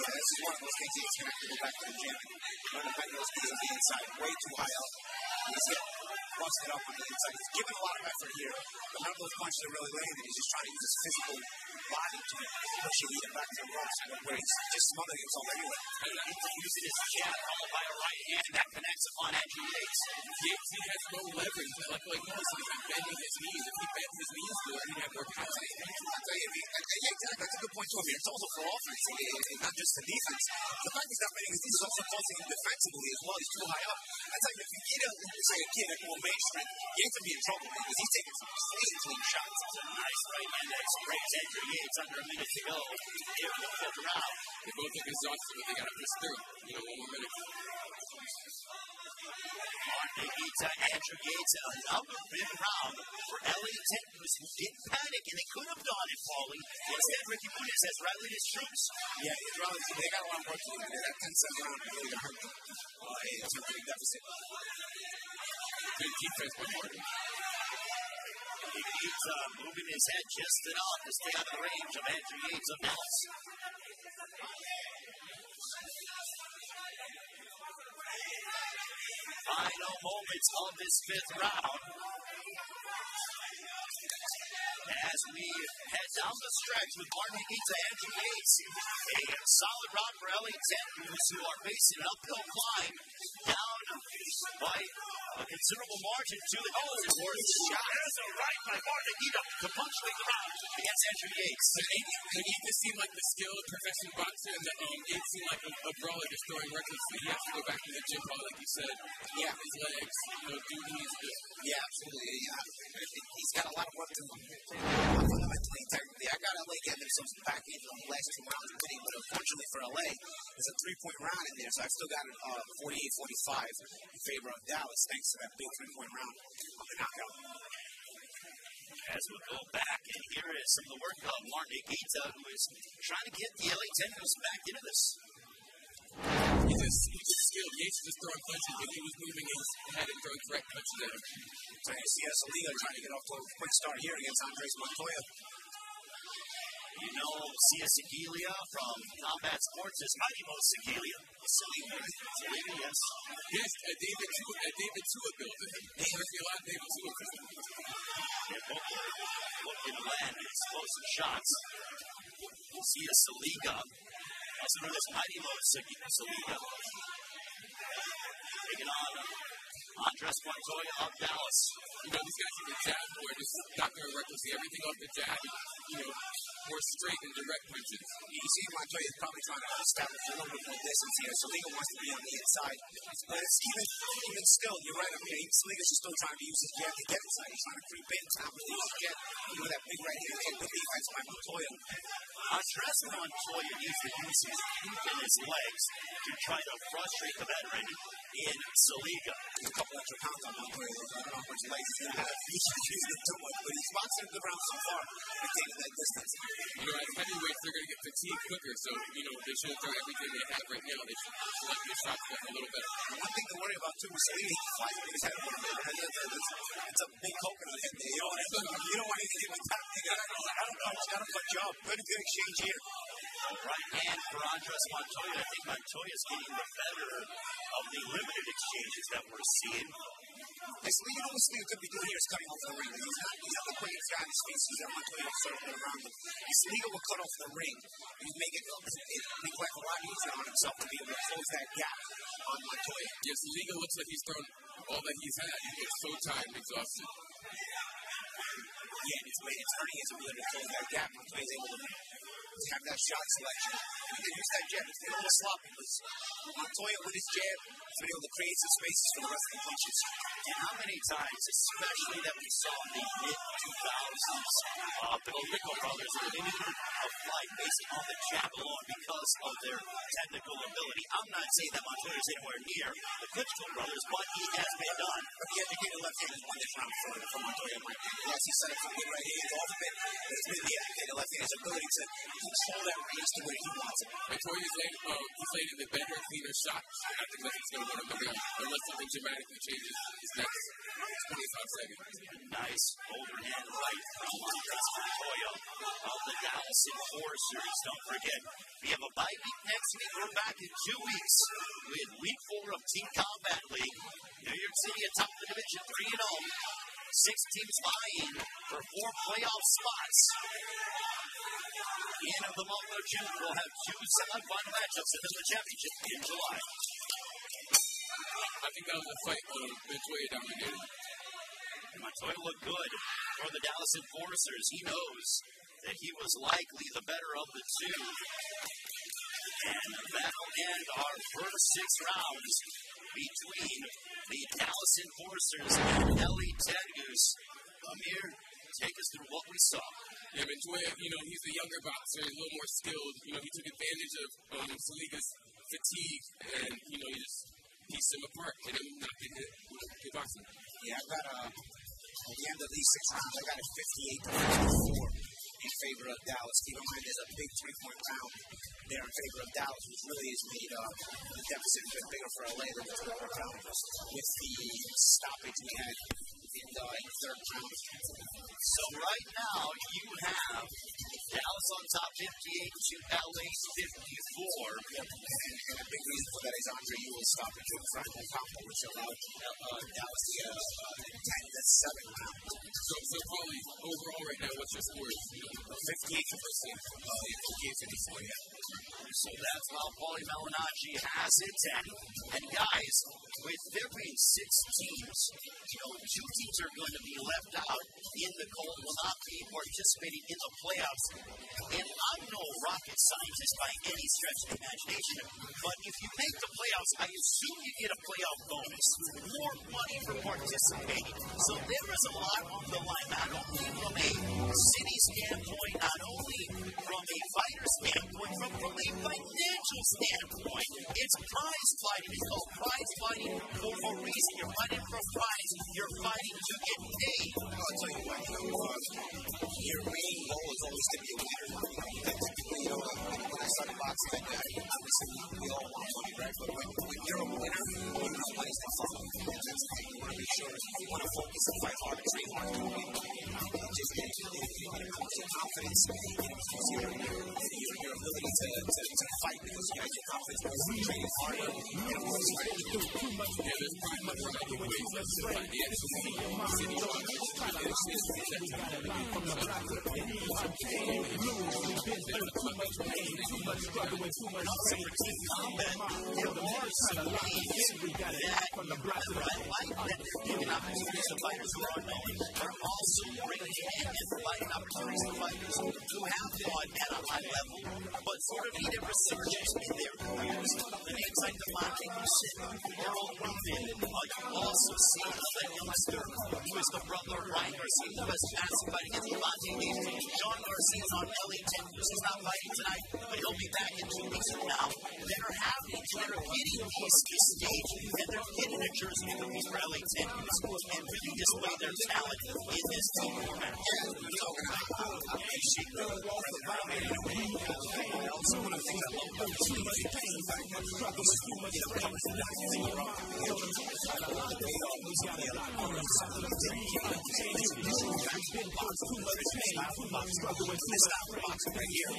Yeah, this is one of those things he's going to go back to the gym learn to bend those knees on the inside. Way too high up. He's getting busted up on the inside. He's giving a lot of effort here, but none of those punches are really landing. He's just trying to use his physical body to push him back to the ropes where he's just smothering himself anyway. And then using his jab followed by a right hand that connects upon Andrew Yates. Yates, he has no leverage. Like, like Nelson, he's not bending his knees. If he bent his knees he'd have more power. I'll tell you, I yeah, exactly. That's a good point, too. I mean, it's also for offense, not just the defense. The fact he's not bending his knees is also causing him defensively as well. He's too high up. I tell you, if you get a, say, a kid at more mainstream, Yates would be in trouble because he's taking some clean, clean shots. It's a nice right hand that sprays Andrew Yates under a minute to go in the fifth round. They both look exhausted, but they got to push through. You know, one more minute. Higuita, Andrew Yates, another big round for LA Ten Goose, who didn't panic, and they could have gone it falling. Instead, Ricky Funes has rallied his troops. Yeah, he's rallied. They got a lot of work to do. That 10 7 round really hurt them. Uh, it's a big deficit. Good defense by Martin. Higuita moving his head just enough to stay out of the range of Andrew Yates of Dallas. Final moments of this fifth round. As we head down the stretch with Martin Higuita and Andrew Yates, a solid round for Ten Goose who are facing an uphill climb down by a considerable margin to the Dallas Enforcers. Shot. There's a right by Martin to punctuate the round against Andrew Yates. Higuita seemed like the skilled professional boxer, and the um, Yates seemed like a, a brawler just throwing recklessly. He has to go back to the gym, probably, like you said. Yeah, his legs, you know, do what he's good. Yeah, absolutely. Yeah. He's got a lot of work to do. Fundamentally, technically, I got LA getting the themselves back in on the last two rounds of winning. But unfortunately for LA, there's a three point round in there, so I've still got it uh, 48 45 in favor of Dallas, thanks to that big three point round of the knockout. As we go back, and here is some of the work of Martin Higuita, who is trying to get the LA Tenders back into this. He's just, he's just skilled. Yates is just throwing punches, but he was moving his head and throwing direct punches at him. So you see Saliga trying to get off to a quick start here against Andres Montoya. You know Cia Sigilia from Combat Sports is Mighty Mo Sigilia. Saliga, Saliga, yes. Yes, a David Tua, a David Tua built to him. He reminds a lot of David Tua. They're both looking to land explosive shots. Cia Saliga, also known as Mighty Mo Saliga. Taking on Andres Montoya of Dallas. You know, these guys are the jab more, just not throwing recklessly. Everything off the jab, you know, more straight and direct punches. You see Montoya is probably trying to establish a little bit more distance here. Saliga wants to be on the inside. But it's even, even still, you're right. I mean, Saliga's just still trying to use his jab to get inside. He's trying to creep in. Not really his jab. You know, that big right hand. Good defense by Montoya. Andres Montoya needs to use his feet and his legs to try to frustrate the veteran in Saliga. A couple extra pounds on Montoya. I don't know how much legs he's going to have. He's using it too much. But he's boxing a good round so far. Maintaining that distance. You know, at heavyweights, they're going to get fatigued quicker, so, you know, they should throw everything they have right now. They should let their shots get a little better. One thing to worry about, too, is Saliga. He flies with his head a. It's, a big coconut head there. You don't, you want anything with that. You got to punch, got to punch up. Good, good exchange here. Right hand for Andres Montoya. I think Montoya's getting the better of the limited exchanges that we're seeing. You know what Saliga could be doing here is cutting off the ring. He's not, he's not the greatest guy in his face. He's got Montoya circling around him. If Saliga will cut off the ring, he'd make it, it make life a lot easier on himself to be able to close that gap on Montoya. Yes, Liga looks like he's thrown all that he's had. He looks so tired and exhausted. Yeah, and it's, it's hurting his ability to close that gap. Montoya's able to have that shot selection. And he can use that jab. It's been a little sloppy, but Montoya with his jab has been able to create some spaces for the rest of the punches. And how many times, especially that we saw in the mid 2000s, uh, the Rico brothers winning a fight based on the jab alone because of their technical ability. I'm not saying that Montoya is anywhere near the Klitschko brothers, but he has been done. But the educated left hand is one that's round for, for Montoya. Yes, he set up some good right hands off of it, but it's been the educated left hand's ability to control that range to where he wants it. Montoya's laid, uh, he's laid in the better, cleaner shots. I think that's what's going to win him the round, unless something dramatically changes his next 25 seconds. Nice overhand right from Andres Montoya of the Dallas Enforcers. Don't forget, we have a bye week next week. We're back in two weeks with week four of Team Combat League. New York City atop the division 3 0. Six teams vying for four playoff spots. End of the month of June, we'll have two semifinal matchups in the championship in July. I think that was a fight um, Montoya dominated. Montoya looked good for the Dallas Enforcers. He knows that he was likely the better of the two. And that'll end our first six rounds between the Dallas Enforcers and LA Ten Goose. Amir, take us through what we saw. Yeah, Montoya, you know, he's a younger boxer, he's a little more skilled. You know, he took advantage of um, Saliga's fatigue, and, you know, he just pieced him apart, hit him, not get hit, good boxing. Yeah, I've got uh, at the end of these six rounds, I got it 58 to 54 in favor of Dallas. Keep in mind, there's a big three-point round there in favor of Dallas, which really has made uh, the deficit a bit bigger for LA than the three-point round with the stoppage we had in the, the third round. So right now, you have Dallas on top 58 to LA 54. And, and a big reason for that is Andre Ewell's stoppage in front of Combo, which allowed uh, Dallas to get a, a 10 to 7 round. So, so Paulie, overall right now, what's your scores? You know, 58 to 54. Uh, 54, yeah. So that's how Paulie Malignaggi has it. And, and guys, with there being six teams, you know, two teams are going to be left out in the cold, will not be participating in the playoffs. And I'm no rocket scientist by any stretch of the imagination, but if you make the playoffs, I assume you get a playoff bonus, more money for participating. So there is a lot on the line, not only from a city standpoint, not only from career standpoint, from, from a financial standpoint. It's prize fighting. It's called prize fighting for a reason. You're fighting for a prize. You're fighting to get paid. I'll tell you what, you know, uh, your main goal is always to be a winner. That's, you know, when I started boxing, I, I obviously we all want to be right, but when, when you're a winner, winner's plays to follow. And that's why you want to be sure you want to focus and fight hard and train hard to win. Just get to the confidence. You know, it's easier to your, your, your ability to, to, to fight because you got your confidence because harder. And of course, right? Yeah, there's pretty much other ways to financially city it's, it's, it's, fighters who are known are also bringing in and providing opportunities for fighters who have fought at a high level, but sort of need a resurgence in their careers. The names like Devontae Houston, Earl Rubin, uh, you also see another youngster who is the brother of Ryan Garcia, who has passed fighting against Devontae Houston. Sean Garcia is on LA 10 He's not fighting tonight, but he'll be back in two weeks from now. They're having, they're getting these this stage, and they're getting a jersey for these LA 10 and really display their talent in this team format. you know, and I, I, I appreciate the brother Ryan. You know, and also one of the things I love about this team is the fact that this is, you know, coming from that thing around. You know, they always got a lot them. Something that they can't change. This is back to box. This is not for box. This is not for boxing right here.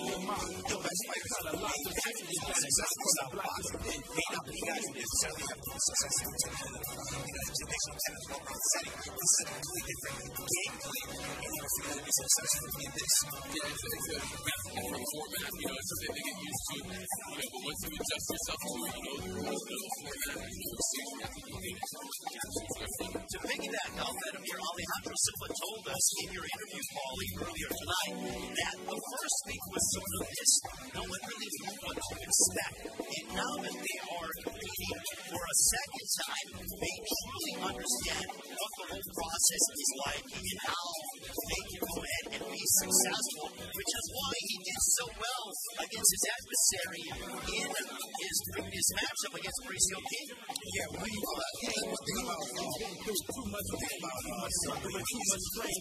The best fighters are the life. They have to be successful in boxing. They may not be guys who necessarily have been successful in know, international tennis world round setting. This is a completely different game plan. And if you're going to be successful in this, yeah, it's, it's a different format. You know, it's something they get used to. You know, but once you adjust yourself to it, you know, there's no format. You know, what you have to do. To piggyback off that, Amir Alejandro Silva told us in your interview, Paulie, earlier tonight, that the first week was sort of this. No one really knew what to expect. And now that they are competing for a second time, they truly understand what the whole process is like and how they can go ahead and be successful, which is why he did so well against his adversary in his previous matchup against Mauricio King. Yeah, you uh, hey, one thing about uh, too much thing about uh, something with too much strain.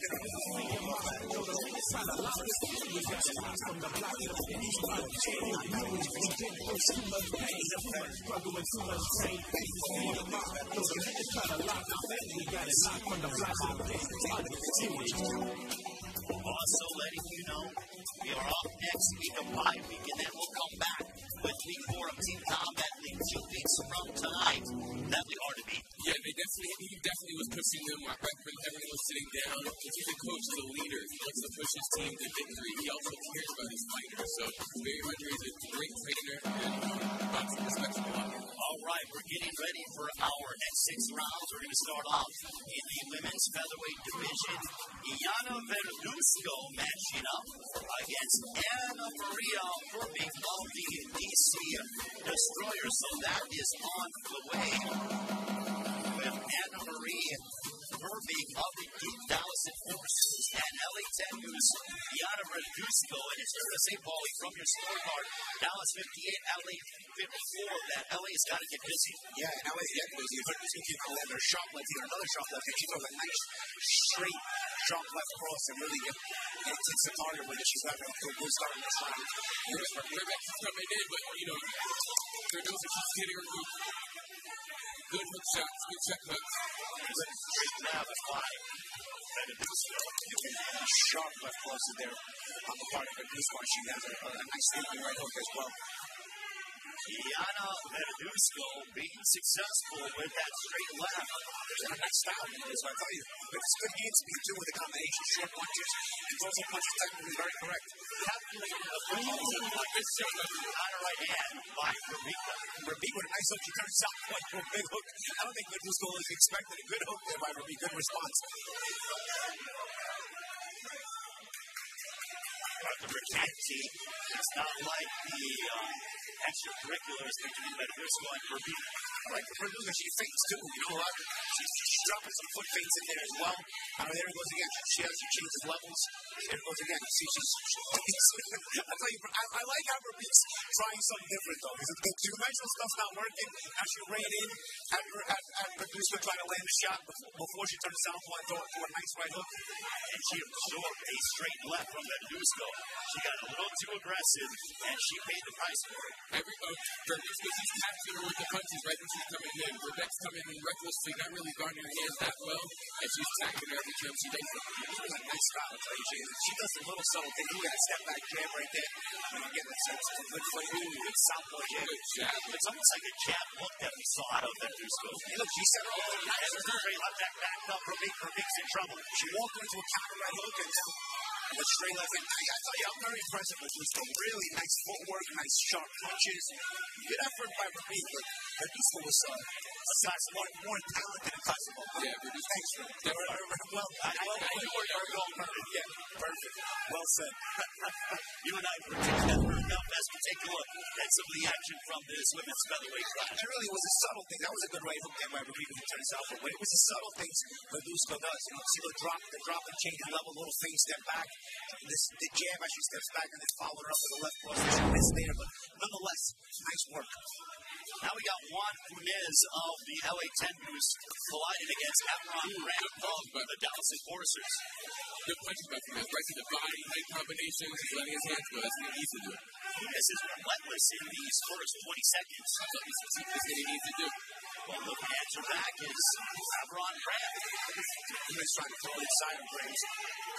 From the block, and he's trying to change. I know through too much pain. With too much pain. He's trying to lock up. We got it locked from the block. Also letting you know we are off next week of bye week, and then we'll come back with week four of Team Combat League two weeks from tonight. That'll be hard to beat. Yeah, they definitely, he definitely was pushing them. Reckon everyone was sitting down. He's a coach, a leader. He wants to push his team to victory. He also cares about his fighters. So, Barry Andre is a great trainer, and um, boxing respects him a lot. All right, we're getting ready for our next six rounds. We're going to start off in the women's featherweight division. Iana Verduzco matching up against Anna Maria Herbig of the DC Destroyer. So that is on the way with Anna Maria Herbig of the Duke Dallas Enforcers and LA 10 News. Iana Verduzco, and it's fair to say, Paulie, from your scorecard, Dallas 58, LA 54, that LA's got to get busy. Yeah, and LA's getting busy. If it's going to let her shot left here, another shot left, and she throws a nice straight shot left cross and really get, it takes the target with it. She's not going to feel good starting this round. Rebecca's coming in, but, you know, Cardozo keeps hitting her with good hook shots, good check hooks. Straight at five. Verduzco. Sharp left in there on the part of Verduzco. She has a, a nice sneaking right hook as well. Iana Verduzco being successful with that straight left. There's a nice style in this, I tell you. But it's good hands to be doing with the combination, short punches, and some punches technically very correct. Calculated approach like this on her right hand by Rebecca. Rabik with a nice hook. She turns southwest for a big hook. I don't think Verduzco is expecting a good hook there by Rabik. Good response. But the Britanti, it's not like the uh, extracurriculars between Verduzco and Rebecca. Like Raduga. She feints too. You know, a lot. She's, she's dropping some foot in there as well. Uh, there it goes again. She has she changes levels. There it goes again. See, she's. I tell you, I, I like how Rabik's trying something different though. Because the conventional stuff's not working. Now she ran in, had her, had, had Raduga try to land a shot before, before she turned and throw it to a nice right hook. And she absorbed a straight left from that Verduzco. She got a little too aggressive, and she paid the price for it. Every uh, Verduzco, she's catching her with the punches right she's coming in. Rebecca's coming in recklessly, not really guarding her hands that well, and she's attacking her every time she does it. She has a nice style, Jay. She does a little subtle thing. At that step back jab right there. You know, again, that's, that's a good foot. Ooh, good southpaw jab. Good jab. It's almost like a jab look that we saw out of Verduzco. Hey, oh, look, she set her up. As a straight left that backed up, Rabik, Rabik's in trouble. She walked into a counter right hook and a straight left. And I, tell you, I'm very impressed with Verduzco. Really nice footwork, nice sharp punches. Good effort by Rabik, but Verduzco was uh, a size more, more talented and possible. Yeah, Verduzco. Thanks for that. Well, I, I, I, you were going perfect. Yeah, perfect. Well said. You and I predicted that for Mount Best to take a look at some of the action from this women's featherweight class. It really was a subtle thing. That was a good right hook there by Rabik who turned south. But it was the subtle things Verduzco does. You know, see the drop, the drop and change in level, little feint step back. This the jab as she steps back and then followed her up with a left cross. She missed there, but nonetheless, nice work. Now we got Juan Funes of the LA 10 who's colliding against Amron Grant of the Dallas Enforcers. Good punches by Funes, right to the body, height combinations, he's letting his hands go. That's he needs to do. Funes is relentless in these first 20 seconds. That's what he needs to do. Well, the answer back is Amron Grant. Funes trying to throw inside of Graves.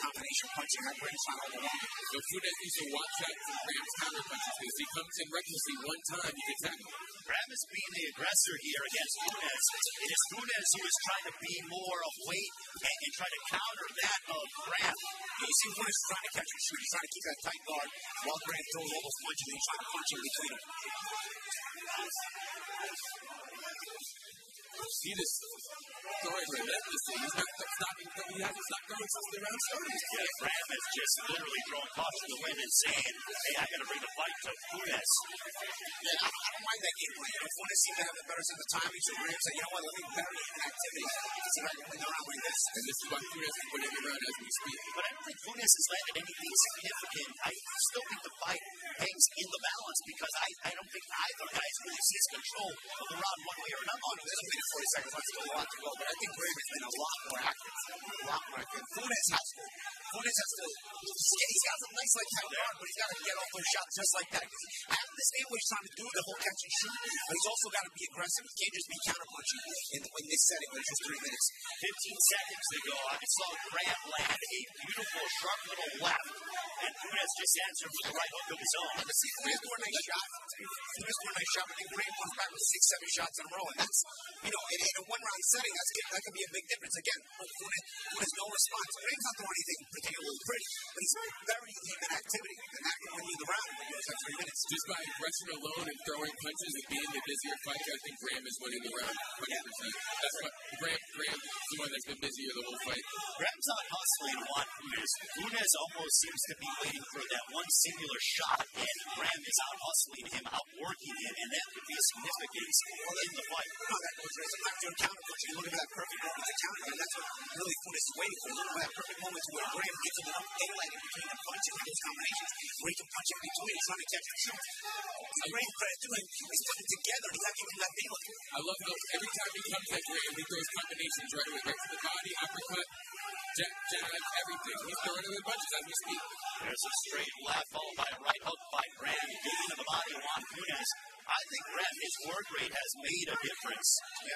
Combination punching. Graves trying to overwhelm him. So Funes needs to watch out for Graham's counter punches because he comes in recklessly one time, he gets tackled. Graham is being the aggressor here against Funes. It is Funes who is trying to be more of weight and, and try to counter that of Graham. You see Funes trying to catch and shoot. He's trying to keep that tight guard while Graham throws all punches and he's trying to punch in between them. He just throwing relentlessly. He's not stopping. He hasn't stopped throwing since the round started. Yeah, Graham is just literally throwing caution to the wind and saying, hey, I got to bring the fight to Funes. Yeah, I, I don't mind that game plan. Know, Funes seemed to have the better sense of timing, so Graham said, you know what, let me in activity see if I can win the round this. And this is why Funes is winning the round as we speak. But I don't think Funes has landed anything significant. I still think the fight hangs in the balance because I, I don't think either guys really sees control of the round one way or another. Oh, no, there's a minute 40 seconds left, still a lot to go, but I think Graham has been a lot more active. A lot more active. Funes has to. Funes has to. He's got some nice like guard, but he's got to get off those shots just like that. Because at this game, what he's trying to do the whole catch and shoot, but he's also got to be aggressive. He can't just be counterpunching in, the in this setting when it's just three minutes. 15 seconds ago, I saw Graham land a beautiful, sharp little left, and Funes just answered with a right hook of his own. Let's see, Funes scored a nice shot. Funes scored a nice shot, but then Graham comes back with six, seven shots in a row, and that's, you know, in, in a one-round setting, that's that could be a big difference. Again, Funes, Funes no response. Graham's not doing anything particularly pretty, but he's very even activity, and that can win you the round when you have three minutes. Just by aggression alone and throwing punches and being the busier fighter, I think Graham is winning the round 100%. That's what Graham, Graham is the one that's been busier the whole fight. Graham's not hustling Juan Funes. Funes almost seems to be waiting for that one singular shot, and Graham is out hustling him, outworking him, and that could be a significance in the fight. No, that was there's a time to counter punch. You look at that perfect moment to counter, and that's what really Funes is waiting for. Look at that perfect moment to where Graham gets him enough daylight in between the punches and those combinations where he can punch in between. He's trying to catch and shoot. It's great credit to him. He's putting together. He's not giving that daylight. I love how every time he comes at Graham, he throws combinations right away, right to the body, uppercut, jab, jab, everything. He's throwing him in punches as we speak. There's a straight left followed by a right hook by Graham, digging to the body of Juan Funes. I think Graham, his work rate has made a difference.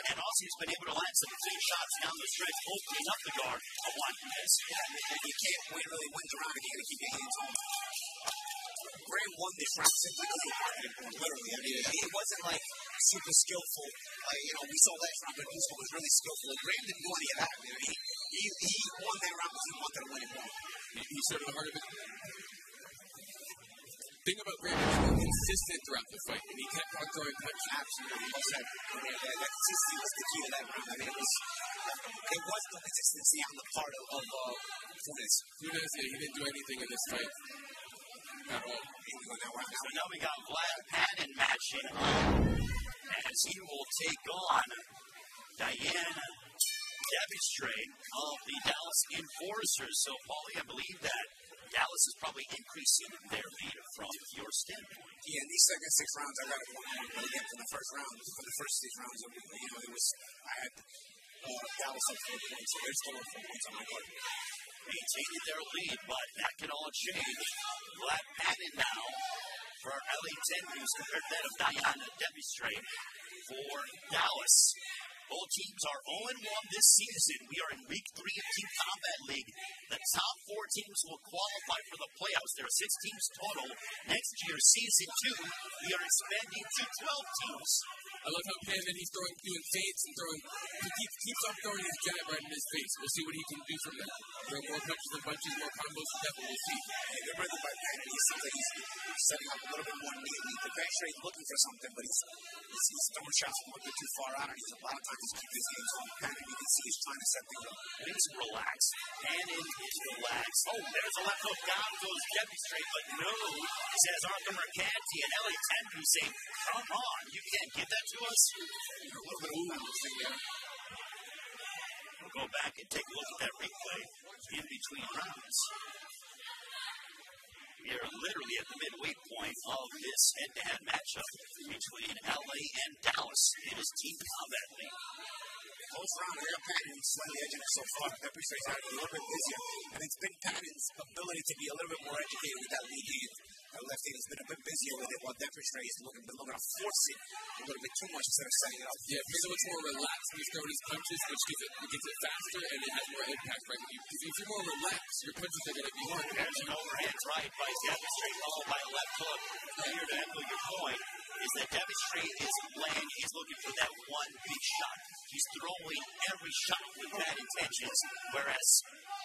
And also he's been able to land some clean shots down the stretch, opening up the guard of Funes. And you can't win really wins around if you got to keep your hands on. Graham won this round simply because he it, literally. I mean, it wasn't like super skillful. Like, you know, we saw last round, but Dusko was really skillful. And Graham didn't do any of that. I he, he, he won that round because he wanted to win it. He, showed the heart of it. Thing about Graham is he's consistent throughout the fight, and he kept on throwing punches. Absolutely. Well said. Yeah, that, that consistency was the key to that round. I mean, it was, it was the consistency on the part of, of uh, Funes. Funes, yeah, he didn't do anything in this fight at all. He won that round. So now we got Vlad Padden matching up as he will take on Diana Debistre of the Dallas Enforcers. So, Paulie, I believe that Dallas is probably increasing their lead from your standpoint. Yeah, in these second six rounds, I got it one. But again, for the first round, for the first six rounds, you know, it was I had uh, Dallas up four points, so they're still up four points on my part. Maintaining their lead, but that can all change. Vlad Patton now for our LA 10 News compared to that of Diana Debistre for Dallas. Both teams are 0 1 this season. We are in week three of Team Combat League. The top four teams will qualify for the playoffs. There are six teams total. Next year, season two, we are expanding to 12 teams. I love how Pam and he's throwing, doing feints and throwing. He keeps, keeps on throwing his jab right in his face. We'll see what he can do from that. Throw more punches and bunches, more combos. Definitely we'll see. And good rhythm by Patton. He seems like he's setting up a little bit more neatly. The back straight looking for something, but he's, he's, he's throwing shots from a bit too far out. And he's a lot of times he's keeping his hands on Patton. You can see he's trying to set things up. He's relaxed. Hannon is relaxed. Oh, there's a left hook. Down goes Debbie straight, but no, says Arthur Mercante and Ellie Tendu saying, come on, you can't give that to us. A little bit of thing there. We'll go back and take a look at that replay in between rounds. We are literally at the midway point of this head-to-head matchup between LA and Dallas. It is Team Combat League. Close round. I got Patton slightly edging it so far. Pepper Spray's had a little bit busier. And it's been Patton's ability to be a little bit more educated with that lead hand. That left hand has been a bit busier with it while Pepper Spray's looking, been looking to force it a little bit too much instead of setting it up. Yeah, he's so much more relaxed when he's throwing his punches, which gets it, it gets it faster and it has more impact. Right? Because if you're more relaxed, your punches are going to be harder. There's an overhand right by Devin Straight, followed by a left hook. Here to echo your point is that Devin Straight is playing, he's looking for that one big shot. He's throwing every shot with bad intentions, whereas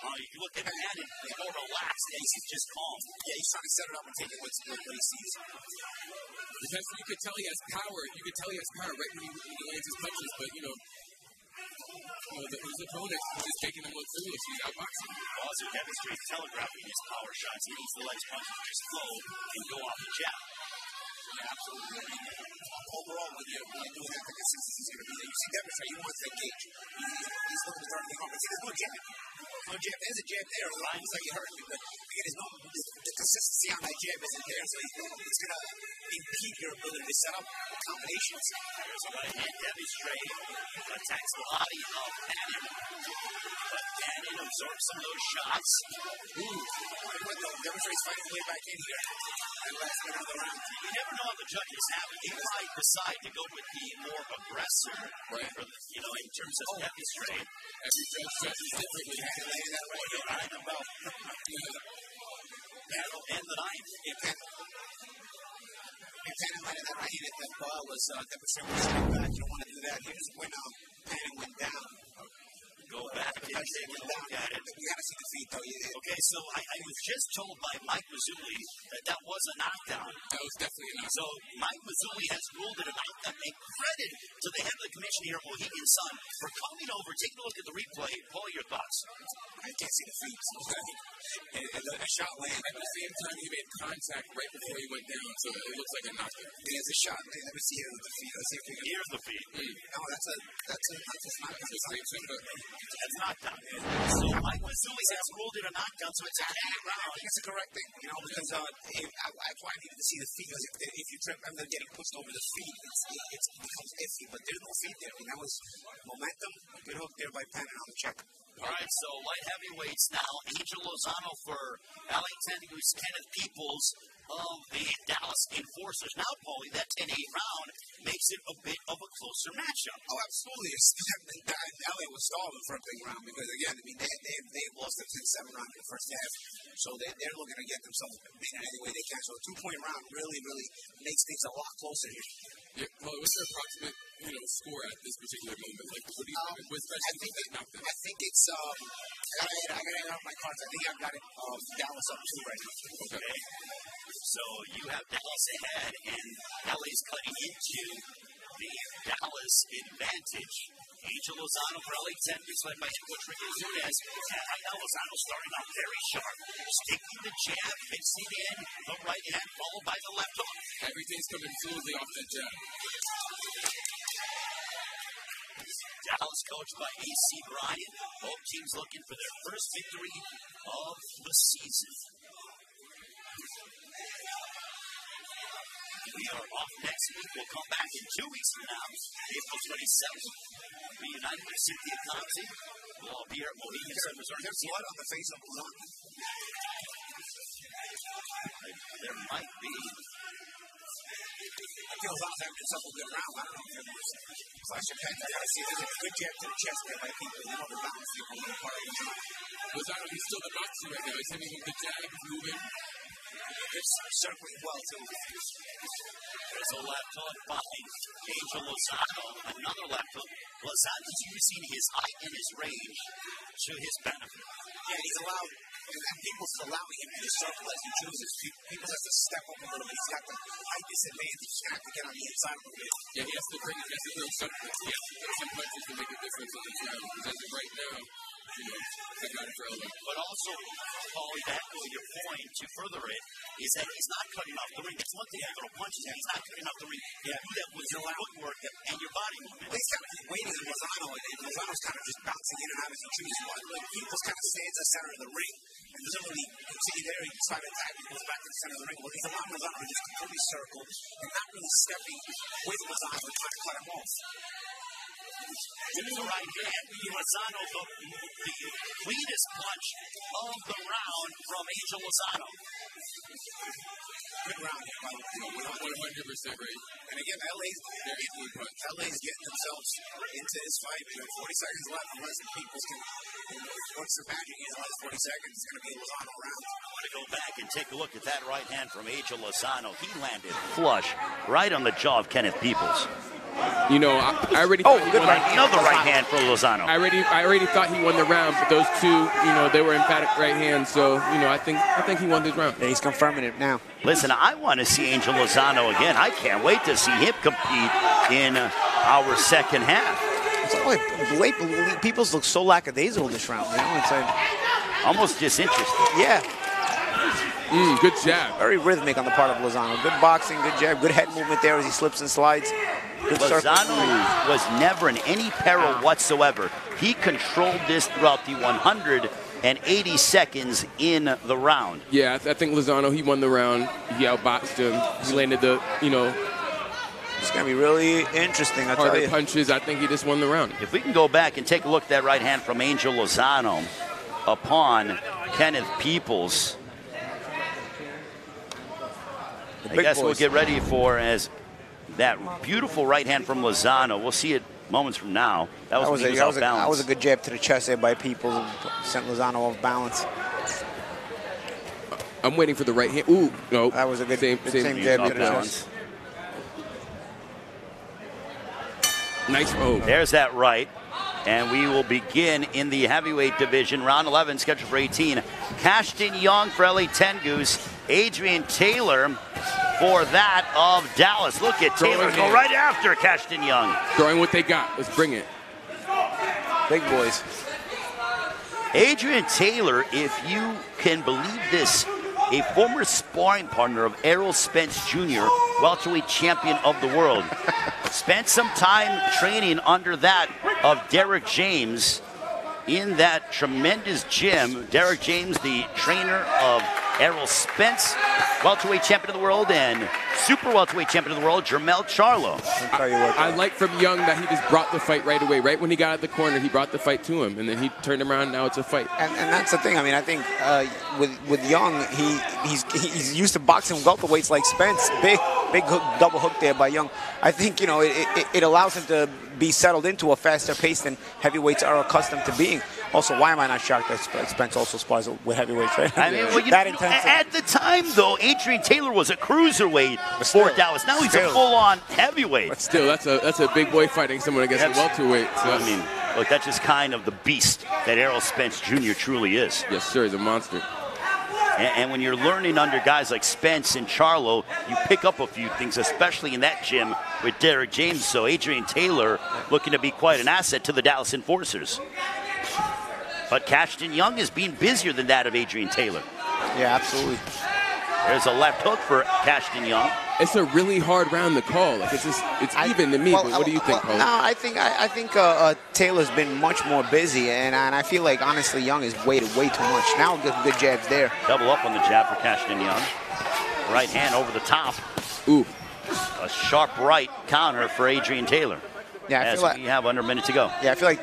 uh, if you look at Madden, he's more relaxed and he's just calm. Yeah, he's trying to set it up and take it what, what he sees. Because you could tell he has power. You could tell he has power right when he, he lands his punches, but you know, you know the, his opponent is making him look foolish. He's outboxing. Also demonstrates telegraphing his power shots. He needs let his punches just flow and go off the jab. Absolutely. Overall, when you're, doing that, going to be there. You see Devin He wants that gauge. He's, looking to start the home. There's no jab. No jab. There's a jab there. It like it hurt me, but again, there's no, the, consistency on that jab isn't there. So he's, going to impede your ability to set up combinations. There's a right hand Debbie straight. Attacks the body of Cannon. But Cannon absorbs some of those shots. Ooh. No, Devin fighting way back in here. And last minute of the round. You never know how the judges have it. He might decide to go with the more aggressor, Right. for the, you know, in terms of Debbie straight. Every judge judges differently. And landing that right here behind the belt. That'll end the night. Yeah, Patton. And Patton landed that right hand at that ball was uh, Strait was back. You don't want to do that. Here's when um, went down. Go back and take a look at it. You got to see the feet, though. You, Okay, so I, I was just told by Mike Mazzulli that that was a knockdown. That was definitely not. So Mike Mazzulli has ruled it a knockdown. And credit to the head of the commission here, Mohegan Sun, for coming over, taking a look at the replay. Paul, your thoughts? I can't see the feet. [laughs] and, and the, a shot land. At the same time, he made contact right before he went down, so it looks like a knockdown. There's a shot. Let me see the feet. Let's see if we can. Here's the feed. No, mm. oh, that's a that's a that's a knockdown. It's a That's knockdown. So Mike Mazzulli has ruled it a knockdown, so it's a half I round. think it's the correct thing, you know, because uh, if, I, that's why I needed to see the feet. Because if, if you trip and they're getting pushed over the feet, it's, it, it's becomes iffy. But there's no feet there. I mean, that was momentum. Good hook there by Patton on the check. All right, so light heavyweights now. Angel Lozano for 10, who's Kenneth Peoples of the Dallas Enforcers. Now, Paulie, that 10 8 round makes it a bit of a closer matchup. Oh, absolutely. [laughs] It's, LA was starving for a big round because, again, I mean, they they they lost the 10 7 round in the first half. So they, they're looking to get themselves beaten any way they can. So a two point round really, really makes things a lot closer here. Yeah, well, what's your approximate, you know, score at this particular moment? Like, what do you Um, with I think with that? I think it's um I gotta add, I gotta add up my cards. I think I've got it um Dallas up two right now. Okay. So you have Dallas ahead, and LA's cutting into the Dallas advantage. Angel Lozano for LA 10 is led by coach Ricky right now, Lozano starting off very sharp. Sticking the jab, mixing in the right hand, followed by the left hook. Everything's coming smoothly off the jab. Dallas coached by AC Bryant. Both teams looking for their first victory of the season. We are off next week. We'll come back in two weeks from now, April 27th. Reunited with Cynthia Conzi. We'll all be here at Mohegan Sun Resort. There's blood on the face of Lozano. There might be. I feel Lozano's having himself a good round. I don't know if it was flash of head. I gotta see if there's a good jab to the chest there by people. You know, the balance people in of the Lozano, he's still the boxer right now. He's hitting with the jab, he's moving. It's circling well. There's a left hook by Angel Lozano. Another left hook. Lozano's using his height and his range to his benefit. Yeah, he's allowed, and, people's allowing him to circle as he chooses. People have to step up a little bit. He's got the height disadvantage. He's going to have to get on the inside a little bit. Yeah, he has to bring, he has to throw something. He has to throw some punches to make a difference on the jab. Because as of right now, But also, to echo your point to further it, is that he's not cutting off the ring. It's one thing to throw punches, and he's not cutting off the ring. Yeah. that with your footwork and your body movement. He's kind of waiting on Lozano, and, Lozano's kind of just bouncing in and out as he chooses. One, like, he just kind of stands at the center of the ring, and doesn't really continue there. He tries to attack, he goes back to the center of the ring. Well, he's allowing Lozano to just completely circle and not really stepping with Lozano and trying to cut him off. To the right hand, Lozano, the, the cleanest punch of the round from Angel Lozano. Good round here by you know, Lozano. 100% right. And again, LA's, Very good punch. LA's getting themselves into this fight. You know, 40 seconds left. Unless the Peoples can, you know, what's the magic is last 40 seconds. It's going to be a Lozano round. I want to go back and take a look at that right hand from Angel Lozano. He landed flush right on the jaw of Kenneth Peoples. You know, I, I already Oh, thought he good won. right the- Another right hand for Lozano. I already, I already thought he won the round, but those two, you know, they were emphatic right hands. So, you know, I think, I think he won this round. Yeah, he's confirming it now. Listen, I want to see Angel Lozano again. I can't wait to see him compete in uh, our second half. It's like late, Peoples look so lackadaisical this round. You know, it's like, Almost disinterested. yeah, Mm, good jab. very rhythmic on the part of Lozano. Good boxing, good jab, good head movement there as he slips and slides. Good circle. Lozano was never in any peril whatsoever. He controlled this throughout the 180 seconds in the round. Yeah, I, th- I think Lozano, he won the round. He outboxed him. He landed the, you know, It's gonna be really interesting. I tell harder you. punches. I think he just won the round. If we can go back and take a look at that right hand from Angel Lozano upon Kenneth Peoples, I big guess we'll get ready for as that beautiful right hand from Lozano. We'll see it moments from now. That was, That was, when a, was that, off was a, balance. that was a good jab to the chest there by Peoples and sent Lozano off balance. Uh, I'm waiting for the right hand. Ooh, no. That was a good- same, same, same jab to the balance. chest. Nice. Oh, There's that right. And we will begin in the heavyweight division, round 11, scheduled for 18. Cashton Young for LA 10 Goose. Adrian Taylor for that of Dallas. Look at Throwing Taylor go hand. right after Cashton Young. throwing what they got. Let's bring it. Big boys. Adrian Taylor, if you can believe this, a former sparring partner of Errol Spence Jr., welterweight champion of the world. Spent some time training under that of Derek James in that tremendous gym. Derek James, the trainer of Errol Spence, welterweight champion of the world, and super welterweight champion of the world, Jermell Charlo. I'll tell you what. I like from Young that he just brought the fight right away. Right when he got out the corner, he brought the fight to him, and then he turned him around. Now it's a fight. and, and that's the thing. I mean, I think uh, with with Young, he he's he's used to boxing welterweights like Spence. Big big hook, double hook there by Young. I think you know it, it, it allows him to be settled into a faster pace than heavyweights are accustomed to being. Also, why am I not shocked that Spence also spars with heavyweights? Right? I mean, well, you that know, intensity. at the time, though, Adrian Taylor was a cruiserweight for Dallas. Now he's still. a full-on heavyweight. But still, that's a that's a big boy fighting someone against a welterweight. So, I mean, look, that's just kind of the beast that Errol Spence Jr. truly is. yes, sir, he's a monster. And, and when you're learning under guys like Spence and Charlo, you pick up a few things, especially in that gym with Derek James. So Adrian Taylor looking to be quite an asset to the Dallas Enforcers. But Cashton Young is being busier than that of Adrian Taylor. Yeah, absolutely. There's a left hook for Cashton Young. It's a really hard round to call. Like it's just it's even to me. Well, but what do you think, well, Paul? No, I think I, I think uh, uh, Taylor's been much more busy, and, and I feel like honestly Young has waited way too much. Now good, good jabs there. Double up on the jab for Cashton Young. Right hand over the top. Ooh. A sharp right counter for Adrian Taylor. Yeah, I as feel like we have under a minute to go. yeah, I feel like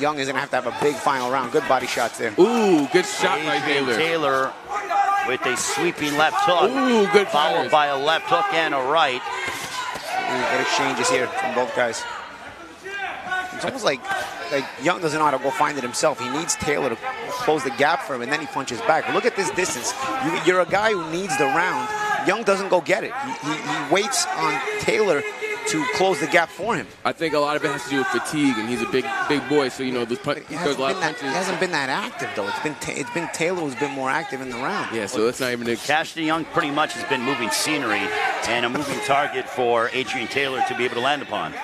Young is gonna have to have a big final round. Good body shots there. Ooh, good shot by Taylor. Taylor with a sweeping left hook. Ooh, good Followed counters. by a left hook and a right. Ooh, Good exchanges here from both guys. It's almost like like Young doesn't know how to go find it himself. He needs Taylor to close the gap for him, and then he punches back. Look at this distance. You, you're a guy who needs the round. Young doesn't go get it. He, he, he waits on Taylor to close the gap for him. I think a lot of it has to do with fatigue, and he's a big, big boy, so you know those pun- It he hasn't, a lot been of that, it hasn't been that active though. It's been Ta- it's been Taylor who's been more active in the round. Yeah, so that's not even. A, Cashton Young pretty much has been moving scenery and a moving target for Adrian Taylor to be able to land upon.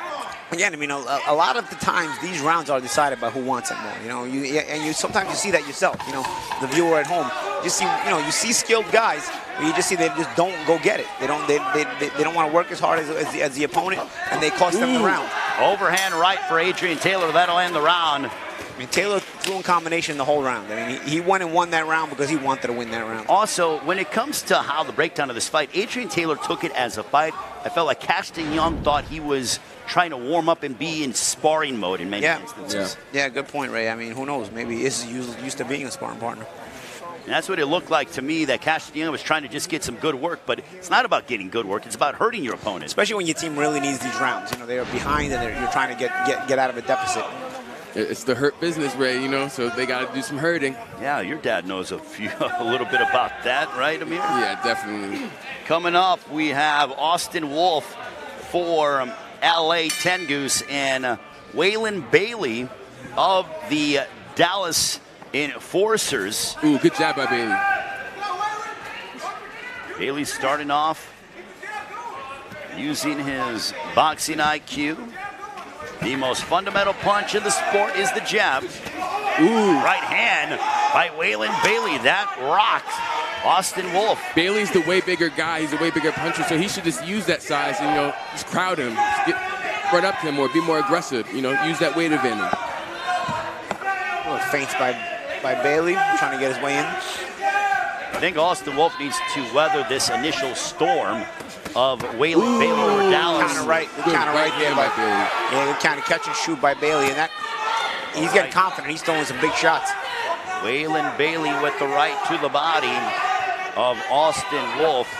Again, I mean, a, a lot of the times these rounds are decided by who wants it more. You know, you and you sometimes you see that yourself. You know, the viewer at home, you see, you know, you see skilled guys, but you just see they just don't go get it. They don't, they, they, they, they don't want to work as hard as, as, the, as the opponent, and they cost them the round. Overhand right for Adrian Taylor. That'll end the round. I mean, Taylor threw in combination the whole round. I mean, he, he went and won that round because he wanted to win that round. Also, when it comes to how the breakdown of this fight, Adrian Taylor took it as a fight. I felt like Cashton Young thought he was trying to warm up and be in sparring mode in many Yeah. instances. Yeah, good point, Ray. I mean, who knows? Maybe he is used, used to being a sparring partner. And that's what it looked like to me that Cashton Young was trying to just get some good work, but it's not about getting good work, it's about hurting your opponent. Especially when your team really needs these rounds. You know, they're behind and they're, you're trying to get, get, get out of a deficit. it's the hurt business, Ray. You know, so they got to do some hurting. Yeah, your dad knows a few [laughs] a little bit about that, right, Amir? Yeah, definitely. Coming up, we have Austin Wolf for um, LA Ten Goose and uh, Waylon Bailey of the uh, Dallas Enforcers. Ooh, good job by Bailey. Bailey starting off using his boxing IQ. The most fundamental punch in the sport is the jab. Ooh. Right hand by Waylon Bailey. That rocked Austin Wolf. Bailey's the way bigger guy. He's a way bigger puncher, so he should just use that size and you know just crowd him, just get right up to him, or be more aggressive. You know, use that weight advantage. Little feints by, by Bailey, trying to get his way in. I think Austin Wolf needs to weather this initial storm of Waylon Bailey over Dallas. Counter right, the Good counter right, right there hand by by Bailey. Yeah, good counter catch and shoot by Bailey, and that he's getting confident. He's throwing some big shots. Waylon Bailey with the right to the body of Austin Wolf.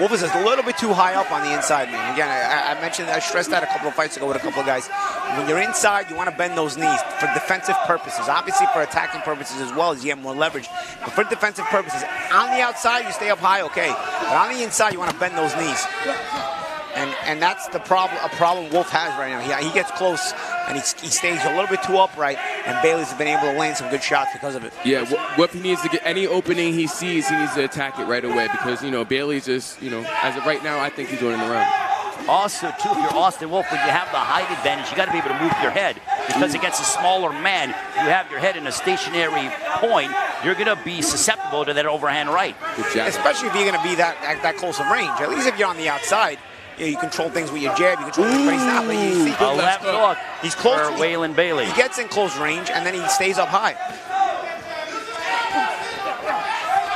Wolf is a little bit too high up on the inside, man. Again, I, I mentioned, I stressed that a couple of fights ago with a couple of guys. When you're inside, you want to bend those knees for defensive purposes. Obviously, for attacking purposes as well, as you have more leverage. But for defensive purposes, on the outside, you stay up high, okay. But on the inside, you want to bend those knees. And and that's the problem. A problem Wolf has right now. He, he gets close and he, he stays a little bit too upright. And Bailey's been able to land some good shots because of it. Yeah, wh- what he needs to get any opening he sees, he needs to attack it right away because you know Bailey's just you know as of right now, I think he's winning the round. Also, too, if you're Austin Wolf, when you have the height advantage, you got to be able to move your head because against a smaller man, you have your head in a stationary point. You're going to be susceptible to that overhand right. Good. Especially if you're going to be that at that close of range. At least if you're on the outside, you, know, you control things with your jab. You control things, but he's not. But you see, A left hook He's close. for he- Waylon Bailey. He gets in close range and then he stays up high.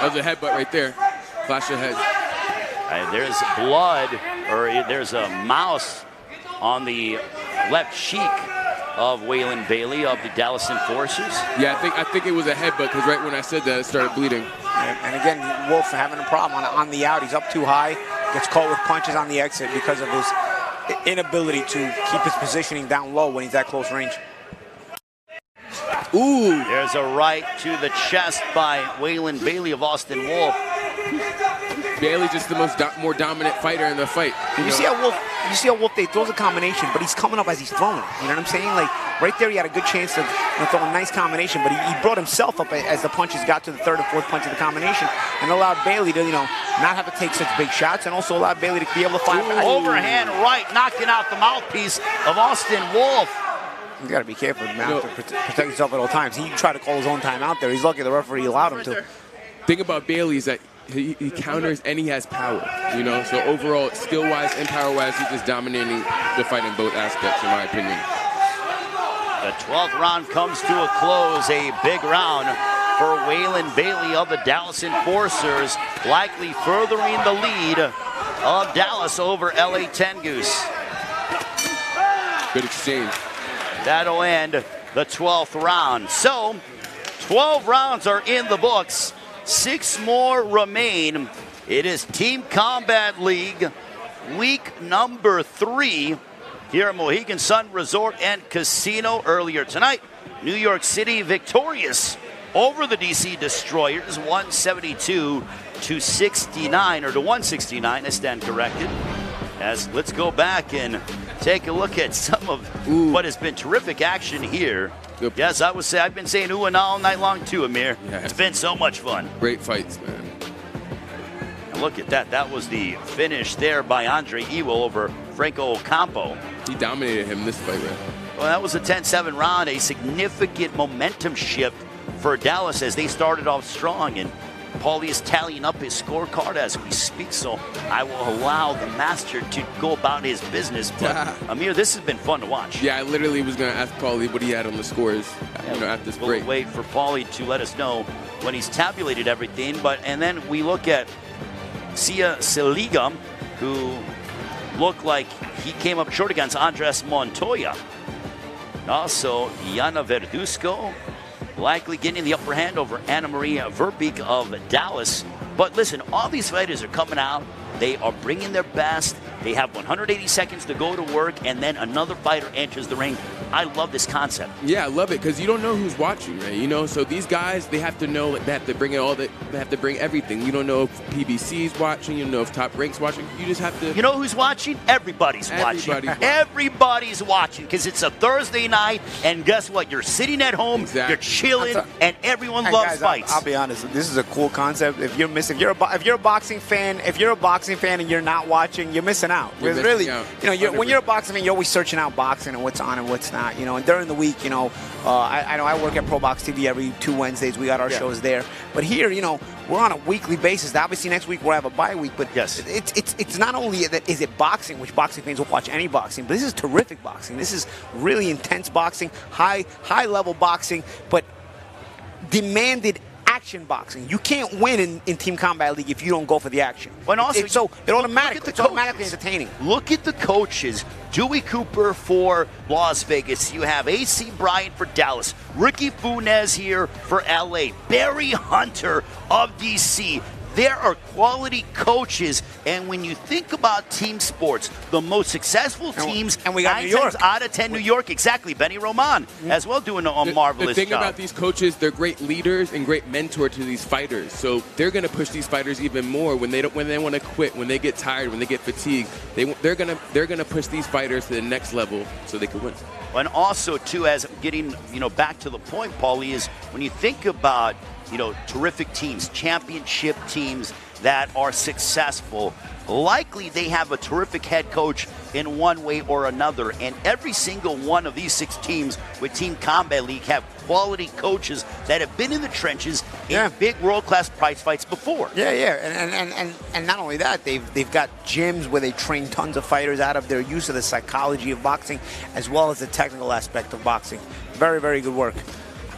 That was a headbutt right there. Flash your head. Uh, there's blood, or there's a mouse on the left cheek of Waylon Bailey of the Dallas Enforcers. Yeah, I think I think it was a headbutt because right when I said that, it started bleeding. And, and again, Wolf having a problem on, on the out. He's up too high. Gets caught with punches on the exit because of his inability to keep his positioning down low when he's at close range. Ooh. There's a right to the chest by Waylon Bailey of Austin Wolf. Bailey's just the most do- more dominant fighter in the fight. You see how Wolf, you see how Wolf they throws a combination, but he's coming up as he's throwing. it. You know what I'm saying? Like right there he had a good chance to you know, throw a nice combination, but he, he brought himself up as the punches got to the third or fourth punch of the combination and allowed Bailey to, you know, not have to take such big shots and also allowed Bailey to be able to fire back. Overhand right, knocking out the mouthpiece of Austin Wolf. You got to be careful, man, to prote- protect yourself at all times. He tried to call his own time out there. He's lucky the referee allowed him to. thing about Bailey is that he, he counters and he has power. You know, so overall, skill-wise and power-wise, he's just dominating the fight in both aspects, in my opinion. The 12th round comes to a close. A big round for Waylon Bailey of the Dallas Enforcers, likely furthering the lead of Dallas over LA Ten Goose. Good exchange. That'll end the 12th round. So, 12 rounds are in the books. Six more remain. It is Team Combat League, week number three here at Mohegan Sun Resort and Casino earlier tonight. New York City victorious over the DC Destroyers, 172 to 69, or to 169, I stand corrected. As let's go back and take a look at some of what has been terrific action here. Yes, I would say I've been saying ooh and ah all night long too, Amir. Yes. It's been so much fun. Great fights, man. And look at that. That was the finish there by Andre Ewell over Franco Ocampo. He dominated him this fight, man. Well, that was a 10-7 round, a significant momentum shift for Dallas as they started off strong. And Paulie is tallying up his scorecard as we speak, so I will allow the master to go about his business. But Amir, this has been fun to watch. Yeah, I literally was going to ask Paulie what he had on the scores, you know, after this We'll break. wait for Paulie to let us know when he's tabulated everything. But and then we look at Sia Seliga, who looked like he came up short against Andres Montoya. Also, Yana Verduzco likely getting the upper hand over Anna Maria Verbeek of Dallas. But listen, all these fighters are coming out. They are bringing their best. They have 180 seconds to go to work, and then another fighter enters the ring. I love this concept. Yeah, I love it because you don't know who's watching, right? You know, so these guys they have to know like they have to bring it all the they have to bring everything. You don't know if PBC's watching, you don't know if Top Rank's watching. You just have to. You know who's watching? Everybody's watching. Everybody's watching. Everybody's watching because it's a Thursday night, and guess what? You're sitting at home, you're chilling, That's and everyone Hey, loves guys, I'll- fights. I'll, be honest. This is a cool concept. If you're missing, if you're a if you're a boxing fan, if you're a boxing fan and you're not watching, you're missing out. You're missing really, out. you know, you're, when you're a boxing fan, you're always searching out boxing and what's on and what's not. You know, and during the week, you know, uh, I, I know I work at Pro Box TV every two Wednesdays. We got our Yeah. shows there. But here, you know, we're on a weekly basis. Obviously, next week we'll have a bye week. But Yes. it's it's it's not only that is it boxing, which boxing fans will watch any boxing, but this is terrific boxing. This is really intense boxing, high high level boxing, but demanded action boxing. You can't win in, in Team Combat League if you don't go for the action. And also, It- so it automatically, look at it's automatically entertaining. Look at the coaches. Dewey Cooper for Las Vegas. You have AC Bryant for Dallas. Ricky Funes here for LA. Barry Hunter of DC. There are quality coaches, and when you think about team sports, the most successful teams, and we got nine New York. times out of ten, New York, exactly. Benny Roman as well doing a, a The- marvelous The thing job. about these coaches, they're great leaders and great mentor to these fighters. So they're going to push these fighters even more when they don't, when they want to quit, when they get tired, when they get fatigued. They they're going to they're going to push these fighters to the next level so they can win. And also, too, as getting you know back to the point, Paulie, is when you think about you know terrific teams, championship teams that are successful, likely they have a terrific head coach in one way or another. And every single one of these six teams with Team Combat League have quality coaches that have been in the trenches in Yeah. big world class prize fights before. Yeah, yeah, and, and, and, and, and not only that, they've they've got gyms where they train tons of fighters out of their use of the psychology of boxing, as well as the technical aspect of boxing. Very, very good work.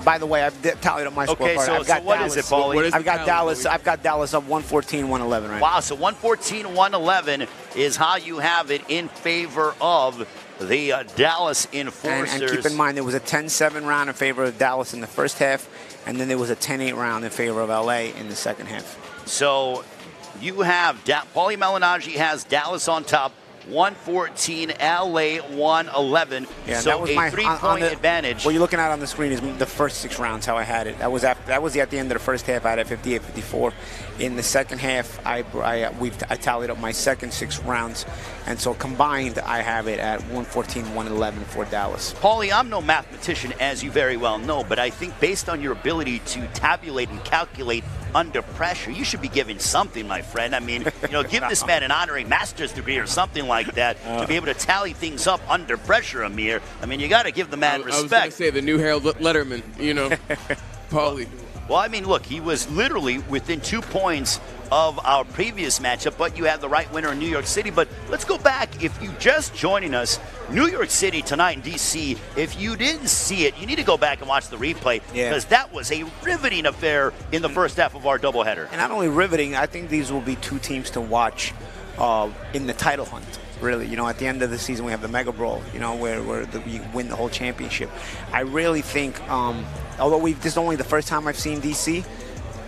By the way, I've d- tallied up my Okay, scorecard. so- I've got so what is Dallas, it, Paulie? What is the I've got Dallas. I've got Dallas up 114, 111 right now. Wow, so 114, 111 is how you have it in favor of the uh, Dallas And, Enforcers. and keep in mind, there was a 10-7 round in favor of Dallas in the first half, and then there was a 10-8 round in favor of LA in the second half. So you have da- Paulie Malignaggi has Dallas on top, 114, LA 111. Yeah, so that was a my three on- on point the- advantage. What you're looking at on the screen is the first six rounds. How I had it. That was after that was at the end of the first half. I had a 58-54. In the second half, I I we've I tallied up my second six rounds, and so combined, I have it at 114-111 for Dallas. Paulie, I'm no mathematician, as you very well know, but I think based on your ability to tabulate and calculate under pressure, you should be given something, my friend. I mean, you know, give this [laughs] man an honorary master's degree or something like that to uh. be able to tally things up under pressure, Amir. I mean, you got to give the man I, I was going respect. to say the new Harold Letterman, you know, [laughs] Paulie. Well, I mean, look, he was literally within two points of our previous matchup, but you had the right winner in New York City. But let's go back. If you just joining us, New York City tonight in D.C., if you didn't see it, you need to go back and watch the replay Yeah. because that was a riveting affair in the first half of our doubleheader. And not only riveting, I think these will be two teams to watch uh, in the title hunt. Really, you know, at the end of the season, we have the Mega Brawl. You know, where where the, you win the whole championship. I really think, um, although we this is only the first time I've seen DC,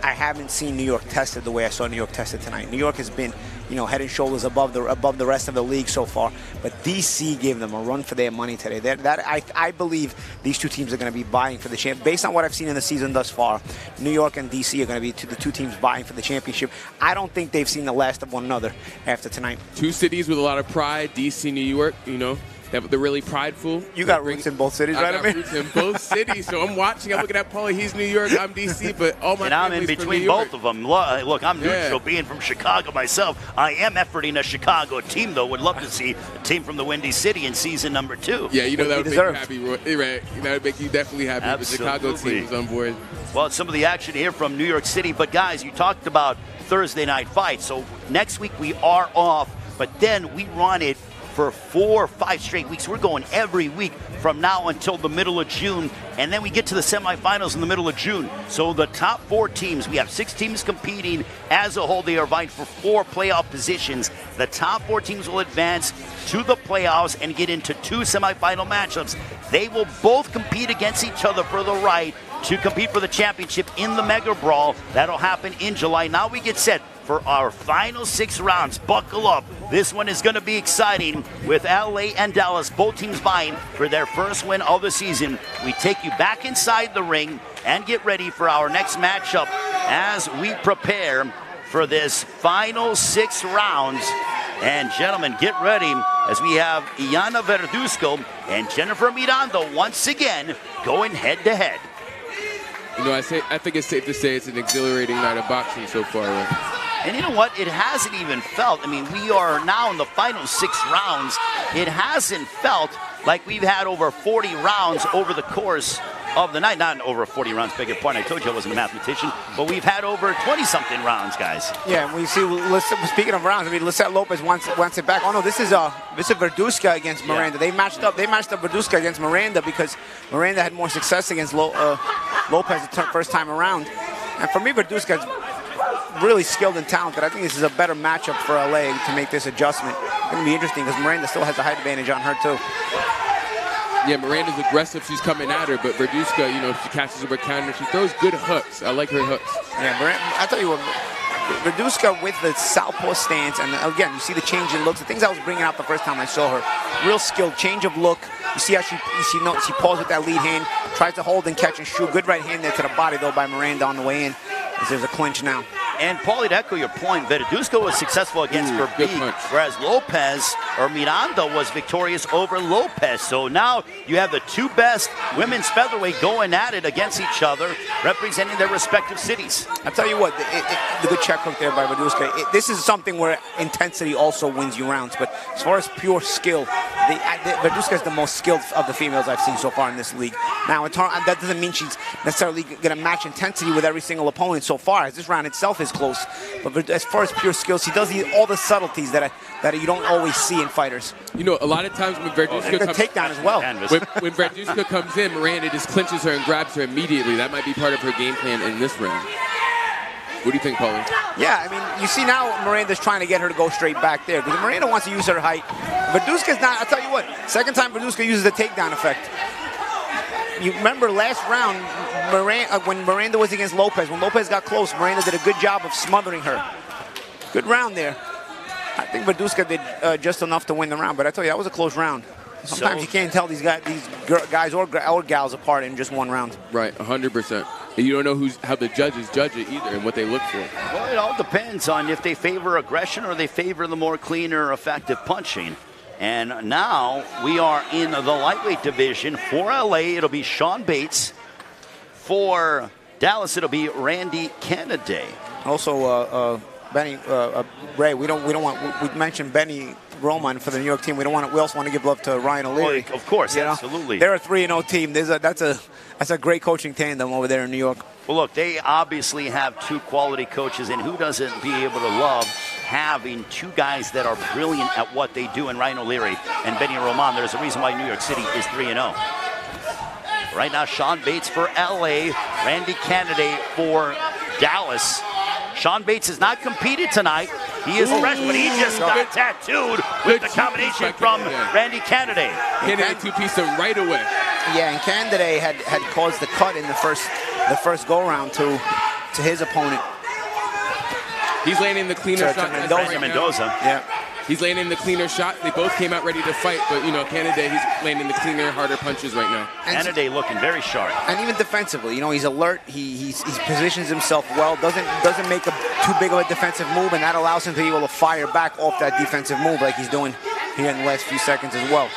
I haven't seen New York tested the way I saw New York tested tonight. New York has been, you know, head and shoulders above the above the rest of the league so far. But DC gave them a run for their money today. That, that I, I believe these two teams are going to be vying for the champ. Based on what I've seen in the season thus far, New York and DC are going to be two, the two teams vying for the championship. I don't think they've seen the last of one another after tonight. Two cities with a lot of pride, D.C., New York. You know, they're they're really prideful. You got They bring- roots in both cities, I right? got Amir? roots in both [laughs] cities, so I'm watching. I'm looking at Paulie. He's New York. I'm D.C., but all my and I'm in between both of them. Uh, look, I'm Yeah. neutral, being from Chicago myself. I am efforting a Chicago team, though. Would love to see a team from the Windy City in season number two. Yeah, you know that would make deserve. you happy, Right? That would make you definitely happy. if The Chicago team is on board. Well, some of the action here from New York City. But guys, you talked about Thursday night fights. So next week we are off, but then we run it for four or five straight weeks. We're going every week from now until the middle of June, and then we get to the semifinals in the middle of June. So the top four teams, we have six teams competing as a whole. They are vying for four playoff positions. The top four teams will advance to the playoffs and get into two semifinal matchups. They will both compete against each other for the right to compete for the championship in the Mega Brawl. That'll happen in July. Now we get set for our final six rounds. Buckle up. This one is going to be exciting with LA and Dallas, both teams vying for their first win of the season. We take you back inside the ring and get ready for our next matchup as we prepare for this final six rounds. And gentlemen, get ready as we have Iana Verduzco and Jennifer Miranda once again going head to head. You know, I say I think it's safe to say it's an exhilarating night of boxing so far. Roy. And you know what? It hasn't even felt. I mean, we are now in the final six rounds. It hasn't felt like we've had over 40 rounds over the course of the night. Not over 40 rounds, beg your pardon. I told you I wasn't a mathematician, but we've had over 20 something rounds, guys. Yeah, and we see. Speaking of rounds, I mean, Lisette Lopez wants wants it back. Oh no, this is uh this is Verduzco against Miranda. They matched up. They matched up Verduzco against Miranda because Miranda had more success against Lo, uh, Lopez the first time around. And for me, Verduzco is really skilled and talented. I think this is a better matchup for LA to make this adjustment. It's going to be interesting because Miranda still has a height advantage on her too. Yeah, Miranda's aggressive. She's coming at her, but Verduzco, you know, she catches her with counter. She throws good hooks. I like her hooks. Yeah, Miranda, I tell you what, Verduzco with the southpaw stance, and again, you see the change in looks. The things I was bringing out the first time I saw her, real skilled change of look. You see how she she know, she paused with that lead hand, tries to hold and catch and shoot. Good right hand there to the body though by Miranda on the way in. As there's a clinch now. And Paulie, to echo your point, Verduzco was successful against Ooh, Verbeek, whereas Lopez or Miranda was victorious over Lopez. So now you have the two best women's featherweight going at it against each other, representing their respective cities. I'll tell you what, the, it, it, the good check hook there by Verduzco. It, this is something where intensity also wins you rounds. But as far as pure skill, the, uh, the, Verduzco is the most skilled of the females I've seen so far in this league. Now, that doesn't mean she's necessarily going to match intensity with every single opponent so far. As this round itself is close, but as far as pure skills, she does the, all the subtleties that I, that you don't always see in fighters. You know, a lot of times when Verduzco Good comes takedown as well. When, when Verduzco comes in, Miranda just clinches her and grabs her immediately. That might be part of her game plan in this round. What do you think, Paulie? Yeah, I mean, you see now Miranda's trying to get her to go straight back there because Miranda wants to use her height. Verduzco's not. I'll tell you what. Second time Verduzco uses the takedown effect. You remember last round, Miranda, uh, when Miranda was against Lopez, when Lopez got close, Miranda did a good job of smothering her. Good round there. I think Verduzco did uh, just enough to win the round, but I tell you, that was a close round. Sometimes So- you can't tell these guys, these guys or, gr- or gals apart in just one round. Right, 100%. And you don't know who's how the judges judge it either and what they look for. Well, it all depends on if they favor aggression or they favor the more cleaner, effective punching. And now we are in the lightweight division. For LA, it'll be Sean Bates. For Dallas, it'll be Randy Canaday. Also, uh, uh, Benny uh, uh, Ray, we don't we don't want we, we mentioned Benny Roman for the New York team. We don't want to, we also want to give love to Ryan O'Leary. of course, You know? absolutely. They're a three and zero team. There's a that's a that's a great coaching tandem over there in New York. Well, look, they obviously have two quality coaches, and who doesn't be able to love having two guys that are brilliant at what they do, and Ryan O'Leary and Benny Roman. There's a reason why New York City is 3 and 0. Right now, Sean Bates for LA, Randy Canaday for Dallas. Sean Bates has not competed tonight. He is fresh, but he just got tattooed with the combination from Randy Canaday. Canaday two piece him right away. Yeah, and Canaday had had caused the cut in the first the first go round to to his opponent. He's landing the cleaner To- to. Mendoza. right. Mendoza. Yeah. He's landing the cleaner shot. They both came out ready to fight, but you know, Canaday, he's landing the cleaner, harder punches right now. Canaday looking very sharp. And even defensively, you know, he's alert. He he's, he positions himself well. Doesn't doesn't make a too big of a defensive move, and that allows him to be able to fire back off that defensive move like he's doing here in the last few seconds as well.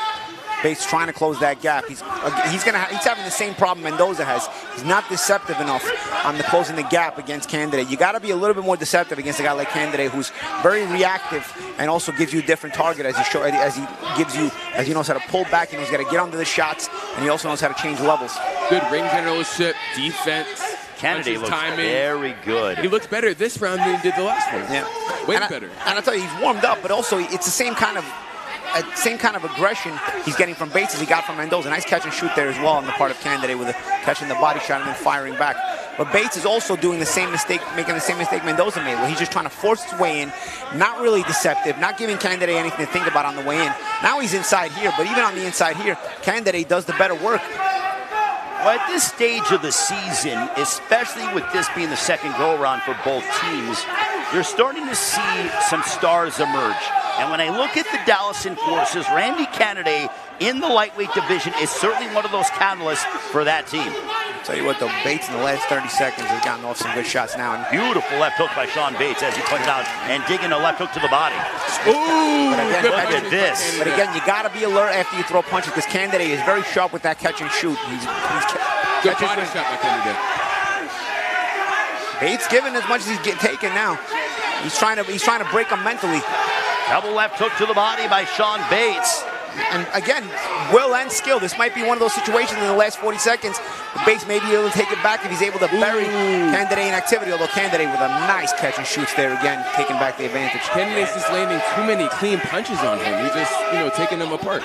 Bates trying to close that gap. He's uh, he's gonna ha- he's having the same problem Mendoza has. He's not deceptive enough on the closing the gap against Canaday. You got to be a little bit more deceptive against a guy like Canaday, who's very reactive and also gives you a different target as he show as he gives you as he knows how to pull back. And he's got to get under the shots, and he also knows how to change levels. Good ring generalship, defense, Canaday punches looks timing. very good. He looks better this round than he did the last one. Yeah, way and better. I, and I tell you, he's warmed up, but also it's the same kind of same kind of aggression he's getting from Bates as he got from Mendoza. Nice catch and shoot there as well on the part of Canaday with a, catching the body shot and then firing back. But Bates is also doing the same mistake, making the same mistake Mendoza made, where he's just trying to force his way in, not really deceptive, not giving Canaday anything to think about on the way in. Now he's inside here, but even on the inside here, Canaday does the better work. Well, at this stage of the season, especially with this being the second go around for both teams, you're starting to see some stars emerge. And when I look at the Dallas Enforcers, Randy Canaday in the lightweight division is certainly one of those catalysts for that team. Tell you what, though, Bates in the last 30 seconds has gotten off some good shots now. And Beautiful left hook by Sean Bates, as he pointed out, and digging a left hook to the body. Ooh, But again, look at this. But again, you got to be alert after you throw punches because Canaday is very sharp with that catch and shoot. He's, he's ca- Good catches body shot by Canaday. Bates giving as much as he's getting taken now. He's trying to he's trying to break him mentally. Double left hook to the body by Sean Bates. And again, will and skill. This might be one of those situations in the last 40 seconds. Bates may be able to take it back if he's able to bury Canaday in activity. Although Canaday with a nice catch and shoots there again, taking back the advantage. Canaday's just landing too many clean punches on him. He's just, you know, taking them apart.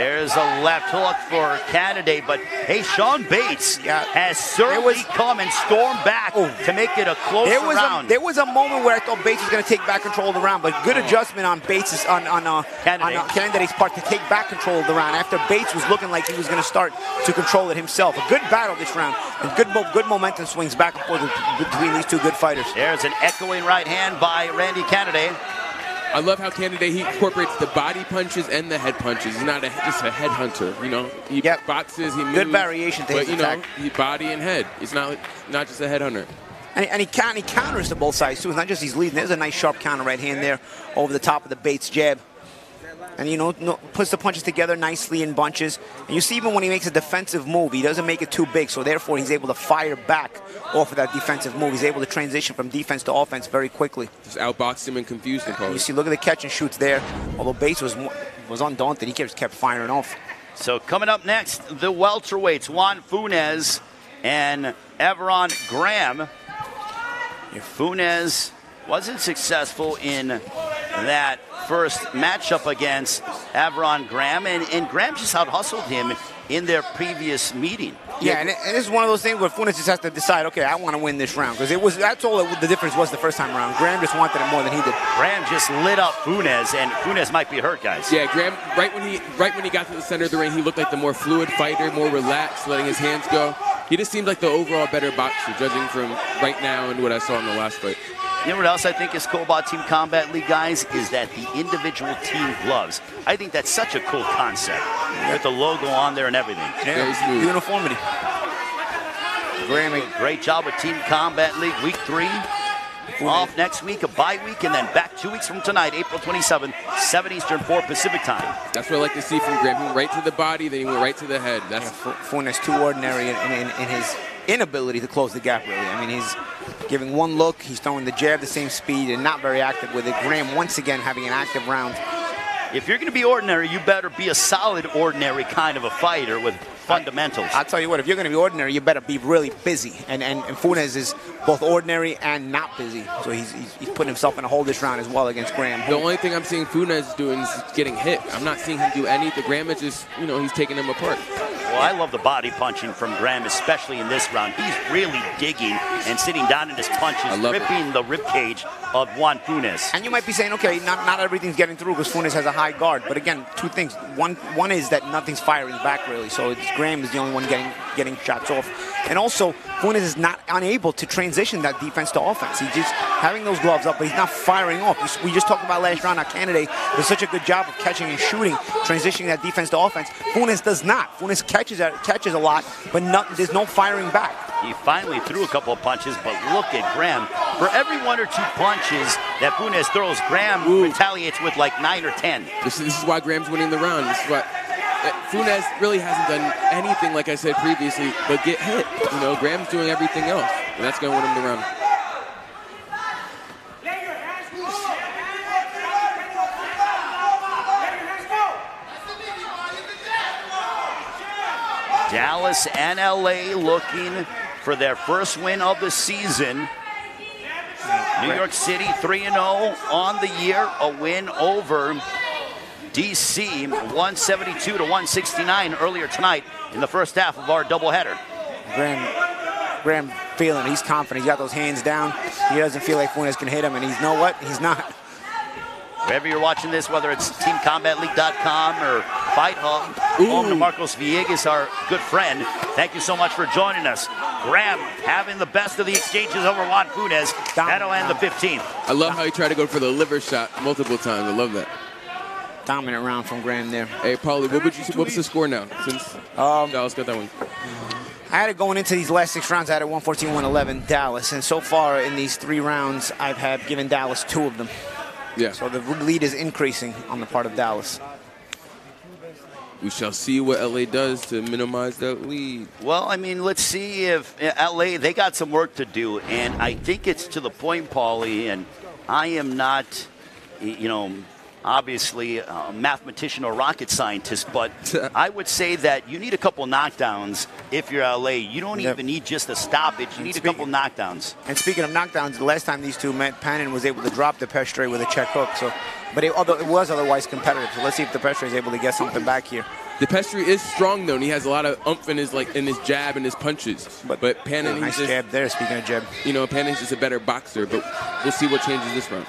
There's a left hook for Canaday, but hey, Sean Bates has certainly come and stormed back to make it a close There was round. a there was a moment where I thought Bates was going to take back control of the round, but good adjustment on Bates on on uh, on uh, Canaday's part to take back control of the round after Bates was looking like he was going to start to control it himself. A good battle this round, and good mo- good momentum swings back and forth between these two good fighters. There's an echoing right hand by Randy Canaday. I love how Canaday he incorporates the body punches and the head punches. He's not a, just a head hunter, you know. He boxes, he moves. Good variation to but you know, he body and head. He's not not just a head hunter. And, and he can he counters to both sides too. It's not just he's leading. There's a nice sharp counter right hand there over the top of the Bates jab. And you know, no, puts the punches together nicely in bunches. And you see even when he makes a defensive move, he doesn't make it too big. So therefore, he's able to fire back off of that defensive move. He's able to transition from defense to offense very quickly. Just outboxed him and confused him. And you see, look at the catch and shoots there. Although Bates was mo- was undaunted, he just kept firing off. So coming up next, the welterweights Juan Funes and Everon Graham. If Funes wasn't successful in that first matchup against Avron Graham, and, and Graham just out hustled him in their previous meeting. Yeah, and, it, and this is one of those things where Funes just has to decide, okay, I want to win this round because it was that's all it, the difference was the first time around. Graham just wanted it more than he did. Graham just lit up Funes, and Funes might be hurt, guys. Yeah, Graham. Right when he right when he got to the center of the ring, he looked like the more fluid fighter, more relaxed, letting his hands go. he just seemed like the overall better boxer, judging from right now and what I saw in the last fight. You know what else I think is cool about Team Combat League, guys, is that the individual team gloves. I think that's such a cool concept with the logo on there and everything. Yeah, uniformity. Grammy, great job with Team Combat League Week Three. Off next week, a bye week, and then back two weeks from tonight, April 27th, 7 Eastern, 4 Pacific time. That's what I like to see from Graham. He went right to the body, then he went right to the head. That's yeah, Funes too ordinary in, in, in his inability to close the gap, really. I mean, he's giving one look, he's throwing the jab the same speed, and not very active with it. Graham, once again, having an active round. If you're going to be ordinary, you better be a solid ordinary kind of a fighter with fundamentals. I, will tell you what, if you're going to be ordinary, you better be really busy. And, and, and Funes is both ordinary and not busy. So he's, he's, he's putting himself in a hole this round as well against Graham. The only thing I'm seeing Funes doing is getting hit. I'm not seeing him do anything. Graham is just, you know, he's taking him apart. Well, I love the body punching from Graham, especially in this round. He's really digging and sitting down in his punches, ripping it. the rib cage of Juan Funes. And you might be saying, okay, not, not everything's getting through because Funes has a high guard. But again, two things. One one is that nothing's firing back really. So Graham is the only one getting getting shots off. And also, Funes is not unable to transition that defense to offense. He's just having those gloves up, but he's not firing off. We just talked about last round how Canaday does such a good job of catching and shooting, transitioning that defense to offense. Funes does not. Funes catches catches a lot, but not, there's no firing back. He finally threw a couple of punches, but look at Graham. For every one or two punches that Funes throws, Graham Ooh. retaliates with like nine or ten. This, this is why Graham's winning the round. This is what Uh, Funes really hasn't done anything, like I said previously, but get hit. You know, Graham's doing everything else, and that's going to win him the round. Dallas and LA looking for their first win of the season. New York City 3 0 on the year, a win over DC 172 to 169 earlier tonight in the first half of our doubleheader. Graham, Graham feeling he's confident. He's got those hands down. He doesn't feel like Funes can hit him, and he's know what? He's not. Wherever you're watching this, whether it's TeamCombatLeague.com or Fight Hub, home to Marcos Villegas, our good friend. Thank you so much for joining us. Graham having the best of the exchanges over Juan Funes. That'll end the 15th. I love how he tried to go for the liver shot multiple times. I love that. Dominant round from Graham there. Hey, Paulie, what would you? What's the score now since um, Dallas got that one? I had it going into these last six rounds. I had it 114, 111 Dallas, and so far in these three rounds, I've had given Dallas two of them. Yeah. So the lead is increasing on the part of Dallas. We shall see what LA does to minimize that lead. Well, I mean, let's see if LA they got some work to do, and I think it's to the point, Paulie, and I am not, you know, obviously uh, a mathematician or rocket scientist, but [laughs] I would say that you need a couple knockdowns if you're LA. You don't yep. even need just a stoppage. You and need speaking, a couple knockdowns. And speaking of knockdowns, the last time these two met, Pannon was able to drop Depestre with a check hook. So, but it, although it was otherwise competitive, so let's see if Depestre is able to get something back here. Depestre is strong though, and he has a lot of umph in his like in his jab and his punches. But, but Pannon, nice just, jab there. Speaking of jab, you know, Pannon's just a better boxer. But we'll see what changes this round.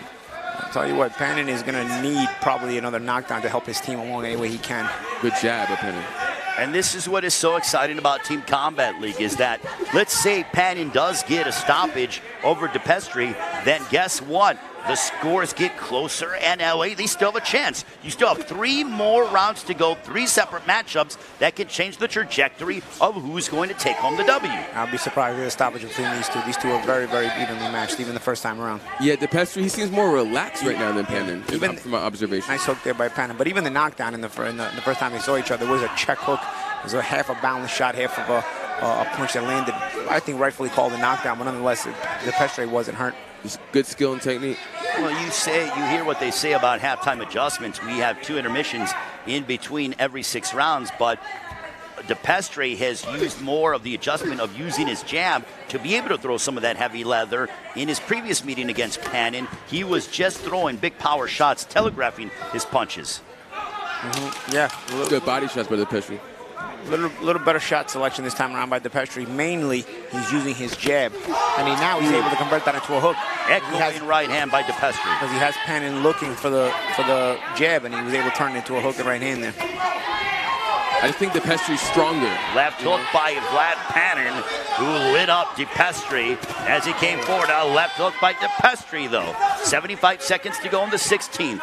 I'll tell you what, Pannon is going to need probably another knockdown to help his team along any way he can. Good jab of Pannon. And this is what is so exciting about Team Combat League is that let's say Pannon does get a stoppage over Depestre, then guess what? The scores get closer, and LA, they still have a chance. You still have three more rounds to go, three separate matchups that can change the trajectory of who's going to take home the W. I'll be surprised if a stoppage between these two. These two are very, very evenly matched, even the first time around. Yeah, Depestre, he seems more relaxed right now than Pannon, even from my observation. Nice hook there by Pannon. But even the knockdown in the, in the, in the first time they saw each other was a check hook. It was a half a balance shot, half of a, a punch that landed. I think rightfully called a knockdown, but nonetheless, the Depestre wasn't hurt. It's good skill and technique. Well, you say you hear what they say about halftime adjustments. We have two intermissions in between every six rounds, but Depestre has used more of the adjustment of using his jab to be able to throw some of that heavy leather. In his previous meeting against Pannon, he was just throwing big power shots, telegraphing his punches. Mm-hmm. Yeah, good body shots by Depestre little little better shot selection this time around by Depestre. Mainly, he's using his jab, I mean, now he's able to convert that into a hook. Echoing right hand by Depestre. Because he has Pannon looking for the for the jab, and he was able to turn it into a hook and right hand there. I just think DePestre's stronger. Left hook by Vlad Panin, who lit up DePestre as he came forward. A left hook by DePestry, though. 75 seconds to go in the 16th.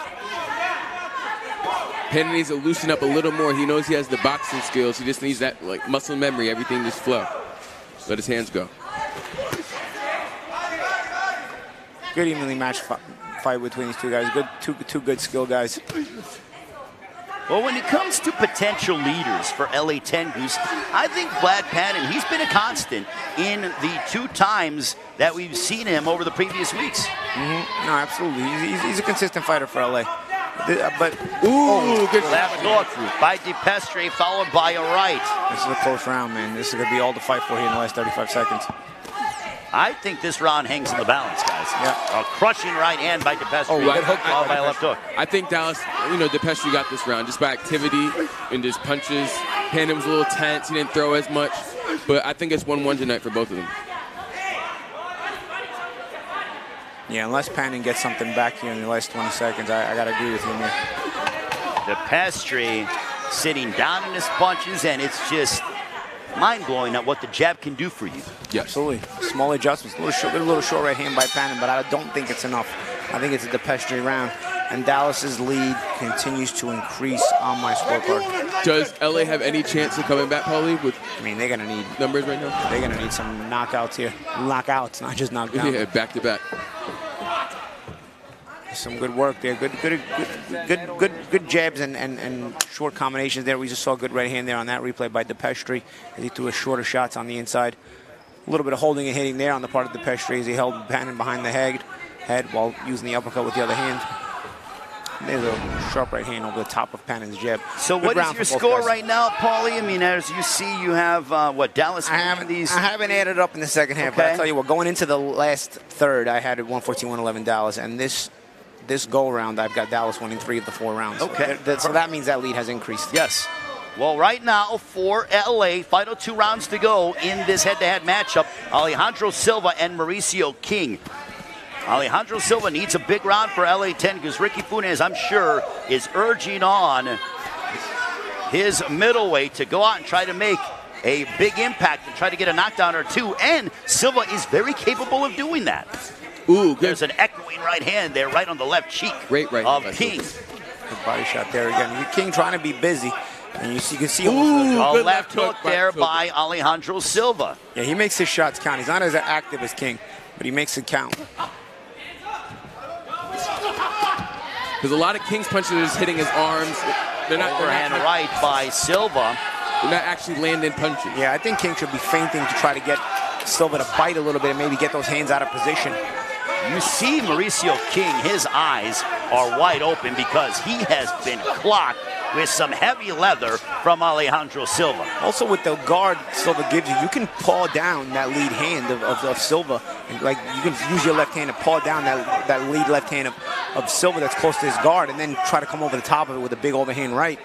Penn needs to loosen up a little more. He knows he has the boxing skills. He just needs that like muscle memory. Everything just flow. Let his hands go. Good evenly matched fight between these two guys. Good, two, two good skill guys. Well, when it comes to potential leaders for LA Ten Goose, I think Vlad Patton, he's been a constant in the two times that we've seen him over the previous weeks. Mm-hmm. No, absolutely. He's, he's, he's a consistent fighter for LA. The- uh, But ooh, good left hook by DePestre, followed by a right. This is a close round, man. This is gonna be all to fight for here in the last 35 seconds. I think this round hangs in the balance, guys. Yeah. A crushing right hand by DePestre, right. Hook followed by a left hook. I think Dallas, you know, DePestre got this round just by activity and just punches. Pandit was a little tense. He didn't throw as much. But I think it's 1-1 tonight for both of them. Yeah, unless Panning gets something back here in the last 20 seconds, I, I gotta agree with you here. DePestre sitting down in his punches, and it's just mind-blowing at what the jab can do for you. Yeah, absolutely. Small adjustments. A little short, a little short right hand by Panning, but I don't think it's enough. I think it's a DePestre round, and Dallas's lead continues to increase on my scorecard. Does LA have any chance of coming back, Paulie, with I mean, they're gonna need numbers right now? They're gonna need some knockouts here. Knockouts, not just knockdowns. Yeah, back to back. Some good work there. Good, good, good, good, good, good jabs and, and, and short combinations there. We just saw a good right hand there on that replay by DePestre as he threw a shorter shots on the inside. A little bit of holding and hitting there on the part of DePestre as he held Bannon behind the head, head while using the uppercut with the other hand. There's a sharp right hand over the top of Pannon's jab. So Good what is your score guys. right now, Paulie? I mean, as you see, you have, uh, what, Dallas I haven't, these... I haven't added up in the second half, but I'll tell you what, going into the last third, I had it 114, 111 Dallas, and this this go round, I've got Dallas winning three of the four rounds. Okay. That- that- so that means that lead has increased. Yes. Well, right now for LA, final two rounds to go in this head-to-head matchup. Alejandro Silva and Mauricio King. Alejandro Silva needs a big round for LA 10 because Ricky Funes, I'm sure, is urging on his middleweight to go out and try to make a big impact and try to get a knockdown or two. And Silva is very capable of doing that. Ooh, good. There's an echoing right hand there, right on the left cheek Great right of hand by King. Good body shot there again. King trying to be busy, and you, see, you can see Ooh, a left hook there by Alejandro Silva. Yeah, he makes his shots count. He's not as active as King, but he makes it count. Because a lot of King's punches are just hitting his arms. They're not. Overhand they're not, right by Silva. They're not actually landing punches. Yeah, I think King should be feinting to try to get Silva to bite a little bit and maybe get those hands out of position. You see Mauricio King, his eyes are wide open because he has been clocked with some heavy leather from Alejandro Silva. Also, with the guard Silva gives you, you can paw down that lead hand of, of, of Silva. Like you can use your left hand to paw down that that lead left hand of, of Silva that's close to his guard, and then try to come over the top of it with a big overhand right.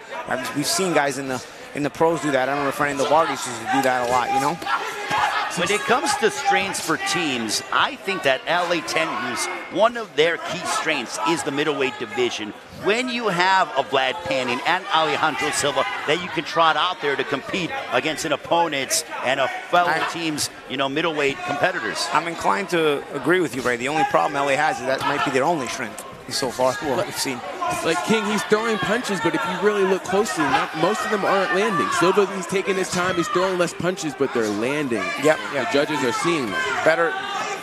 We've seen guys in the in the pros do that. I remember Fernando Vargas used to do that a lot. You know. When it comes to strengths for teams, I think that LA Ten Goose, one of their key strengths is the middleweight division. When you have a Vlad Panning and Alejandro Silva that you can trot out there to compete against an opponent's and a fellow team's, you know, middleweight competitors. I'm inclined to agree with you, Ray. The only problem LA has is that might be their only strength so far. What we've seen. Like King, he's throwing punches, but if you really look closely, not, most of them aren't landing. Silva, he's taking his time. He's throwing less punches, but they're landing. Yep, The judges are seeing that. better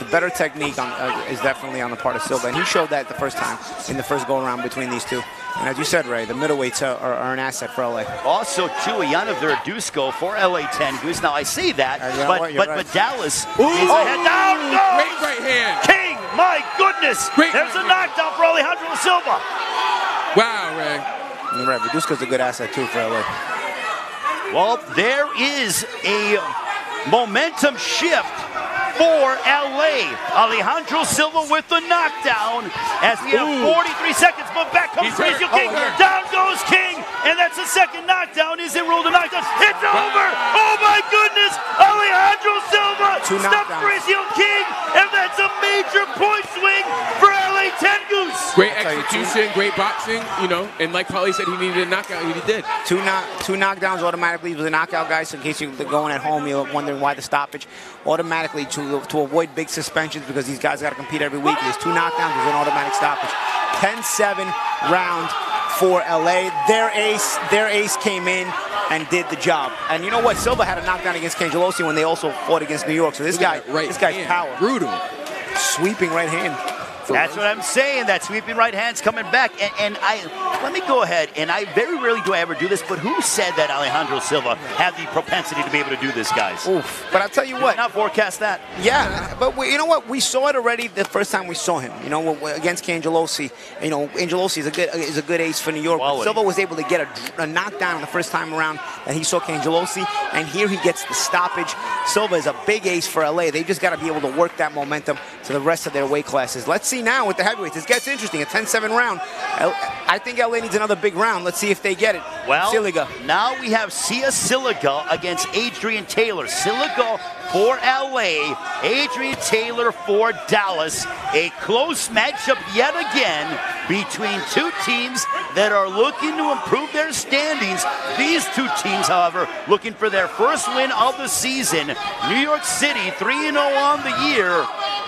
the better technique on, uh, is definitely on the part of Silva, and he showed that the first time in the first go around between these two. And as you said, Ray, the middleweights are, are, are an asset for LA. Also, too, Yana Verduzco for LA Ten Goose. Now, I say that, you know but, what? You're but, right. but Dallas Ooh. is ahead. Down goes Great right hand. King. My goodness. Great There's a knockdown for Alejandro Silva. Wow, Ray. And Ray, Verduzco's a good asset too for LA. Well, there is a momentum shift for LA. Alejandro Silva with the knockdown as we have 43 seconds, but back comes. Mauricio King. Oh. Down goes King, and that's the second knockdown. Is it ruled a knockdown? It's over. Oh my goodness. Alejandro Silva stops knockdowns. King, and that's a major point swing for LA Ten Goose. Great I'll you, execution, great boxing, you know, and like Paulie said, he needed a knockout. He did. two knock, two knockdowns automatically was a knockout, guys. So in case you're going at home, you're wondering why the stoppage. Automatically to to avoid big suspensions because these guys got to compete every week. There's two knockdowns, there's an automatic stoppage. 10-7 round for LA. Their ace, their ace came in and did the job. And you know what? Silva had a knockdown against Cangelosi when they also fought against New York. So this guy, Right this guy's hand. power, Brutal. sweeping right hand. That's what I'm saying. That sweeping right hand's coming back. And, and I let me go ahead. And I very rarely do I ever do this, but who said that Alejandro Silva had the propensity to be able to do this, guys? Oof. But I'll tell you Did what. not forecast that. Yeah, but we, you know what? We saw it already the first time we saw him. You know, against Cangelosi. You know, Cangelosi is a good is a good ace for New York. Quality. Silva was able to get a, a knockdown the first time around that he saw Cangelosi, and here he gets the stoppage. Silva is a big ace for LA. They just got to be able to work that momentum to the rest of their weight classes. Let's see now with the heavyweights. This gets interesting. A 10-7 round. I think LA needs another big round. Let's see if they get it. Well, Siliga. now we have Sia Siliga against Adrian Taylor. Siliga for LA, Adrian Taylor for Dallas. A close matchup yet again between two teams that are looking to improve their standings. These two teams, however, looking for their first win of the season. New York City 3 0 on the year.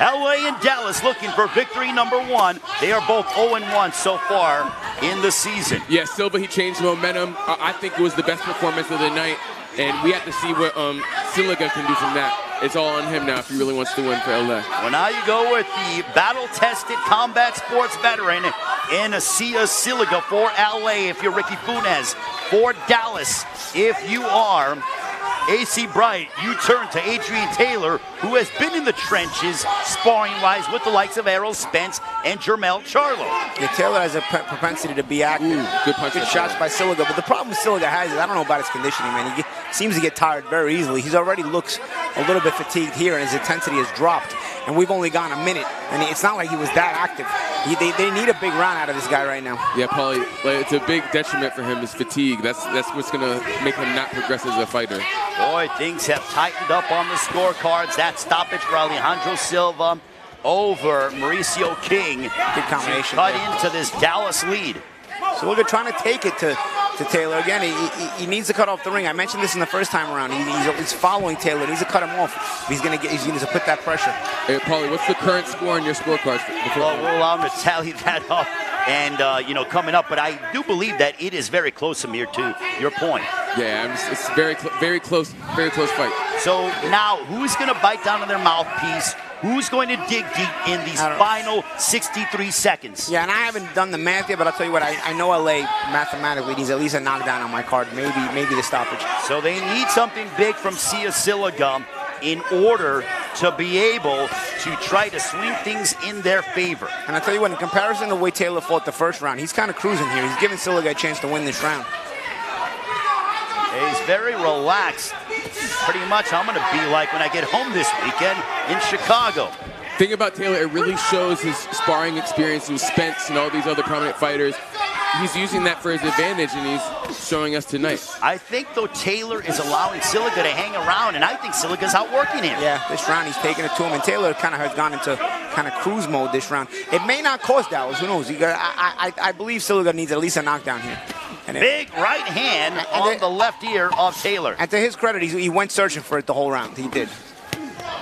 LA and Dallas looking for victory number one. They are both 0 1 so far in the season. Yeah, Silva, he changed momentum. I think it was the best performance of the night, and we have to see what um, Siliga can do from that. It's all on him now if he really wants to win for LA. Well, now you go with the battle-tested combat sports veteran in Siliga for LA. If you're Ricky Funes for Dallas, if you are AC Bryant, you turn to Adrian Taylor, who has been in the trenches sparring-wise with the likes of Errol Spence and Jermell Charlo. Yeah, Taylor has a propensity to be active. Ooh, good punch Good shots by Siliga. But the problem with Siliga has is I don't know about his conditioning, man. He get, seems to get tired very easily. He's already looks a little bit fatigued here, and his intensity has dropped. And we've only gone a minute, and it's not like he was that active. He, they, they need a big round out of this guy right now. Yeah, Paulie, like, it's a big detriment for him is fatigue. That's that's what's gonna make him not progress as a fighter. Boy, things have tightened up on the scorecards. That stoppage for Alejandro Silva over Mauricio King. Good combination Cut into this Dallas lead. Siliga trying to take it to, to Taylor again. He, he, he needs to cut off the ring. I mentioned this in the first time around. He, he's, he's following Taylor. He needs to cut him off. He's gonna get. He's going to put that pressure. Hey, Paulie, what's the current score on your scorecards? Well, we'll allow him to tally [laughs] that up and, uh, you know, coming up. But I do believe that it is very close, Amir, to your point. yeah, I'm just, it's very cl- very close, very close fight. So now, who's going to bite down on their mouthpiece? Who's going to dig deep in these final 63 seconds? Yeah, and I haven't done the math yet, but I'll tell you what. I, I know LA mathematically needs at least a knockdown on my card. Maybe maybe the stoppage. So they need something big from Sia Siliga in order to be able to try to swing things in their favor. And I tell you what, in comparison to the way Taylor fought the first round, he's kind of cruising here. He's giving Siliga a chance to win this round. He's very relaxed. Pretty much I'm going to be like when I get home this weekend in Chicago. Thing about Taylor, it really shows his sparring experience with Spence and all these other prominent fighters. He's using that for his advantage, and he's showing us tonight. I think, though, Taylor is allowing Siliga to hang around, and I think Siliga's outworking him. Yeah, this round he's taking it to him, and Taylor kind of has gone into kind of cruise mode this round. It may not cost Dallas. Who knows? I, I, I believe Siliga needs at least a knockdown here. And, it, Big right hand And on they- the left ear of Taylor. and to his credit, he's, he went searching for it the whole round. He did.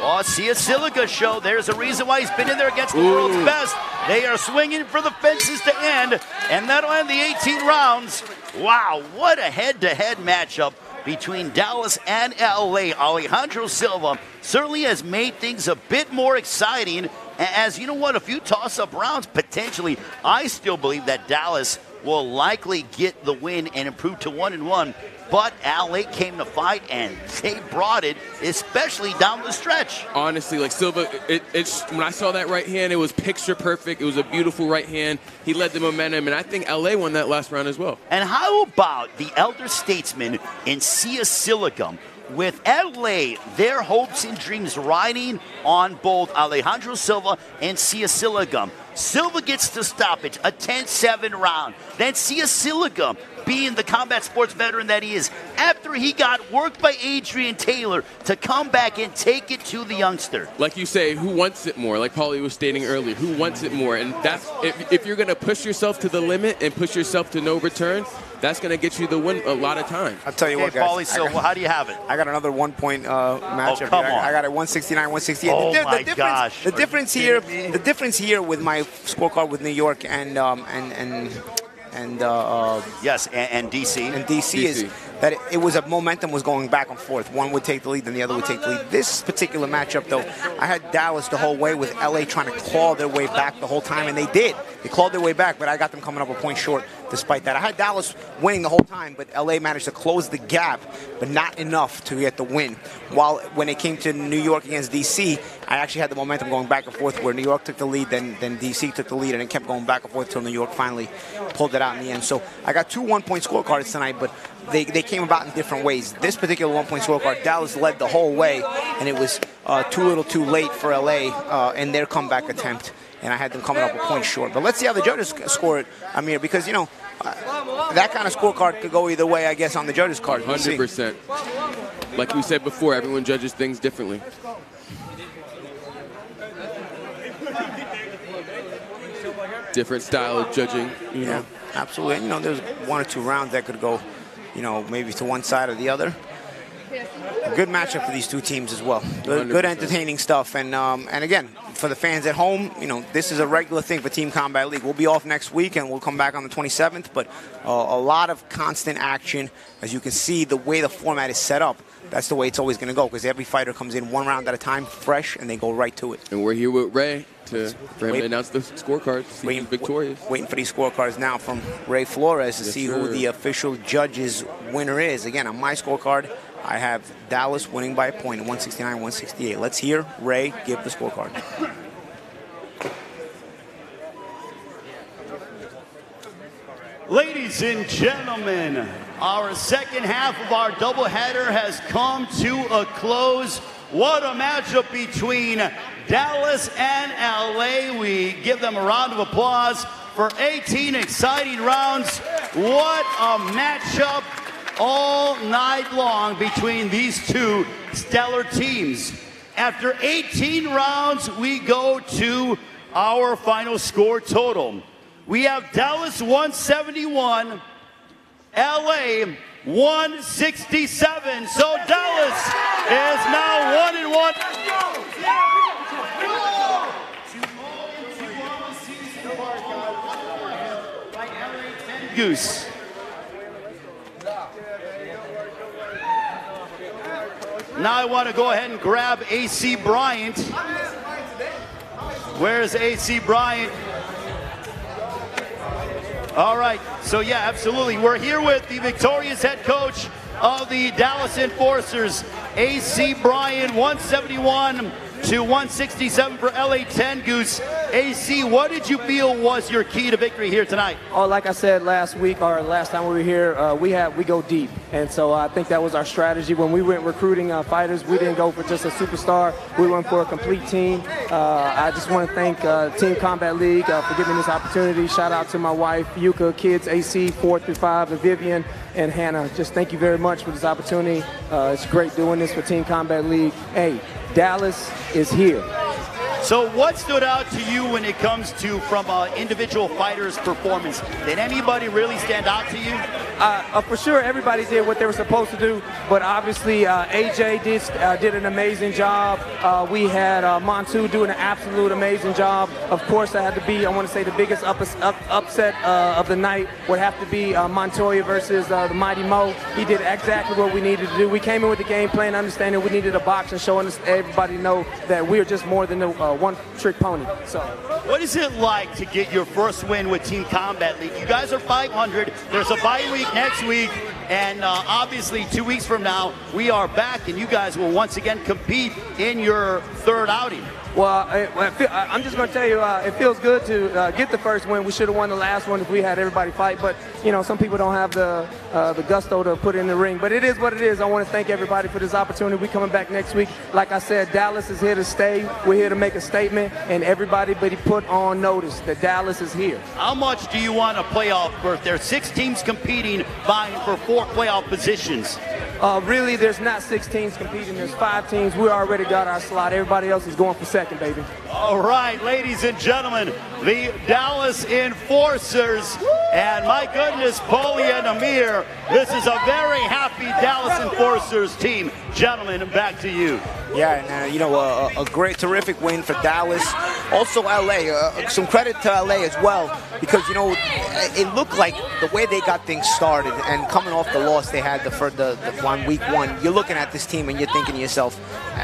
Oh, see a Siliga show. There's a reason why he's been in there against the Ooh. world's best. They are swinging for the fences to end, and that'll end the 18 rounds. Wow, what a head-to-head matchup between Dallas and LA. Alejandro Silva certainly has made things a bit more exciting. As you know what, a few toss-up rounds potentially. I still believe that Dallas will likely get the win and improve to one and one. But LA came to fight and they brought it, especially down the stretch. Honestly, like Silva, it, it's when I saw that right hand, it was picture perfect. It was a beautiful right hand. He led the momentum, and I think LA won that last round as well. And how about the elder statesman in Sia Siliga, with LA, their hopes and dreams riding on both Alejandro Silva and Sia Siliga. Silva gets the stoppage, a 10-7 round. Then Sia Siliga, being the combat sports veteran that he is, after he got worked by Adrian Taylor to come back and take it to the youngster. Like you say, who wants it more? Like Paulie was stating earlier, who wants it more? And that's if, if you're going to push yourself to the limit and push yourself to no return, that's going to get you the win a lot of times. I'll tell you Okay, what, guys. Paulie, so got- how do you have it? I got another one point uh, matchup. Oh, come here. On. I got it 169, 168. Oh, the, di- my the difference, gosh. The difference here, the difference here with my scorecard with New York and um, and and and uh, uh, yes, and, and DC and DC, is that it, it was a momentum was going back and forth. One would take the lead, then the other would take the lead. This particular matchup, though, I had Dallas the whole way with LA trying to claw their way back the whole time, and they did. They clawed their way back, but I got them coming up a point short despite that. I had Dallas winning the whole time, but LA managed to close the gap, but not enough to get the win. While when it came to New York against DC, I actually had the momentum going back and forth where New York took the lead, then then DC took the lead, and it kept going back and forth until New York finally pulled it out in the end. So I got two one-point scorecards tonight, but they, they came about in different ways. This particular one-point scorecard, Dallas led the whole way, and it was uh, too little too late for LA uh, in their comeback attempt, and I had them coming up a point short. But let's see how the judges score it, Amir, because, you know, uh, that kind of scorecard could go either way, I guess, on the judges' card. We'll. Hundred percent. Like we said before, everyone judges things differently. Different style of judging. You know. Yeah, absolutely. And, you know, there's one or two rounds that could go, you know, maybe to one side or the other. Good matchup for these two teams as well. Good, good entertaining stuff. And um, and again, for the fans at home, you know, this is a regular thing for Team Combat League. We'll be off next week and we'll come back on the 27th, but uh, a lot of constant action. As you can see, the way the format is set up, that's the way it's always going to go because every fighter comes in one round at a time, fresh, and they go right to it. And we're here with Ray to for him Wait. to announce the scorecards. See who's victorious. Waiting for these scorecards now from Ray Flores to Yes, see who the official judges winner is. Again, on my scorecard, I have Dallas winning by a point, 169, 168. Let's hear Ray give the scorecard. Ladies and gentlemen, our second half of our doubleheader has come to a close. What a matchup between Dallas and LA. We give them a round of applause for 18 exciting rounds. What a matchup all night long between these two stellar teams. After 18 rounds, we go to our final score total. We have Dallas 171, LA 167. So Dallas is now one and one. Goose. Now I want to go ahead and grab AC Bryant. Where's AC Bryant? All right. So yeah, absolutely. We're here with the victorious head coach of the Dallas Enforcers, AC Bryant, 171 to 167 for LA 10 Goose. AC, what did you feel was your key to victory here tonight? Oh, like I said last week or last time we were here, uh, we have we go deep, and so I think that was our strategy when we went recruiting uh, fighters. We didn't go for just a superstar; we went for a complete team. Uh, I just want to thank uh, Team Combat League uh, for giving this opportunity. Shout out to my wife, Yuka, kids, AC, four through five, and Vivian and Hannah. Just thank you very much for this opportunity. Uh, it's great doing this for Team Combat League. Hey, Dallas is here. So, what stood out to you when it comes to from an individual fighter's performance? Did anybody really stand out to you? Uh, uh, for sure, everybody did what they were supposed to do, but obviously uh, AJ did uh, did an amazing job. Uh, we had uh, Montu doing an absolute amazing job. Of course, I had to be, I want to say, the biggest up, up, upset uh, of the night would have to be uh, Montoya versus uh, the Mighty Mo. He did exactly what we needed to do. We came in with the game plan, understanding we needed a box and showing everybody know that we're just more than uh, one-trick pony. So. What is it like to get your first win with Team Combat League? You guys are 500. There's a bye week next week, and uh, obviously two weeks from now we are back, and you guys will once again compete in your third outing. Well, I, I feel, I, I'm just going to tell you, uh, it feels good to uh, get the first win. We should have won the last one if we had everybody fight, but you know, some people don't have the uh, the gusto to put in the ring. But it is what it is. I want to thank everybody for this opportunity. We coming back next week. Like I said, Dallas is here to stay. We're here to make a statement, and everybody but he put on notice that Dallas is here. How much do you want a playoff berth? There are six teams competing, vying for four playoff positions. Uh, really, there's not six teams competing. There's five teams. We already got our slot. Everybody else is going for second, baby. All right, ladies and gentlemen, the Dallas Enforcers. And my goodness, Paulie and Amir, this is a very happy Dallas Enforcers team. Gentlemen, back to you. Yeah, and uh, you know, uh, a great, terrific win for Dallas. Also, LA. Uh, some credit to LA as well, because you know, it looked like the way they got things started, and coming off the loss they had the for the, the on week one, you're looking at this team and you're thinking to yourself,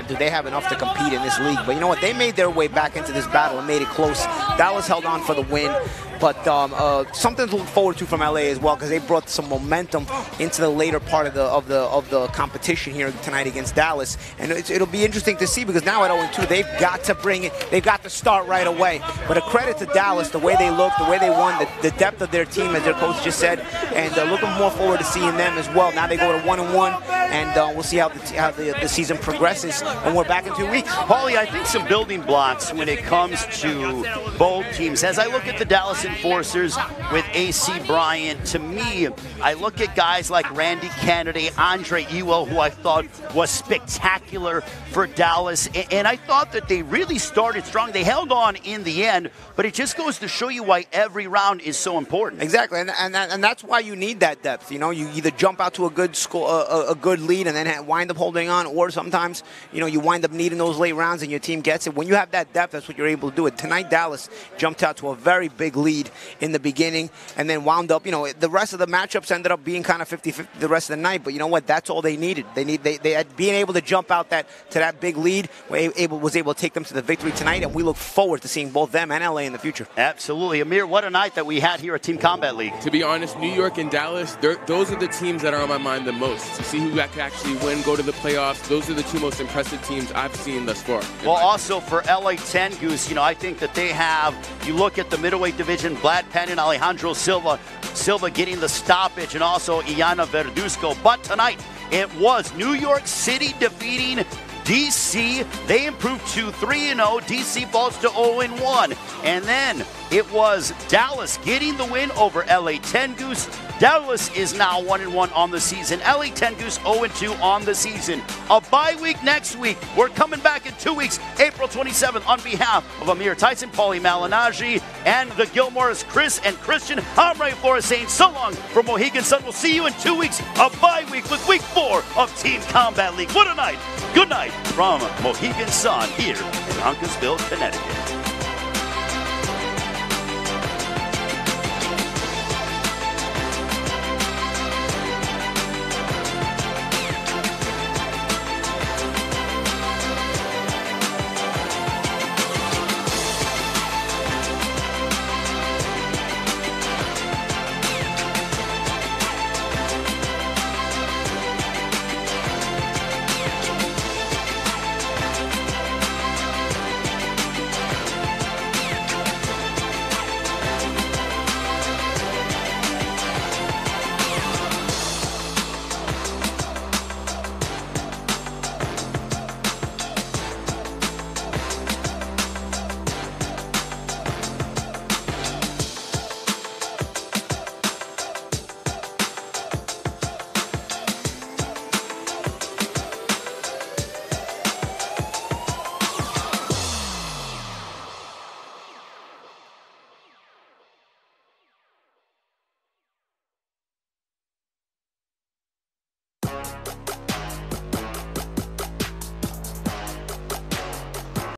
do they have enough to compete in this league? But you know what? They made their way back into this battle and made it close. Dallas held on for the win. But um, uh, something to look forward to from LA as well because they brought some momentum into the later part of the of the of the competition here tonight against Dallas, and it'll be interesting to see because now at 0-2 they've got to bring it, they've got to start right away. But a credit to Dallas, the way they look, the way they won, the, the depth of their team, as their coach just said, and uh, looking more forward to seeing them as well. Now they go to one and one, and uh, we'll see how the how the, the season progresses and we're back in two weeks. Paulie, I think some building blocks when it comes to both teams. As I look at the Dallas enforcers with AC Bryant. To me, I look at guys like Randy Canaday, Andre Ewell, who I thought was spectacular for Dallas. And I thought that they really started strong. They held on in the end, but it just goes to show you why every round is so important. Exactly, and and, and that's why you need that depth. You know, you either jump out to a good score, a, a good lead, and then wind up holding on, or sometimes you know you wind up needing those late rounds, and your team gets it. When you have that depth, that's what you're able to do. It tonight, Dallas jumped out to a very big lead in the beginning, and then wound up. You know, the rest of the matchups ended up being kind of 50-50 the rest of the night. But you know what? That's all they needed. They need they, they had being able to jump out that to that big lead. Able was able to take them to the victory tonight, and we look forward to seeing both them and LA in the future. Absolutely, Amir. What a night that we had here at Team Combat League. To be honest, New York and Dallas, those are the teams that are on my mind the most. To see who can actually win, go to the playoffs. Those are the two most impressive teams I've seen thus far. Well, also for LA 10 Goose, you know, I think that they have. You look at the middleweight division, Vlad Penn and Alejandro Silva. Silva getting the stoppage, and also Iana Verduzco. But tonight, it was New York City defeating DC. They improved to 3 0. DC falls to 0 1. And then it was Dallas getting the win over LA 10 Goose. Dallas is now 1 1 on the season. LA 10 Goose 0 2 on the season. A bye week next week. We're coming back in two weeks, April 27th, on behalf of Amir Tyson, Paulie Malignaggi, and the Gilmores, Chris and Christian. I'm Ray Flores saying so long from Mohegan Sun. We'll see you in two weeks. A bye week with week four of Team Combat League. What a night. Good night from Mohegan Sun here in Uncasville, Connecticut.